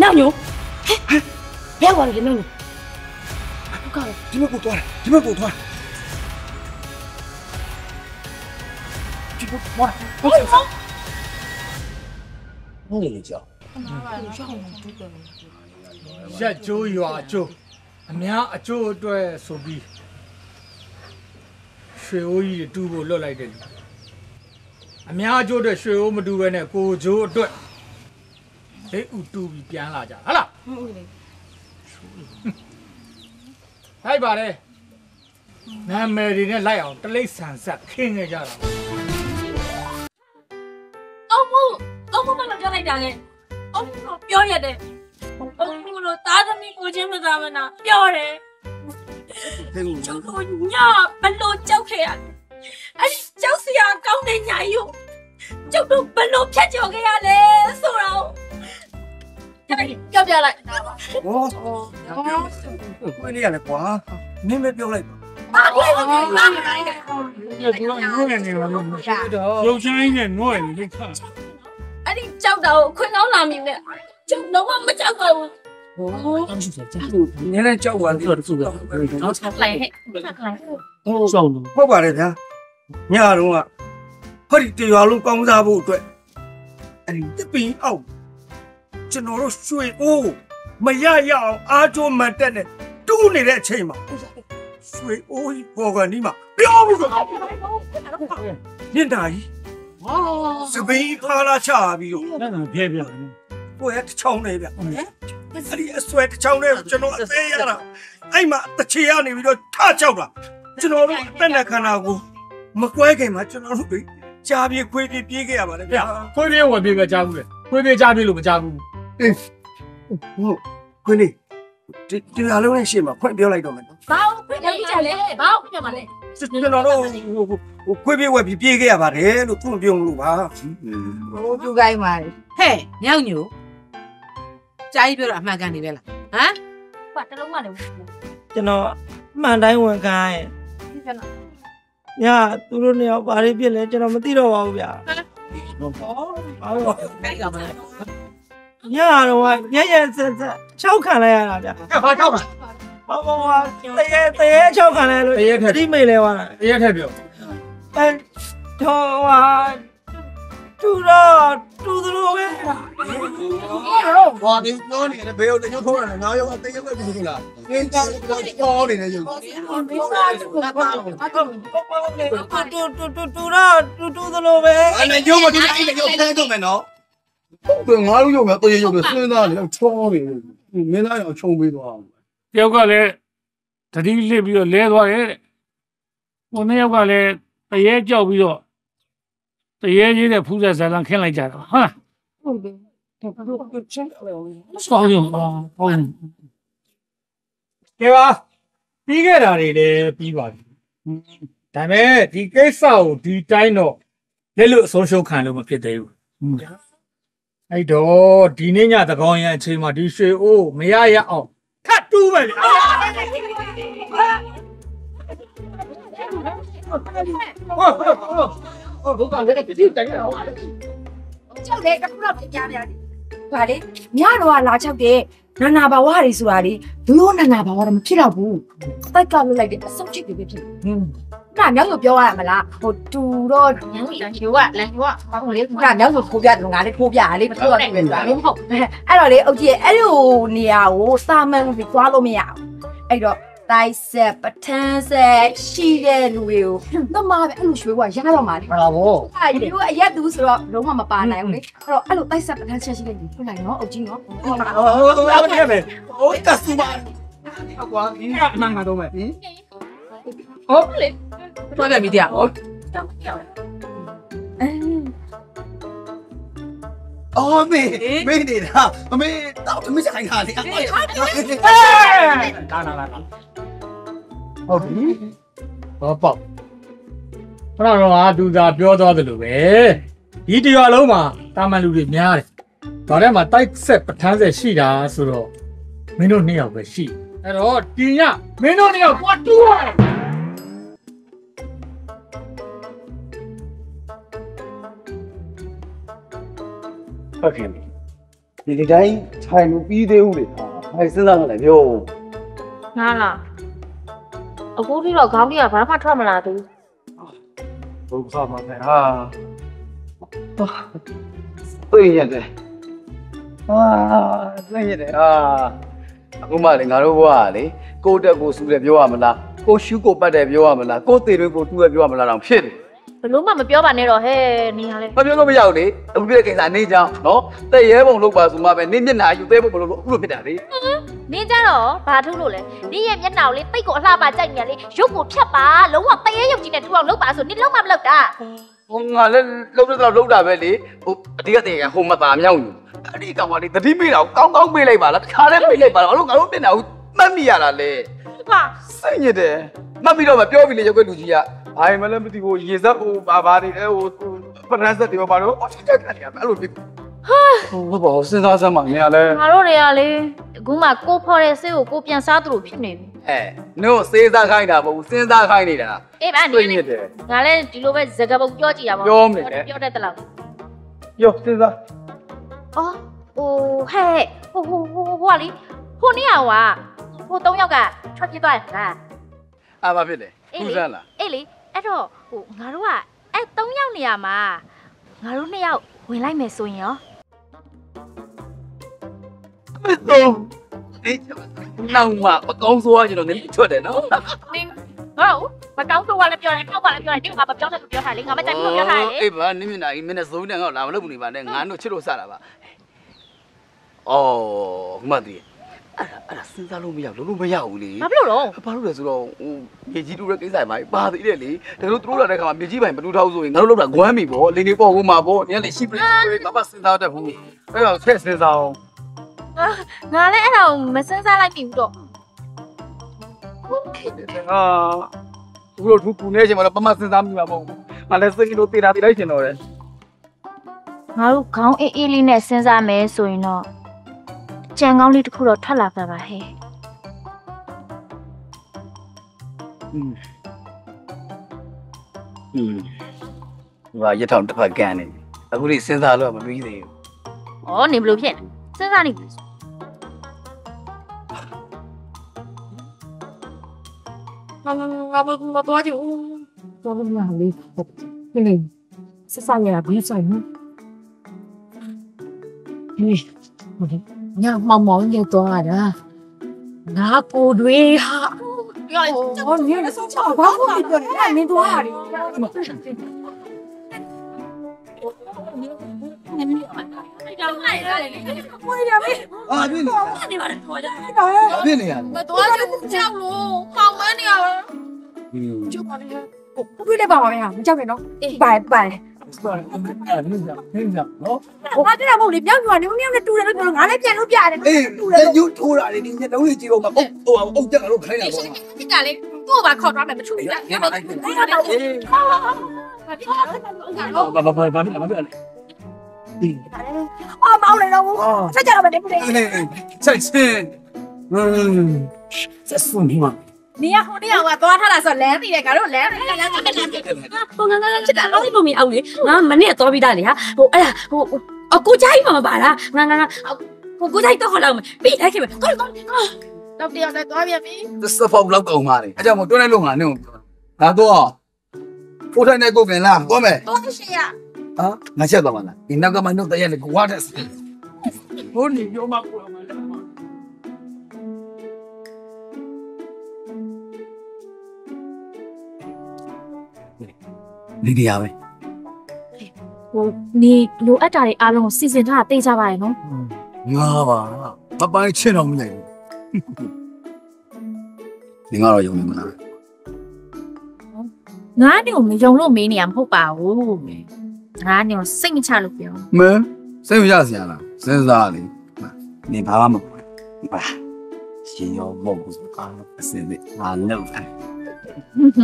နောက်ညိုဘယ်ဝင်ကြနေလဲဒီဘက်ကိုသွားတယ်ဒီဘက်ကိုသွား ဒီဘက်သွားဟုတ်ကဲ့ဟုတ်လေကြောက်ရက်ကျိုးရွာအကျိုးအများအကျိုးအတွက်ဆိုပြီးရွှေအိုးကြီးတူဖို့လွတ်လိုက်တယ်လူအများအကျိုးအတွက်ရွှေအိုးမတူဘဲနဲ့ကိုကျိုးအတွက်ဒိတ်ဥတူပြီးပြန်လာကြဟဟလားဟိုက်ပါလေနာမည်တွေနဲ့လိုက်အောင်တလိษံဆက်ခင်းနေကြတာ မို့မလာကြလိုက်တာလေအော်မို့ပြောရတယ်အော်မို့လို့သားသမီးကိုချင်းမသားမနာပြောတယ်ကျုပ်တို့ညဘလို့ကြောက်ခဲ့ရအဲ့ဒီကြောက်စရာကောင်းတဲ့ညာယူကျုပ်တို့ဘလို့ဖြတ်ကျော်ခဲ့ရလဲဆိုတော့ကြောက်ပြလိုက်ဟောခွေးလေးရလဲကွာနင်းမပြောလိုက်ဘာလဲဘာလဲဒီကတော့ငွေနေတယ်လို့ရုပ်ချိုင်းနဲ့ငွေနေခါ အဲ့ဒီကြောက်တာကိုခွင်ကောင်းလာမြင်နဲ့ကျုပ်တော့မကြောက်တော့ဘူးနင်းလည်းကြောက်ပါသေးတယ်သူကနောက်ချက်လိုက်ဟဲ့ချက်လိုက်ဟုတ်ဆောင်လို့ဟုတ်ပါတယ်ဗျာညတော့ကဟောဒီတရွာလုံးကောင်းစားဖို့အတွက်အဲ့ဒီတပင်းအောက်ကျွန်တော်တို့ရွှေအိုးမရရအောင်အားကျိုးမှန်တက်နဲ့တူးနေတဲ့အချိန်မှာရွှေအိုးကြီးပေါ်ကနေမှာပြောဘူးဆိုညင်တာကြီး စပင်းခါလာချပြီးတော့အဲ့ဒါဖျဲပြတယ်ကိုယ့်ရဲ့တစ်ချောင်းနဲ့ဗျအဲ့ဒီအဆွဲတစ်ချောင်းနဲ့ကျွန်တော်အသေးရတာအဲ့မှာတစ်ချေကနေပြီးတော့ထချောက်တာကျွန်တော်တို့အသက်နဲ့ခန္ဓာကိုမကွဲခင်မှာကျွန်တော်တို့ကြားပြေးခွေးပြေးပြေးခဲ့ရပါတယ်ဗျာခွေးပြေးဝယ်ပြေးပဲကြားဘူးလေခွေးပြေးကြားပြေးလို့မကြားဘူးအေးဟုတ်ခွေးလေးဒီဒီလာလုံးနဲ့ရှေ့မှာဖွင့်ပြောလိုက်တော့မယ်နော်ဘာလို့ခွင်ကောင်းကြလဲဘာလို့ပြန်မလဲ ကျွန်တော်တို့ဟိုဟိုခွေးပြေးဝယ်ပြေးပြေးခဲ့ရပါတယ်လို့သူ့မပြောလို့ပါဟိုပြူကိုင်းပါလေဟဲ့ညောင်ညိုကြားကြီးပြောတာအမှန်ကန်နေပဲလားဟမ်ဘာတလုံးမလည်းကျွန်တော်အမှန်တိုင်းဝန်ခံရဲ့ပြန်လာညသူတို့နှစ်ယောက်ဘာတွေဖြစ်လဲကျွန်တော်မသိတော့ပါဘူးဗျာအဲ့ကမလားညတော့ကရရဆက်ဆက်ချောက်ခံလိုက်ရတာဗျာဘာချောက်ပါ ဟောဟောဟာတရေတရေချောက်ခံလိုက်လို့ဒီမိတ်လဲသွားတာတရက်ထက်ပြောအဲတော့ဟာတူတော့တူသလိုပဲဘာဒီပြောနေတယ်ဘယ်လိုတညှို့ထိုးရတယ်ငါရောအသေးရွက်ပြီလားငင်းသားတော့နေနေရုံတူတူတူတူတော့တူတူသလိုပဲအဲ့နဲ့ရုံမဒီအဲ့နဲ့ရုံဆဲတော့မယ်နော်ဟုတ်ငါတို့ရုံကတရေရုံကစဉ်းစားနေတော့ချောနေမင်းသားရောခြုံပေးသွားအောင်တ ယောက်ကလည်းတတိလစ်ပြီးတော့လဲသွားတယ်တဲ့ဟိုနှစ်ယောက်ကလည်းတရေကြောက်ပြီးတော့တရေကြီးတဲ့ဖူးဆက်ဇာလန်ခင်းလိုက်ကြတာဟုတ်လားဟုတ်တယ်ဆောင်းရုံဟုတ်ကဲပါပြီးခဲ့တာတွေလည်းပြီးပါပြီဒါပေမဲ့ဒီကိစ္စကိုဒီတိုင်းတော့လက်လွတ်အဆုံးရှုံးခံလို့မဖြစ်သေးဘူးအဲ့တော့ဒီနေ့ညသကောင်းရန်အချိန်မှာဒီရွှေအိုးမရရအောင် ထပ်တူးပဲလေကြောက်တယ်တစ်ခုတော့ပြပြပြတယ်။ဒါလေညတော့လာချောက်တယ်နာနာဘာဝတွေဆိုတာလေဘလို့နာနာဘာဝတော့မဖြစ်တော့ဘူး။တိုက်ကလွတ်လိုက်တဲ့အဆုတ်ချစ်တွေပဲဖြစ်။ဟင်း။ နာမြောက်ကိုပြောရမလား။ဟိုတူတော့လမ်းကြီးလမ်းကြီးကလမ်းကြီးကဘာလို့လဲနာမြောက်ကိုထိုးပြတယ်ငါလည်းထိုးပြရလေမထိုးတော့ဘူးဆိုတာလေ။ဟုတ်။အဲ့တော့လေအုတ်ကြီးအဲ့လိုနေရာကိုစာမန်ပြီးသွားလို့မရဘူး။အဲ့တော့တိုက်ဆက်ပထန်းဆက်ရှိတဲ့လူတွေကိုတော့မှာပဲအဲ့လိုရွှေကရတော့မှာလေဟာဗောအဲ့ဒီလိုအရက်သူဆိုတော့လုံးဝမပါနိုင်ဘူးလေအဲ့တော့အဲ့လိုတိုက်ဆက်ပထန်းချက်ရှိတဲ့လူထွက်လိုက်နော်အုတ်ကြီးနော်ဟုတ်လားဟိုဟိုဟိုအဲ့ပဲဟိုကစူမာကွာဒီကအမှန်ကတော့မယ်ဟင်ဟုတ် လေသွားပြန်ပြီတရားဟုတ်အော်မေမေနေတာအမေတော့သမီးဆိုင်ခါလေအေးလာလာလာဟုတ်ပြီဟောပေါ့ခဏတော့ကသူသာပြောသွားတယ်လို့ပဲဒီတရွာလုံးမှာတာမန်လူတွေများတယ်ဒါထဲမှာတိုက်ဆက်ပဋ္ဌာန်းဆက်ရှိတာဆိုတော့မင်းတို့နှစ်ယောက်ပဲရှိအဲ့တော့ဒီညမင်းတို့နှစ်ယောက်သွားတူးရ ဟုတ်ကဲ့ဒီဒီတိုင်းထိုင်လို့ပြီးသေးဦးလေဟာဘာစဉ်းစားရလဲပြောငါလားအခုထိတော့ခေါင်းကြီးကဘာမှထွက်မလာသေးဘုရားမှာပဲဟာသိရတယ်ဟာသိရတယ်ဟာအခုမှလေငါတို့ဘဝကလေကိုတက်ကိုစူးတယ်ပြောရမလားကိုရှူးကိုပတ်တယ်ပြောရမလားကိုသေးတွင်ကိုတူးရပြောရမလားတော့ဖြစ်တယ်ဘ လို့မှမပြောပါနဲ့တော့ဟဲ့နေရလဲမပြောလို့မရဘူးလေအခုပြတဲ့ကိစ္စနေကြောင်းနော်တဲ့ရဲပုံလုပ်ပါဆိုမှပဲနင်းမျက်နှာယူသေးဖို့မလို့အခုလိုဖြစ်တာလေနင်းကြတော့ဘာထုလို့လဲနင်းရဲ့မျက်နှာကိုလေတိတ်ကိုအလှပါကြိုက်နေရလေရုပ်ကိုဖြတ်ပါလုံးဝတရေရုပ်ကြီးနဲ့ထူအောင်လုပ်ပါဆိုနင်းလုံးမမလုပ်တာဟိုငါလည်းလုံးတော့လုံးတာပဲလေဟိုအတိကတည်းကဟိုမသားမြောက်ယူအဲ့ဒီကောင်ကလေတတိမေးတာကိုကောင်းကောင်းမေးလိုက်ပါလားတခါတည်းမေးလိုက်ပါလားငါတို့ငါတို့ပြင်တာကိုမှတ်မိရတာလေဟာစိတ်ညစ်တယ်မှတ်ပြီးတော့မပြောပြီလေရုပ်ကလူကြီးက ဘာမှလည်းမသိဘူးရေစက်ဟိုဘာဘာတွေလဲဟိုပရန်စက်တွေဘာလို့အော်တက်တက်တယ်အဲ့လိုဖြစ်ဟာဟိုဘောစဉ်းစားစမ်းပါနေရလဲငါတို့တွေကလေအခုမှကိုဖော်တဲ့ဆေးကိုကိုပြန်စားသူလိုဖြစ်နေပြီအဲနို့စေးစားခိုင်းတာမဟုတ်ဘူးစဉ်းစားခိုင်းနေတာအေးဗာနေစိတ်နေညစ်တယ်ငါလည်းဒီလိုပဲဇကပုတ်ပြောကြည့်ရပါပြောမယ်လေပြောတတ်တယ်လို့ယောစဉ်းစားအော်ဟိုဟဲ့ဟိုဟိုဟိုဟိုကလေဟိုနေ့ကဟို၃ယောက်ကထွက်ပြေးသွားရလားအာဘာဖြစ်လဲအေးထူးလေဆန်းလားအေးလေ အဲ့တော့ဟိုငါတို့ကအဲ့၃ယောက်နေရာမှာငါတို့၂ယောက်ဝင်လိုက်မယ်ဆိုရင်ရောတော့အေးနောက်မှမကောင်းဆိုးရကျွန်တော်နည်းထွက်တယ်နော်နင်းငါတို့မကောင်းဆိုးကလည်းပြောတယ်ထောက်ကလည်းပြောတယ်ဒီကမပြောတဲ့လူပြောထားလေငါမကြိုက်ဘူးလို့ပြောထားလေအေးပါနင်းမျက်နှာကြီးမင်းနဲ့ဇုံးနဲ့ငါ့ကိုလာမလုပ်ဘူးနေပါနဲ့ငါတို့ချစ်လို့စတာပါအော်မှတ်သေး အဲ့ဒါအဲ့ဒါစဉ်းစားလို့မရဘူးလုံးလုံးမရဘူးလေဘာဖြစ်လို့တော့ဘာလို့လဲဆိုတော့ဟိုမြေကြီးတူတဲ့ကိစ္စမှာပါသေးတယ်လေဒါလို့သူတို့လာတဲ့ခါမှာမြေကြီးပိုင်မတူထားဘူးဆိုရင်ငါတို့လောက်တာဂွမ်းပြီပေါ့လင်းနေပေါ့ဟိုမှာပေါ့နင်ကလေရှိပလိဆိုရင်မမစဉ်းစားတတ်ဘူးအဲ့တော့ဆက်စဉ်းစားအောင်အာငါလည်းအဲ့ဒါကိုမစမ်းစားလိုက်မိဘူးတော့ဟာသူတို့သူကူနေချိန်မှာတော့ပမစဉ်းစားမိမှာမဟုတ်ဘူးငါလည်းစိတ်လို့တေးတာတေးလိုက်ချင်တော့တယ်ငါတို့ခေါင်းအေးအေးလေးနဲ့စဉ်းစားမယ်ဆိုရင်တော့ ကြံကောင်းလေးတစ်ခုတော့ထွက်လာပါပါဟဲ့ อืมอืมဟိုကရထောင်တစ်ဖက်ကန်နေပြီအခုလေးစဉ်းစားလို့မပြီးသေးဘူး ။ဩနေဘလို့ဖြစ်နေစဉ်းစားနေပြီ ငါငါငါမသွားချင်ဘူးသွားလို့မလေးဟုတ်ဟင်းဆက်ဆက်ရပြီးဆိုင်နော်ဟေးဟုတ်တယ် ညမောင်မောင်ရဲ့သွားတာငါကိုတွေဟာပြောလိုက်ဟောနင်းလည်းဆောက်ဘာမှမပြောနဲ့နင်းသွားရတယ်နင်းမကြောက်လိုက်ရတယ်ဝေးရမေးအာပြင်းနေနေပါတော့ကြတယ်ပြင်းနေရမသွားချင်ဘူးကြောက်လို့ဟောင်းမနေရပါကျုပ်ပါလေကိုတွေ့လိုက်ပါပါမမကြောက်နဲ့နော်အေးပါပါအဲ့ဒါ နင်းကြနင်းကြနော်ဟိုကတည်းကမဟုတ်လေမြောက်ညွာနေမမြောက်နဲ့တူတယ်လို့ပြောလို့ငါလည်းပြန်လို့ပြရတယ်အေးလက်ယူထိုးတာလေဒီညလုံးလေးကြည့်တော့မအုပ်ဟိုအုပ်တက်ကတော့ခိုင်းတာပေါ့ဒီကလေသူ့ဘာခေါ်သွားမယ်မထူဘူးလားငါမလိုက်ဘူးအေးဟာတော့အေးဟာဘာဖြစ်လဲဘာဘာဘာဘာဘာဘာဘာအော်မောင်းနေတော့ဆက်ကြတော့မနေဘူးလေဆက်စင်อืมဆက်စွန်ဒီမှာ နေရဟိုနေရာကသွားထားတာဆိုလမ်းပြီးတယ်ငါတို့လမ်းပြီးလမ်းပြီးတယ်ဟိုငါငါချစ်တာတော့လို့မအောင်လေငါမနေ့သွားပြီးသားလေဟာဟိုအဲ့ဒါဟိုအကူချိုင်းမှာမပါလားငါငါငါဟိုကူချိုင်းတော့ဟောလောက်မယ်ပြီးလိုက်ခဲ့မယ်တော်တော်တော့တရားနဲ့သွားပြန်ပြီသစဖောက်လောက်ကောင်ပါလေအဲကြောင့်မတွန်းလိုက်လို့ငါနဲ့ငါတော့ဖိုးထိုင်နေကိုပြင်လားသွားမယ်တော့ရှိရဟာငါချက်သွားမလားဒီနောက်ကမှနှုတ်တရက်လေကွာတဲ့ဟိုနေရောမကိုမလား ဒီနေရာပဲဟိုနေလိုအပ်တာတွေအားလုံးကိုစီစဉ်ထားတာသိကြပါရဲ့နော်ငါပါမပိုင်းချင်တော့မလိုက်ဘူးဒီငါတော့ယုံနေမလားငါနေကိုမယုံလို့မေးနေရမဟုတ်ပါဘူးငါနေကိုစိတ်မချလို့ပြောမင်းစိတ်မရစရာလားစဉ်းစားလေနေဘာမှမဟုတ်ပါရှင်ရောမဟုတ်ဘူးကားအစင်းလေးငါလောက်တယ်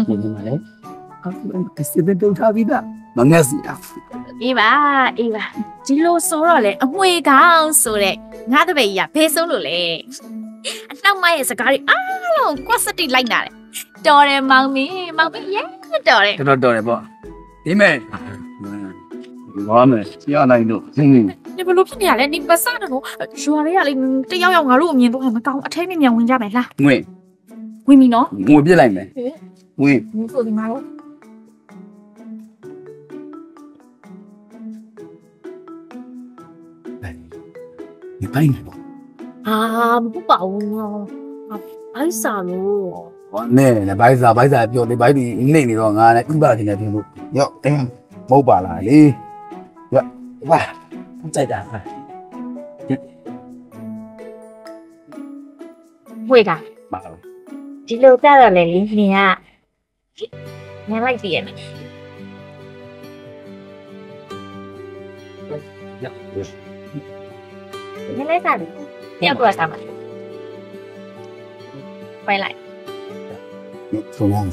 ဒီမှာလေ စစ်တဲ့တုတ်ထားပြီးသားမငက်စီအောင်အေးပါအေးပါဒီလိုဆိုတော့လေအမွေကောင်းဆိုတဲ့ငါတပည့်ကြီးကဘယ်ဆုံးလို့လဲအနောက်မရဲ့စကားတွေအားလုံး quality လိုက်နာတယ်တော်တယ်မောင်မင်းမောင်မင်းရဲတော်တယ်တော်တော်တယ်ပေါ့ဒီမဲ့ဘာမလဲရနိုင်တော့ဟင်းနေဘလို့ဖြစ်နေရလဲနေပစတော့ရွာလေးကလေတယောက်ယောက်ငါတို့အမြင်တော့မကောင်းအထဲမြင်မြန်ဝင်ကြမယ်လားငွေဝင်ပြီနော်ငွေပြစ်လိုက်မယ်ဝင်ငွေဆိုဒီမှာတော့ ဒီပိုင်းနေပေါ့အာမဟုတ်ပါဘူးဘိုက်စာလို့ဟောနဲ့လေဘိုက်စာဘိုက်စာပြောလေဘိုက်ဒီနေနေတော့ငါနဲ့ဥပဒေနဲ့ပြင်လို့ရော့တင်းမဟုတ်ပါလားလေရော့ဝါကြိုက်တာဟာဝေးတာပါဘူးဒီလိုကြတော့လေနင်ကနင်လိုက်ပြည့်ရမယ် Yeah. နည်းနည်းစားလေတယောက်တော့စားမှာပိုင်လိုက်ဆုံးရအောင်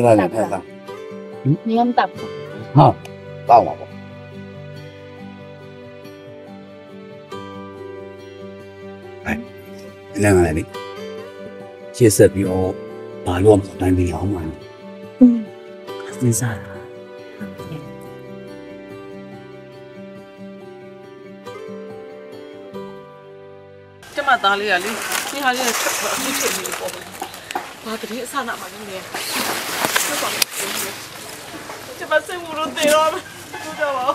င်းသားနဲ့ထက်သားနင်းတပ်ဟာတောက်ပါပေါ့အဲ့လည်းငါလည်းရှေ့ဆက်ပြီးတော့ဘာလို့မှတိုင်းပြီးအောင်မှာလဲစဉ်းစားတာကျမသားလေးကလေနေဟာလေးကအဖြစ်ဖြစ်နေလို့ပေါ့ဘာတည်းအဆနာမှလည်းနေ ချက်ပါကျမစိတ်ဝင်လို့တေတော့ဘူးတော့ပါ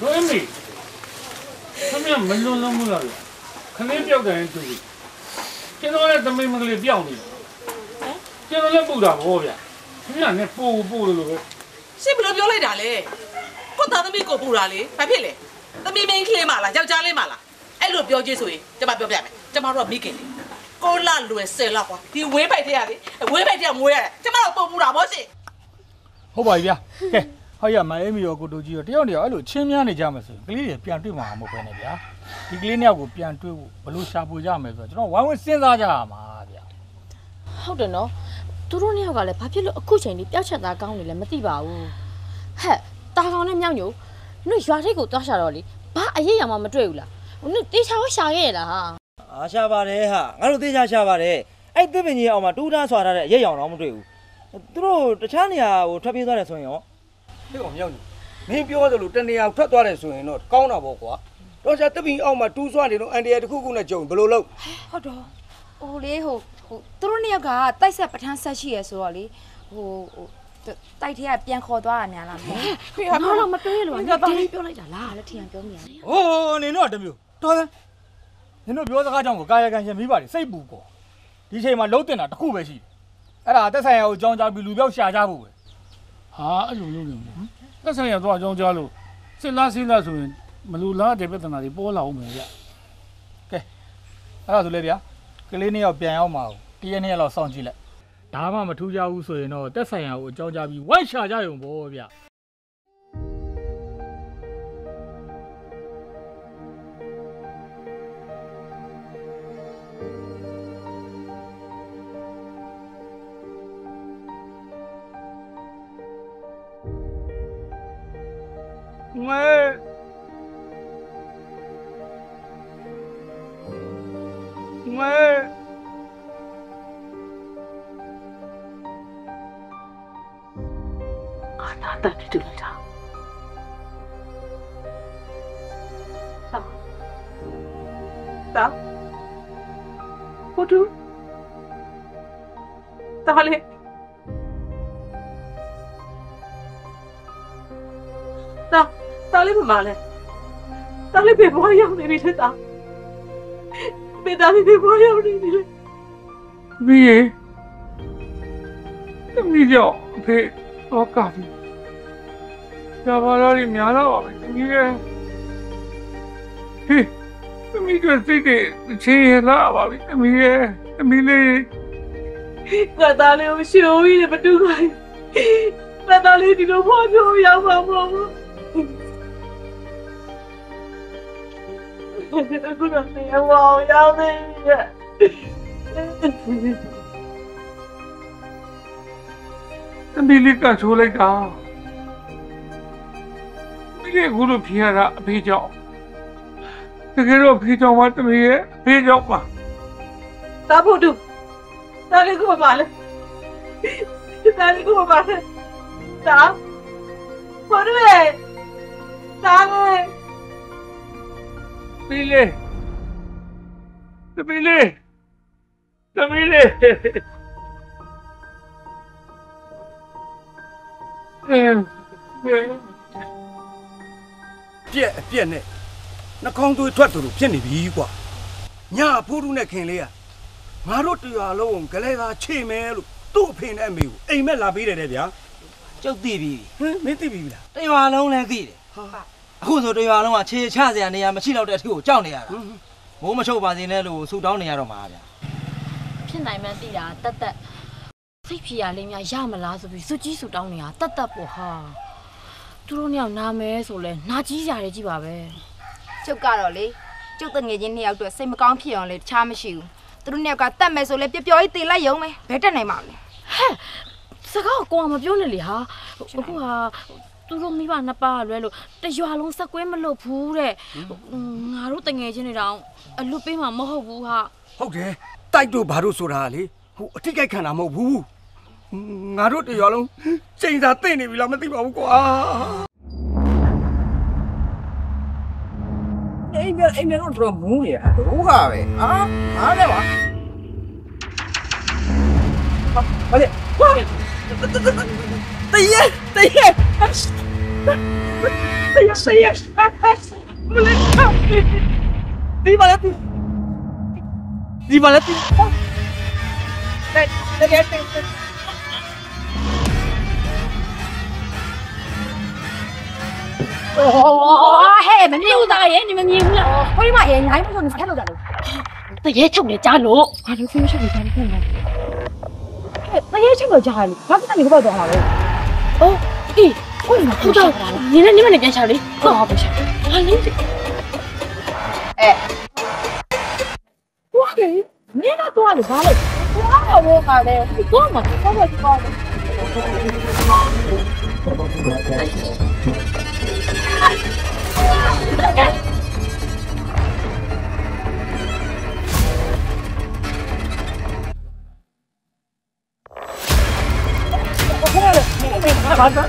တို့အမေခမရမလွန်လုံးမလားခလေးပြောက်တယ်တူပြီကျွန်တော်လည်းတမိန်မကလေးပြောက်နေကျွန်တော်လည်းပူတာဗောဗျခမရနဲ့ပူပူလို့ပဲရှင်းဘယ်လိုပြောလိုက်တာလဲကိုသားသမီးကိုပူတာလေဘာဖြစ်လဲသမီးမင်းကလေးမလားယောက်ျားလေးမလားအဲ့လိုပြောကြည့်ဆိုရင်ကျမပြောပြမယ်ကျမတို့ကမိခင်လေ ကိုလာလွယ်ဆယ်လောက်ကွာဒီဝင်းပိုက်တဲ့ရလေဝင်းပိုက်တဲ့မွေးရတယ်ကျမတို့ပုံပူတာဗောရှင်ဟုတ်ပါပြီဗျာကဲဟောရမအေးမီရောကိုတိုကြီးရောတယောက်တယောက်အဲ့လိုချင်းများနေကြမှာဆိုကလေးတွေပြန်တွေ့မှာမဟုတ်ပဲနဲ့ဗျာဒီကလေးနှစ်ယောက်ကိုပြန်တွေ့ဖို့ဘလို့ရှာဖွေကြမယ်ဆိုတော့ကျွန်တော်ဝိုင်းဝန်းစဉ်းစားကြရမှာဗျာဟုတ်တယ်နော်သူတို့နှစ်ယောက်ကလည်းဘာဖြစ်လို့အခုချိန်ကြီးပျောက်ချက်သားကောင်းနေလဲမသိပါဘူးဟဲ့တာကောင်နဲ့မြောက်ညိုနင်ရွာထိပ်ကိုတွားရှာတော့လေဘာအရေးရမှမတွေ့ဘူးလားနင်တေချာကိုရှာခဲ့ရလားဟာ အားရှာပါတယ်ဟာငါတို့သေချာရှာပါတယ်အဲ့တစ်ပင်ကြီးအောင်မှာတူးထားဆွာထားတဲ့အရက်ရောင်တော့မတွေ့ဘူးသူတို့တခြားနေရာကိုထွက်ပြေးသွားတယ်ဆိုရင်ရောဟဲ့ကောင်မြောက်ညီမင်းပြောသလိုတနေရာထွက်သွားတယ်ဆိုရင်တော့ကောင်းတာပေါ့ကွာတော့ရှာတပီအောက်မှာတူးဆွနေတော့အန်တရာတစ်ခုခုနဲ့ကြုံဘယ်လိုလုပ်ဟုတ်တော့ဟိုလေဟိုဟိုသူတို့နှစ်ယောက်ကတိုက်ဆက်ပဋ္ဌာန်းဆက်ရှိရဆိုတော့လေဟိုဟိုတိုက်ထဲကပြန်ခေါ်သွားတာများလားမသိဖေကတော့မတွေးလို့ငါတင်းပြောလိုက်တာလားဘူးလက်ထီကပြောနေရတယ်ဟိုးနင်တို့ကတစ်မျိုးတော်တယ် နင်တို့ပြောစကားကြောင့်ကိုကာယကံရှင်မိပါတယ်စိတ်ပူကောဒီချိန်မှာလုံးတင်တာတစ်ခုပဲရှိတယ်အဲ့ဒါတက်ဆိုင်ရာကိုကြောင်းကြပြီးလူပြောက်ရှာကြဖို့ပဲဟာအဲ့လိုလုပ်နေမှာသက်ဆိုင်ရတော့အကြောင်းကြားလို့စစ်လားစစ်လားဆိုရင်မလူလားတဲ့ပြဿနာတွေပေါ်လာအောင်မယ်ဗျအဲ့ဒါဆိုလေဗျာကလေးနှစ်ယောက်ပြန်ရောက်မှာကိုတရက်နှစ်ရက်လောက်စောင့်ကြည့်လိုက်ဒါမှမထူးကြဘူးဆိုရင်တော့တက်ဆိုင်ရာကိုအကြောင်းကြပြီးဝိုက်ရှာကြရုံပေါ့ဗျာ မမလဲတာလေးဘယ်ဘွားရောက်နေပြီလဲတာမေသားလေးတွေပေါ်ရောက်နေတယ်သမီးရေသမီးကြောင့်အဖေတော့ကပြီ။ဒါပါတော့ဒီများတော့ပါပဲသမီးရဲ့ဟေးသမီးကစိတ်တွေချေရလာပါပြီသမီးရဲ့သမီးလေးငါသားလေးကိုရှင်ဦးကြီးနဲ့မတူခိုင်းငါသားလေးဒီလိုပေါ်ပြောရောက်မှာမဟုတ်ဘူး အခုတော့နေဝအောင်ရောက်နေရဲ့သမီးလေးကဆိုးလိုက်တာသမီးလေးအခုလိုဖြစ်ရတာအဖေကြောင့်တကယ်တော့အဖေကြောင့်ပါသမီးရဲ့အဖေကြောင့်ပါတာဖို့တူတာလေးကိုပါလေတာလေးကိုပါလေတာဘောရယ်တာလေး သမီးလေးသမီးလေးသမီးလေးအင်းပြက်အပြက်နဲ့နှာခေါင်းသွေးထွက်သူတို့ဖြစ်နေပြီကွာညာဖိုးထုနဲ့ခင်လေးကငါတို့တရားလုံးကိုဂလဲသာခြေမဲလို့သူ့အဖေနဲ့အမေကိုအိမ်မက်လာပေးတယ်တဲ့ဗျာကျုပ်သိပြီဟင်မင်းသိပြီလားတရွာလုံးလည်းသိတယ် အခုဆိုတရွာလုံးကခြေချစရာနေရာမရှိတော့တဲ့အထီကိုကြောက်နေရတာမိုးမချုပ်ပါစေနဲ့လို့ဆူတောင်းနေရတော့မှာဗျာဖြစ်နိုင်မှန်းသိတာတက်တက်စိတ်ဖြီရလေးများရမလားဆိုပြီးစွကြီးဆူတောင်းနေတာတက်တက်ပေါ့ဟာသူတို့နှစ်ယောက်နာမယ်ဆိုလဲနာကြီးကြတယ်ကြည့်ပါပဲကျုပ်ကတော့လေကျုပ်တငယ်ချင်းနှစ်ယောက်အတွက်စိတ်မကောင်းဖြစ်အောင်လေတခြားမရှိဘူးသူတို့နှစ်ယောက်ကတတ်မယ်ဆိုလေပျော်ပျော်ကြီးတေလိုက်ရုံပဲဘယ်တက်နိုင်မှာလဲစကားကိုကမပြောနဲ့လေဟာအခုဟာ သူတို့မိဘနှစ်ပါးလွဲလို့တရွာလုံးစက်ကွဲမလုပ်ဘူးတဲ့ငါတို့တငယ်ချင်းတွေတောင်အလွတ်ပေးမှာမဟုတ်ဘူးဟာဟုတ်တယ်တိုက်တို့ဘာတို့ဆိုတာလေဟိုအထိတ်ကိုက်ခံတာမဟုတ်ဘူးငါတို့တရားလုံးချိန်သာတင့်နေပြီလားမသိပါဘူးကွာအိမ်မအိမ်မတော့တော့မူးနေရဘူးကပဲအာအားလည်းပါ 快点，快！大爷，大爷，大爷，大爷，不能看你，你把他，你把他，来，来，来，来。哦，嘿，没有大爷，你们你们，我的妈爷，你还不说你看到的了？大爷，冲你家路，啊，刘飞，上你家路了。 ရဲချက်တော့ကြားရလို့ဘာကတည်းကဘောက်တော့လာလဲအိုးအေးကိုယ်ကခုတော့နင်းနဲ့နင်းမနဲ့ပြန်ချလေဟုတ်ပါဘူးရှာဟာနင်းအဲဝါကေနင်းကတော့လည်းဘာလဲဘာလို့ဝေးပါလဲဘောမှာဘောမှာဒီပေါ်တယ် တက်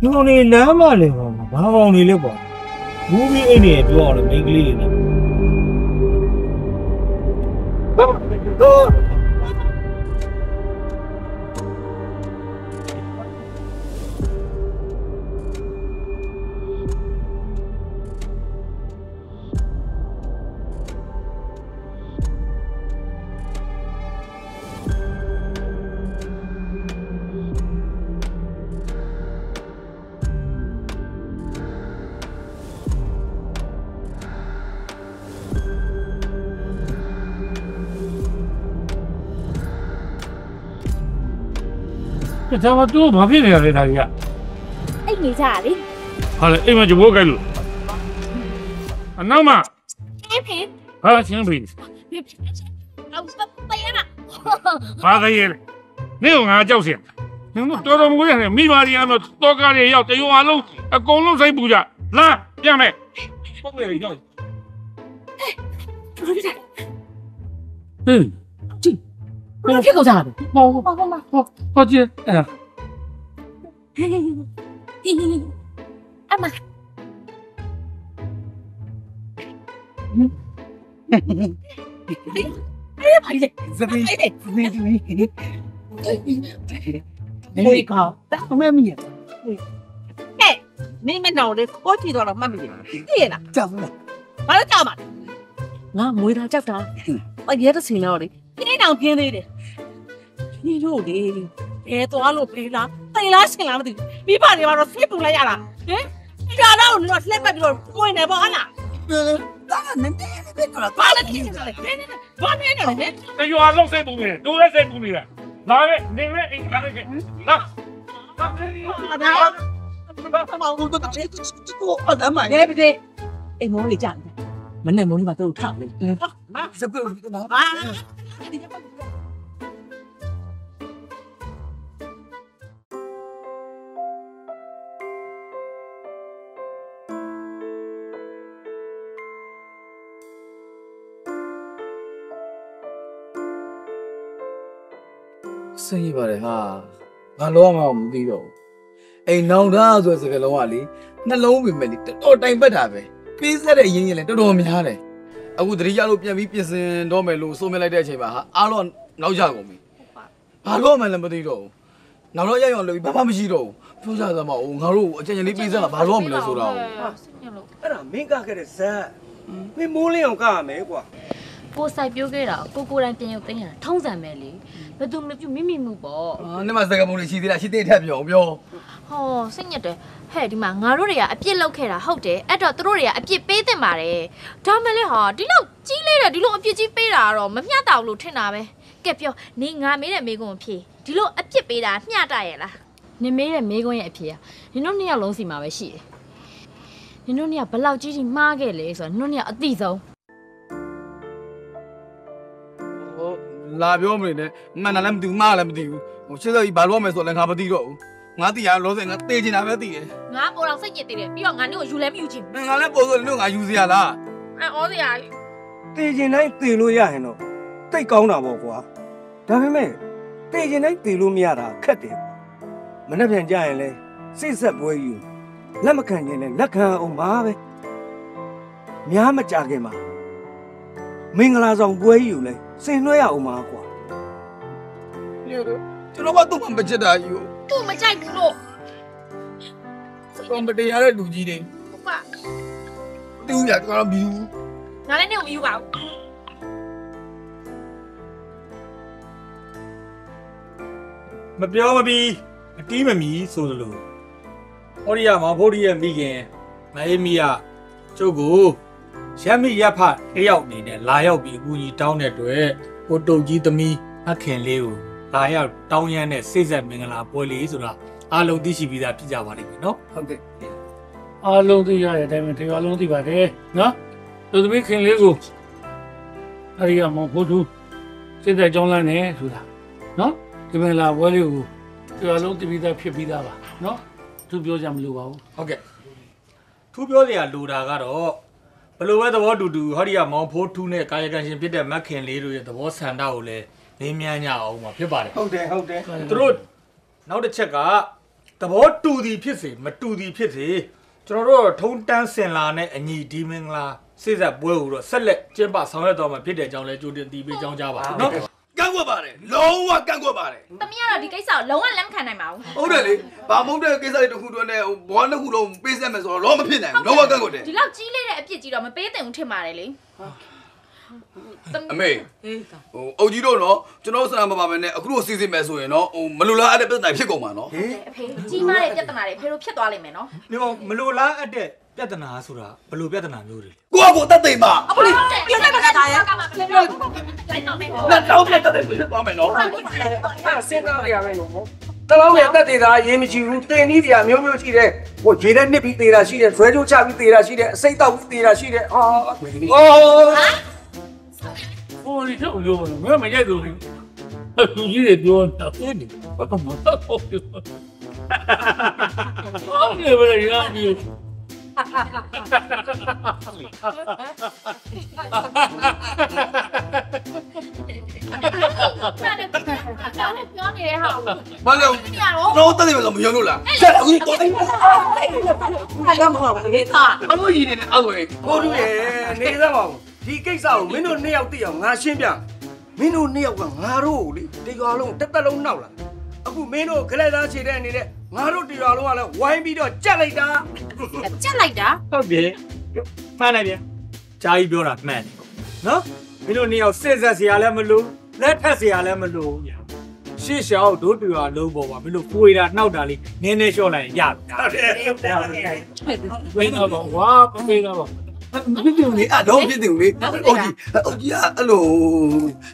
ဒီကောင်နေလမ်းမလဲပေါ့။ဘာကောင်နေလဲပေါ့။ဘူးပြီးအိတ်နေပြောအောင်လေမိန်းကလေးတွေနဲ့။ ဒါမှသူဘာဖြစ်နေရလဲဒါကြီးကအိတ်နေကြလေဟာလေအိမ်မှာကြဘိုးကြိုက်လို့ဟအနောက်မှာဖေးဖေးဟာချင်းပြီအော်ပယနာဘာကလေးနေငါကြောက်စရာနင်တို့တော်တော်မကိုရတယ်မိမာရီအတော့တော့ကားတွေရောက်တရုံအလုံးအကုန်လုံးစိတ်ပူကြလာပြန်မယ်ပုံရရောက်ဟင်း ဘယ်ဖြစ်ကုန်ကြတာလဲဟောဟောဟောဟောကြည့်အဲ့အမအေးပါလေဇမီးဇမီးဇမီးနေကောတာမမီးဟဲ့မင်းမနောင်လေးကိုကြည့်တော့မှတ်မိတယ်သိရလားကြောက်လားဘာလို့ကြောက်မှာလဲငါမွေးတာကြောက်တာအရဲတစ်စင်တော့လေ ပြင်းအောင်ပြင်းသေးတယ်ပြင်းလို့လေဘယ်သွားလို့ဖေးလားတိတ်လားရှင်လားမသိဘူးမိဘတွေကတော့ဆွေးပူလိုက်ရတာဟင်ပြာတော့တော့လှက်ပတ်ပြီးတော့မွေးနေပေါ့ဟာလားတာနည်းနည်းလေးကတော့ဘာလဲဒီကလေဘာနေနေလဲတရုံအလုံးစိတ်ပူနေတူလည်းစိတ်ပူနေတာလာပဲနေပဲအိမ်ကလည်းလာအဒမနေပြီတဲ့အိမ်မောလေးကြာတယ်မနဲ့မောလေးမှာတို့ထောက်လေစပယ်နော် ဟာစိတ်ရပါတယ်ဟာငါလောမှမသိတော့ဘူးအိမ်နောင်သားဆိုတဲ့စကားလုံးကလေနှလုံးပင်မဲ့လေတော်တော်တိုင်ပတ်တာပဲပေးဆက်တဲ့အရင်ရင်လည်းတော်တော်များတယ် အခုတတိယလို့ပြန်ပြီးပြင်ဆင်တော့မယ်လို့ဆိုမြလိုက်တဲ့အချိန်မှာဟာအားလုံးနောက်ကျကုန်ပြီဘာလို့မှလည်းမသိတော့ဘူးနောက်တော့ရရအောင်လို့ဘာမှမရှိတော့ဘူးပြောကြသမားဟိုငါတို့အကြံဉာဏ်လေးပေးစမ်းတာဘာလို့မလဲဆိုတာကိုအဲ့ဒါမင်းကခဲ့တဲ့ဇက်မင်းမိုးလင်းအောင်ကရမယ်ကွာကိုစိုက်ပြိုးခဲ့တာကိုကိုယ်တိုင်ပြန်ရုပ်သိမ်းရတာထုံးစံပဲလေဘယ်သူမပြုမိမိမှုပေါ့အာနေ့မှစကားပုံလေးရှိသေးလားရှိသေးတဲ့ထက်ပြောပြောဟောစိတ်ညစ်တယ် ဟဲ့ဒီမှာငါတို့တွေကအပြစ်လုပ်ခဲ့တာဟုတ်တယ်အဲ့တော့သူတို့တွေကအပြစ်ပေးတင်ပါတယ်ဒါမှလည်းဟာဒီလောက်ကြီးလေးတယ်ဒီလိုအပြစ်ကြီးပေးတာကတော့မမျှတဘူးလို့ထင်တာပဲကဲပြောနေငါမေးတဲ့မေးခွန်းကိုဖြေဒီလိုအပြစ်ပေးတာမျှတရဲ့လားနင်မေးတဲ့မေးခွန်းရဲ့အဖြေကနင်တို့နှစ်ယောက်လုံးစီမှာပဲရှိတယ်နင်တို့နှစ်ယောက်ဘယ်လောက်ကြီးကြီးမှားခဲ့လဲဆိုတော့နင်တို့နှစ်ယောက်အသိဆုံးဟိုလာပြောမနေနဲ့မှန်တယ်လည်းမသိဘူးမှားလည်းမသိဘူးဟိုရှင်းစောကြီးဘာလို့မလဲဆိုတော့လည်းငါမသိတော့ဘူး ငါသိရလောဆယ်ငါတေးချင်တာပဲသိတယ်ငါပေါ်တော့စိတ်ညစ်သေးတယ်ပြီးတော့ငါတို့ကိုယူလဲမယူချင်ဘူးငါလည်းပို့ဆိုလို့ငါယူစရာလားအဲဩစရာကြီးတေချင်တိုင်းတေလို့ရရင်တော့တိတ်ကောင်းတာပေါ့ကွာဒါပေမဲ့တေချင်တိုင်းတေလို့မရတာခက်တယ်မနှက်ပြန်ကြရင်လဲစိတ်ဆက်ပွဲယူလက်မခံရင်လည်းလက်ခံအောင်ပါပဲများမကြခင်မှာမင်္ဂလာဆောင်ပွဲယူလဲစင်လွှဲရအောင်ပါကွာကျွန်တော်ကတော့မချစ်တာယူ သူ့မကြိုက်ဘူးလို့တော့မတရားတဲ့လူကြီးတွေဟုတ်ပါတူရကတော့ဘီဘူးငါလည်းနေကိုမယူပါဘူးမပြောမပြီးအတီးမမီဆိုသလိုဟောဒီယာမောင်ဖို့ဒီရဲ့မိခင်မအေးမီယာကျုပ်ကိုရမ်းမိရက်ဖတယောက်အနေနဲ့လာရောက်ပြီးအကူကြီးတောင်းတဲ့အတွက်ကိုတုတ်ကြီးသမီးအခင်လေးကို လာရောက်တောင်းရမ်းတဲ့စိတ်ဆက်မင်္ဂလာပွဲလေးဆိုတာအားလုံးသိရှိပြီးသားဖြစ်ကြပါလိမ့်မယ်နော်ဟုတ်ကဲ့အားလုံးသိရတဲ့အတိုင်းပဲတရွာလုံးသိပါတယ်နော်သူသမီးခင်လေးကိုအဲ့ဒီကမောင်ဖို့သူစိတ်သက်ကြောင်းလန်းနေဆိုတာနော်ဒီမလာဝဲလေးကိုတရွာလုံးသိပြီးသားဖြစ်ပြီးသားပါနော်သူပြောကြမလို့ပါဘူးဟုတ်ကဲ့ထူးပြောစရာလိုတာကတော့ဘလို့ပဲသဘောတူတူဟောဒီကမောင်ဖိုးထူးနဲ့ကာယကံရှင်ဖြစ်တဲ့မက်ခင်လေးတို့ရဲ့သဘောဆန္ဒကိုလည်း နေမြန်းကြအောင်မှာဖြစ်ပါတယ်ဟုတ်တယ်ဟုတ်တယ်သူတို့နောက်တစ်ချက်ကသဘောတူသည်ဖြစ်စေမတူသည်ဖြစ်စေကျွန်တော်တို့ထုံတန်းစင်လာနဲ့အညီဒီမင်္ဂလာစိတ်ဆက်ပွဲကိုတော့ဆက်လက်ကျင်းပဆောင်ရွက်တော်မှာဖြစ်တဲ့အကြောင်းလဲကြိုတင်တီးပေးကြောင်းကြပါနော်ကန့်ကွက်ပါတယ်လုံးဝကန့်ကွက်ပါတယ်။တမီးကတော့ဒီကိစ္စကိုလုံးဝလက်မခံနိုင်ပါဘူးဟုတ်တယ်လေဘာမဟုတ်တဲ့ကိစ္စတွေတစ်ခုတည်းနဲ့ဟိုဘောနှစ်ခုလုံးပေးဆက်မယ်ဆိုတော့လုံးဝမဖြစ်နိုင်ဘူးလုံးဝကန့်ကွက်တယ်။ဒီလောက်ကြီးလေးတဲ့အပြစ်ကြီးတော့မပေးသင့်ဘူးထင်ပါတယ်လေ အမေဟိုအုတ်ကြီးတို့နော်ကျွန်တော်ဆန္ဒမပါမယ်နဲ့အခုလို့စီစဉ်မယ်ဆိုရင်နော်ဟိုမလိုလားအဲ့တဲ့ပြဿနာဖြစ်ကုန်မှာနော်။အဖေကြီးမားတဲ့ပြဿနာတွေဖေတို့ဖြစ်သွားလိမ့်မယ်နော်ဒီကောင်မလိုလားအပ်တဲ့ပြဿနာဆိုတာဘယ်လိုပြဿနာမျိုးတွေလဲကိုကကိုတတ်သိမ့်ပါ။အဖေပြောလိုက်ပါသားရဲ့။ကမှပြောလိုက်တော့မယ်။လက်တော့ပြတ်တဲ့ဖြစ်သွားမယ်နော်အဲ့စဉ်းစားရရမယ်နော်တလုံးရဲ့အသက်သေးတာအရေးမကြီးဘူးတင်နည်းပြမျိုးမျိုးရှိတယ်ဟိုရေနဲ့နှစ်ပြီးသေးတာရှိတယ်ဇွဲကြိုးချပြီးသေးတာရှိတယ်အစိတ်တောက်ပြီးသေးတာရှိတယ်ဟာအော် ဟိုဒီတော့ပြောမမရိုက်သူလူကြီးတွေပြောတာဟုတ်တယ်ဘာမှမဟုတ်ဘူးဟုတ်တယ်ဗျာရာကြီးပြောနေတဲ့ဟာကိုဘာလို့တော့တက်တယ်မလို့မယုံလို့လားဆက်အခုတော့တိုင်းဟာကမဟုတ်ဘူးလေသားအလို့ရည်နေတယ်အောက်ဝင်ကိုတို့ရဲ့နေသားပါဦး ဒီကိစ္စကိုမင်းတို့နှစ်ယောက်သိအောင်ငါရှင်းပြမင်းတို့နှစ်ယောက်ကငါတို့ကိုလေတရွာလုံးတက်တက်လုံးနောက်လာအခုမင်းတို့ခလက်သားခြေတဲ့အနေနဲ့ငါတို့တရွာလုံးကလည်းဝိုင်းပြီးတော့ကြက်လိုက်တာကြက်လိုက်တာဟုတ်ပြီမှန်တယ်ဗျာဂျာကြီးပြောတာမှန်တယ်နော်မင်းတို့နှစ်ယောက်စစ်ဆက်စရာလည်းမလိုလက်ထက်စရာလည်းမလိုဗျာရှေ့ရှောက်တို့တူရလုံးပေါ်ပါမင်းတို့ပွေတာနှောက်တာလေးနည်းနည်းလျှော့လိုက်ရင်ရတယ်ဟုတ်တယ်ဝင်းတော့ဝါပင်း တော့ဖြစ်တယ်လေအဲ့တော့ဖြစ်တယ်လေအိုကြီးအိုကြီးအဲ့လို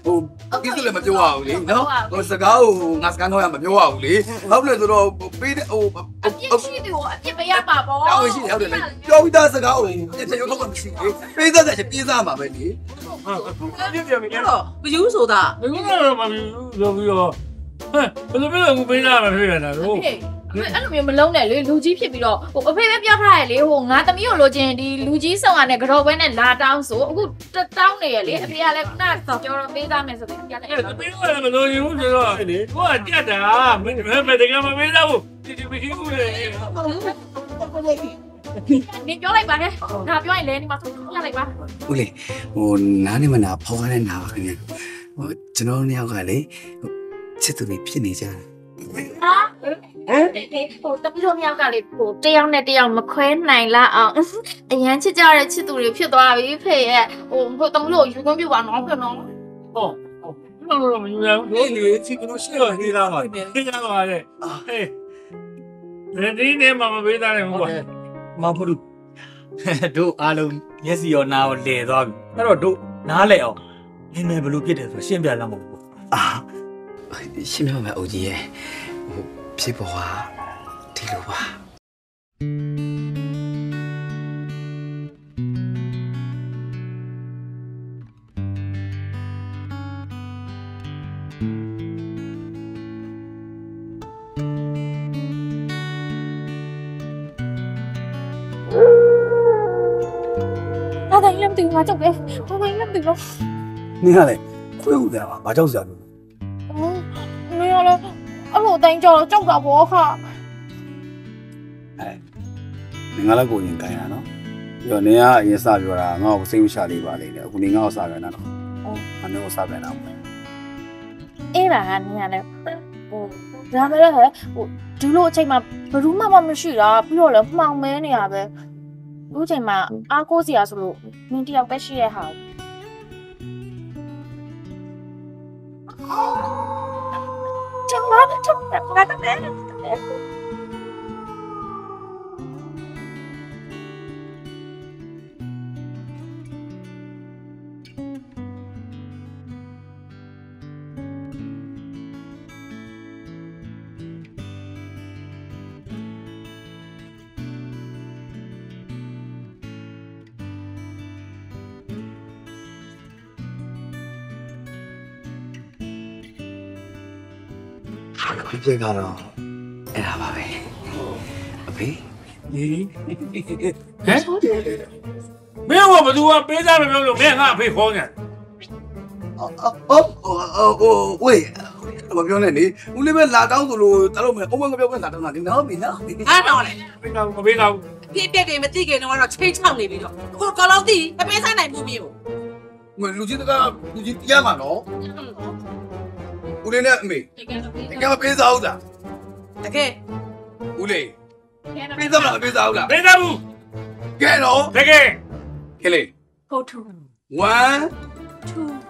ဟိုကိစ္စလည်းမပြောရဘူးလေနော်ဟိုစကားကိုငါစကားတော့မပြောရဘူးလေဟုတ်လေဆိုတော့ပေးတဲ့ဟိုအပြစ်ရှိသူကိုအပြစ်ပေးရပါပေါ့တောင်းရှိတယ်ဟုတ်တယ်လေပြောပြီးသားစကားကိုတစ်ချက်ရုံးတော့မရှိဘူးပေးသားတဲ့ပြေးစားမှာပဲလေပြပြမိတော့ဘယူဆိုတာဘယ်လိုမှမပြောပြီးတော့ဟဲ့ဘယ်လိုမျိုးကိုပေးလာမှာဖြစ်ရတာတော့ဟေး အဲ့လိုမျိုးမလုံးနဲ့လေလူကြီးဖြစ်ပြီးတော့ဟိုအဖေပဲပြောထားရလေဟိုငါသမီးကိုလိုချင်ဒီလူကြီးဆောင်ရတဲ့ကြော်ပွဲနဲ့လာတောင်းဆိုအခုတောင်းနေရလေအဖေကလည်းခုနကပြောတော့ပေးသားမယ်ဆိုတော့ပြန်နေအဲ့ဒါပေးလို့မလို့ယူဆိုတော့လေကိုကကြက်တာမင်းမင်းတကယ်မပေးတော့ဘူးဒီဒီမရှိဘူးလေနေပြောလိုက်ပါနဲ့ဒါပြောရင်လည်းဒီမှာဆုံးပြလိုက်ပါဦးလေဟိုနားနေမနာဖော်ရတဲ့နာပါခင်ဗျဟိုကျွန်တော်တို့နှစ်ယောက်ကလေဟိုချစ်သူတွေဖြစ်နေကြတယ်ဟာ ဟမ်ဟိုတပီတို့မြောက်ကလေဟိုတယောက်နဲ့တယောက်မခွဲနိုင်လားအောင်အရန်ချစ်ကြတဲ့ချစ်သူတွေဖြစ်သွားပြီဖေရဲ့ဟိုဟိုတပီတို့ယူခွင့်ပြုပါနော်ဖေနော်ဟုတ်ဟုတ်တော့မယူရဘူးတို့လေချစ်ကလို့ရှိတော့နေသားပါနေသားပါလေဟေးဒီနေ့မှမပေးသားနဲ့ဟုတ်ပါမဟုတ်ဘူးတို့အားလုံးမျက်စိရောနားရောလဲသွားပြီအဲ့တော့တို့နားလဲအောင်နင်းမယ်ဘလို့ဖြစ်တယ်ဆိုရှင်းပြလာမှာပေါ့အာရှင်းပြမယ်ဦးကြီးရဲ့ဟို ဖြစ်ပေါ်ဟာဒီလိုပါဒါတိုင်းလည်းမသိဘူးငါကြောက်တယ်ဒါတိုင်းလည်းမသိဘူးနင်ကလ တိုင်းကြောက်ကြောက်တာပေါ့ခါနင်ကလည်းကိုရင်ခိုင်းတာနော်ပြီးတော့နင်ကအရင်စပြောတာငါ့ကိုစိတ်မချလေးပါလိမ့်တယ်အခုနင်ငါ့ကိုစပြန်တာနော်ငါနင်ကိုစပြန်တာမဟုတ်အေးပါဟာနင်ရလဲဟိုဒါမဲ့လည်းဟဲ့ဟိုဒီလိုအချိန်မှာဘယ်သူမှမရှိတာပြီးတော့လည်းမှောင်မဲနေရပဲဒီအချိန်မှာအားကိုးစရာဆိုလို့နင်တယောက်ပဲရှိရဟာကျ မတို့တော့ငါတည်းဖြ ဖြစ်ကတော့အဲ့ဒါပါပဲအဖေဟင်မင်းကဘသူကပေးသားမပြောလို့မင်းငါအဖေခေါ်နေဟုတ်ဟိုဝေးမပြောနဲ့လေဦးလေးပဲလာတောင်းဆိုလို့တလို့မယ်အုံးမပြောခွင့်လာတောင်းတာဒီနော်ပြီနော်အားတော့လေပေးသားမပေးသားဘူးဖြစ်ပြက်တွေမသိခင်တော့ချိန်ချောက်နေပြီတော့အခုကောလောက်သိအပေးဆိုင်နိုင်မှုမျိုးငွေလူကြီးတကလူကြီးတရားမှာနော် ဦးလေးနဲ့အမေတကယ်မပေးစားဘူးလားတကယ်ဦးလေးပေးစားမလားပေးစားဘူးလားပေးသားဘူးကဲတော့တကယ်ကဲလေဟုတ်ထူ1 2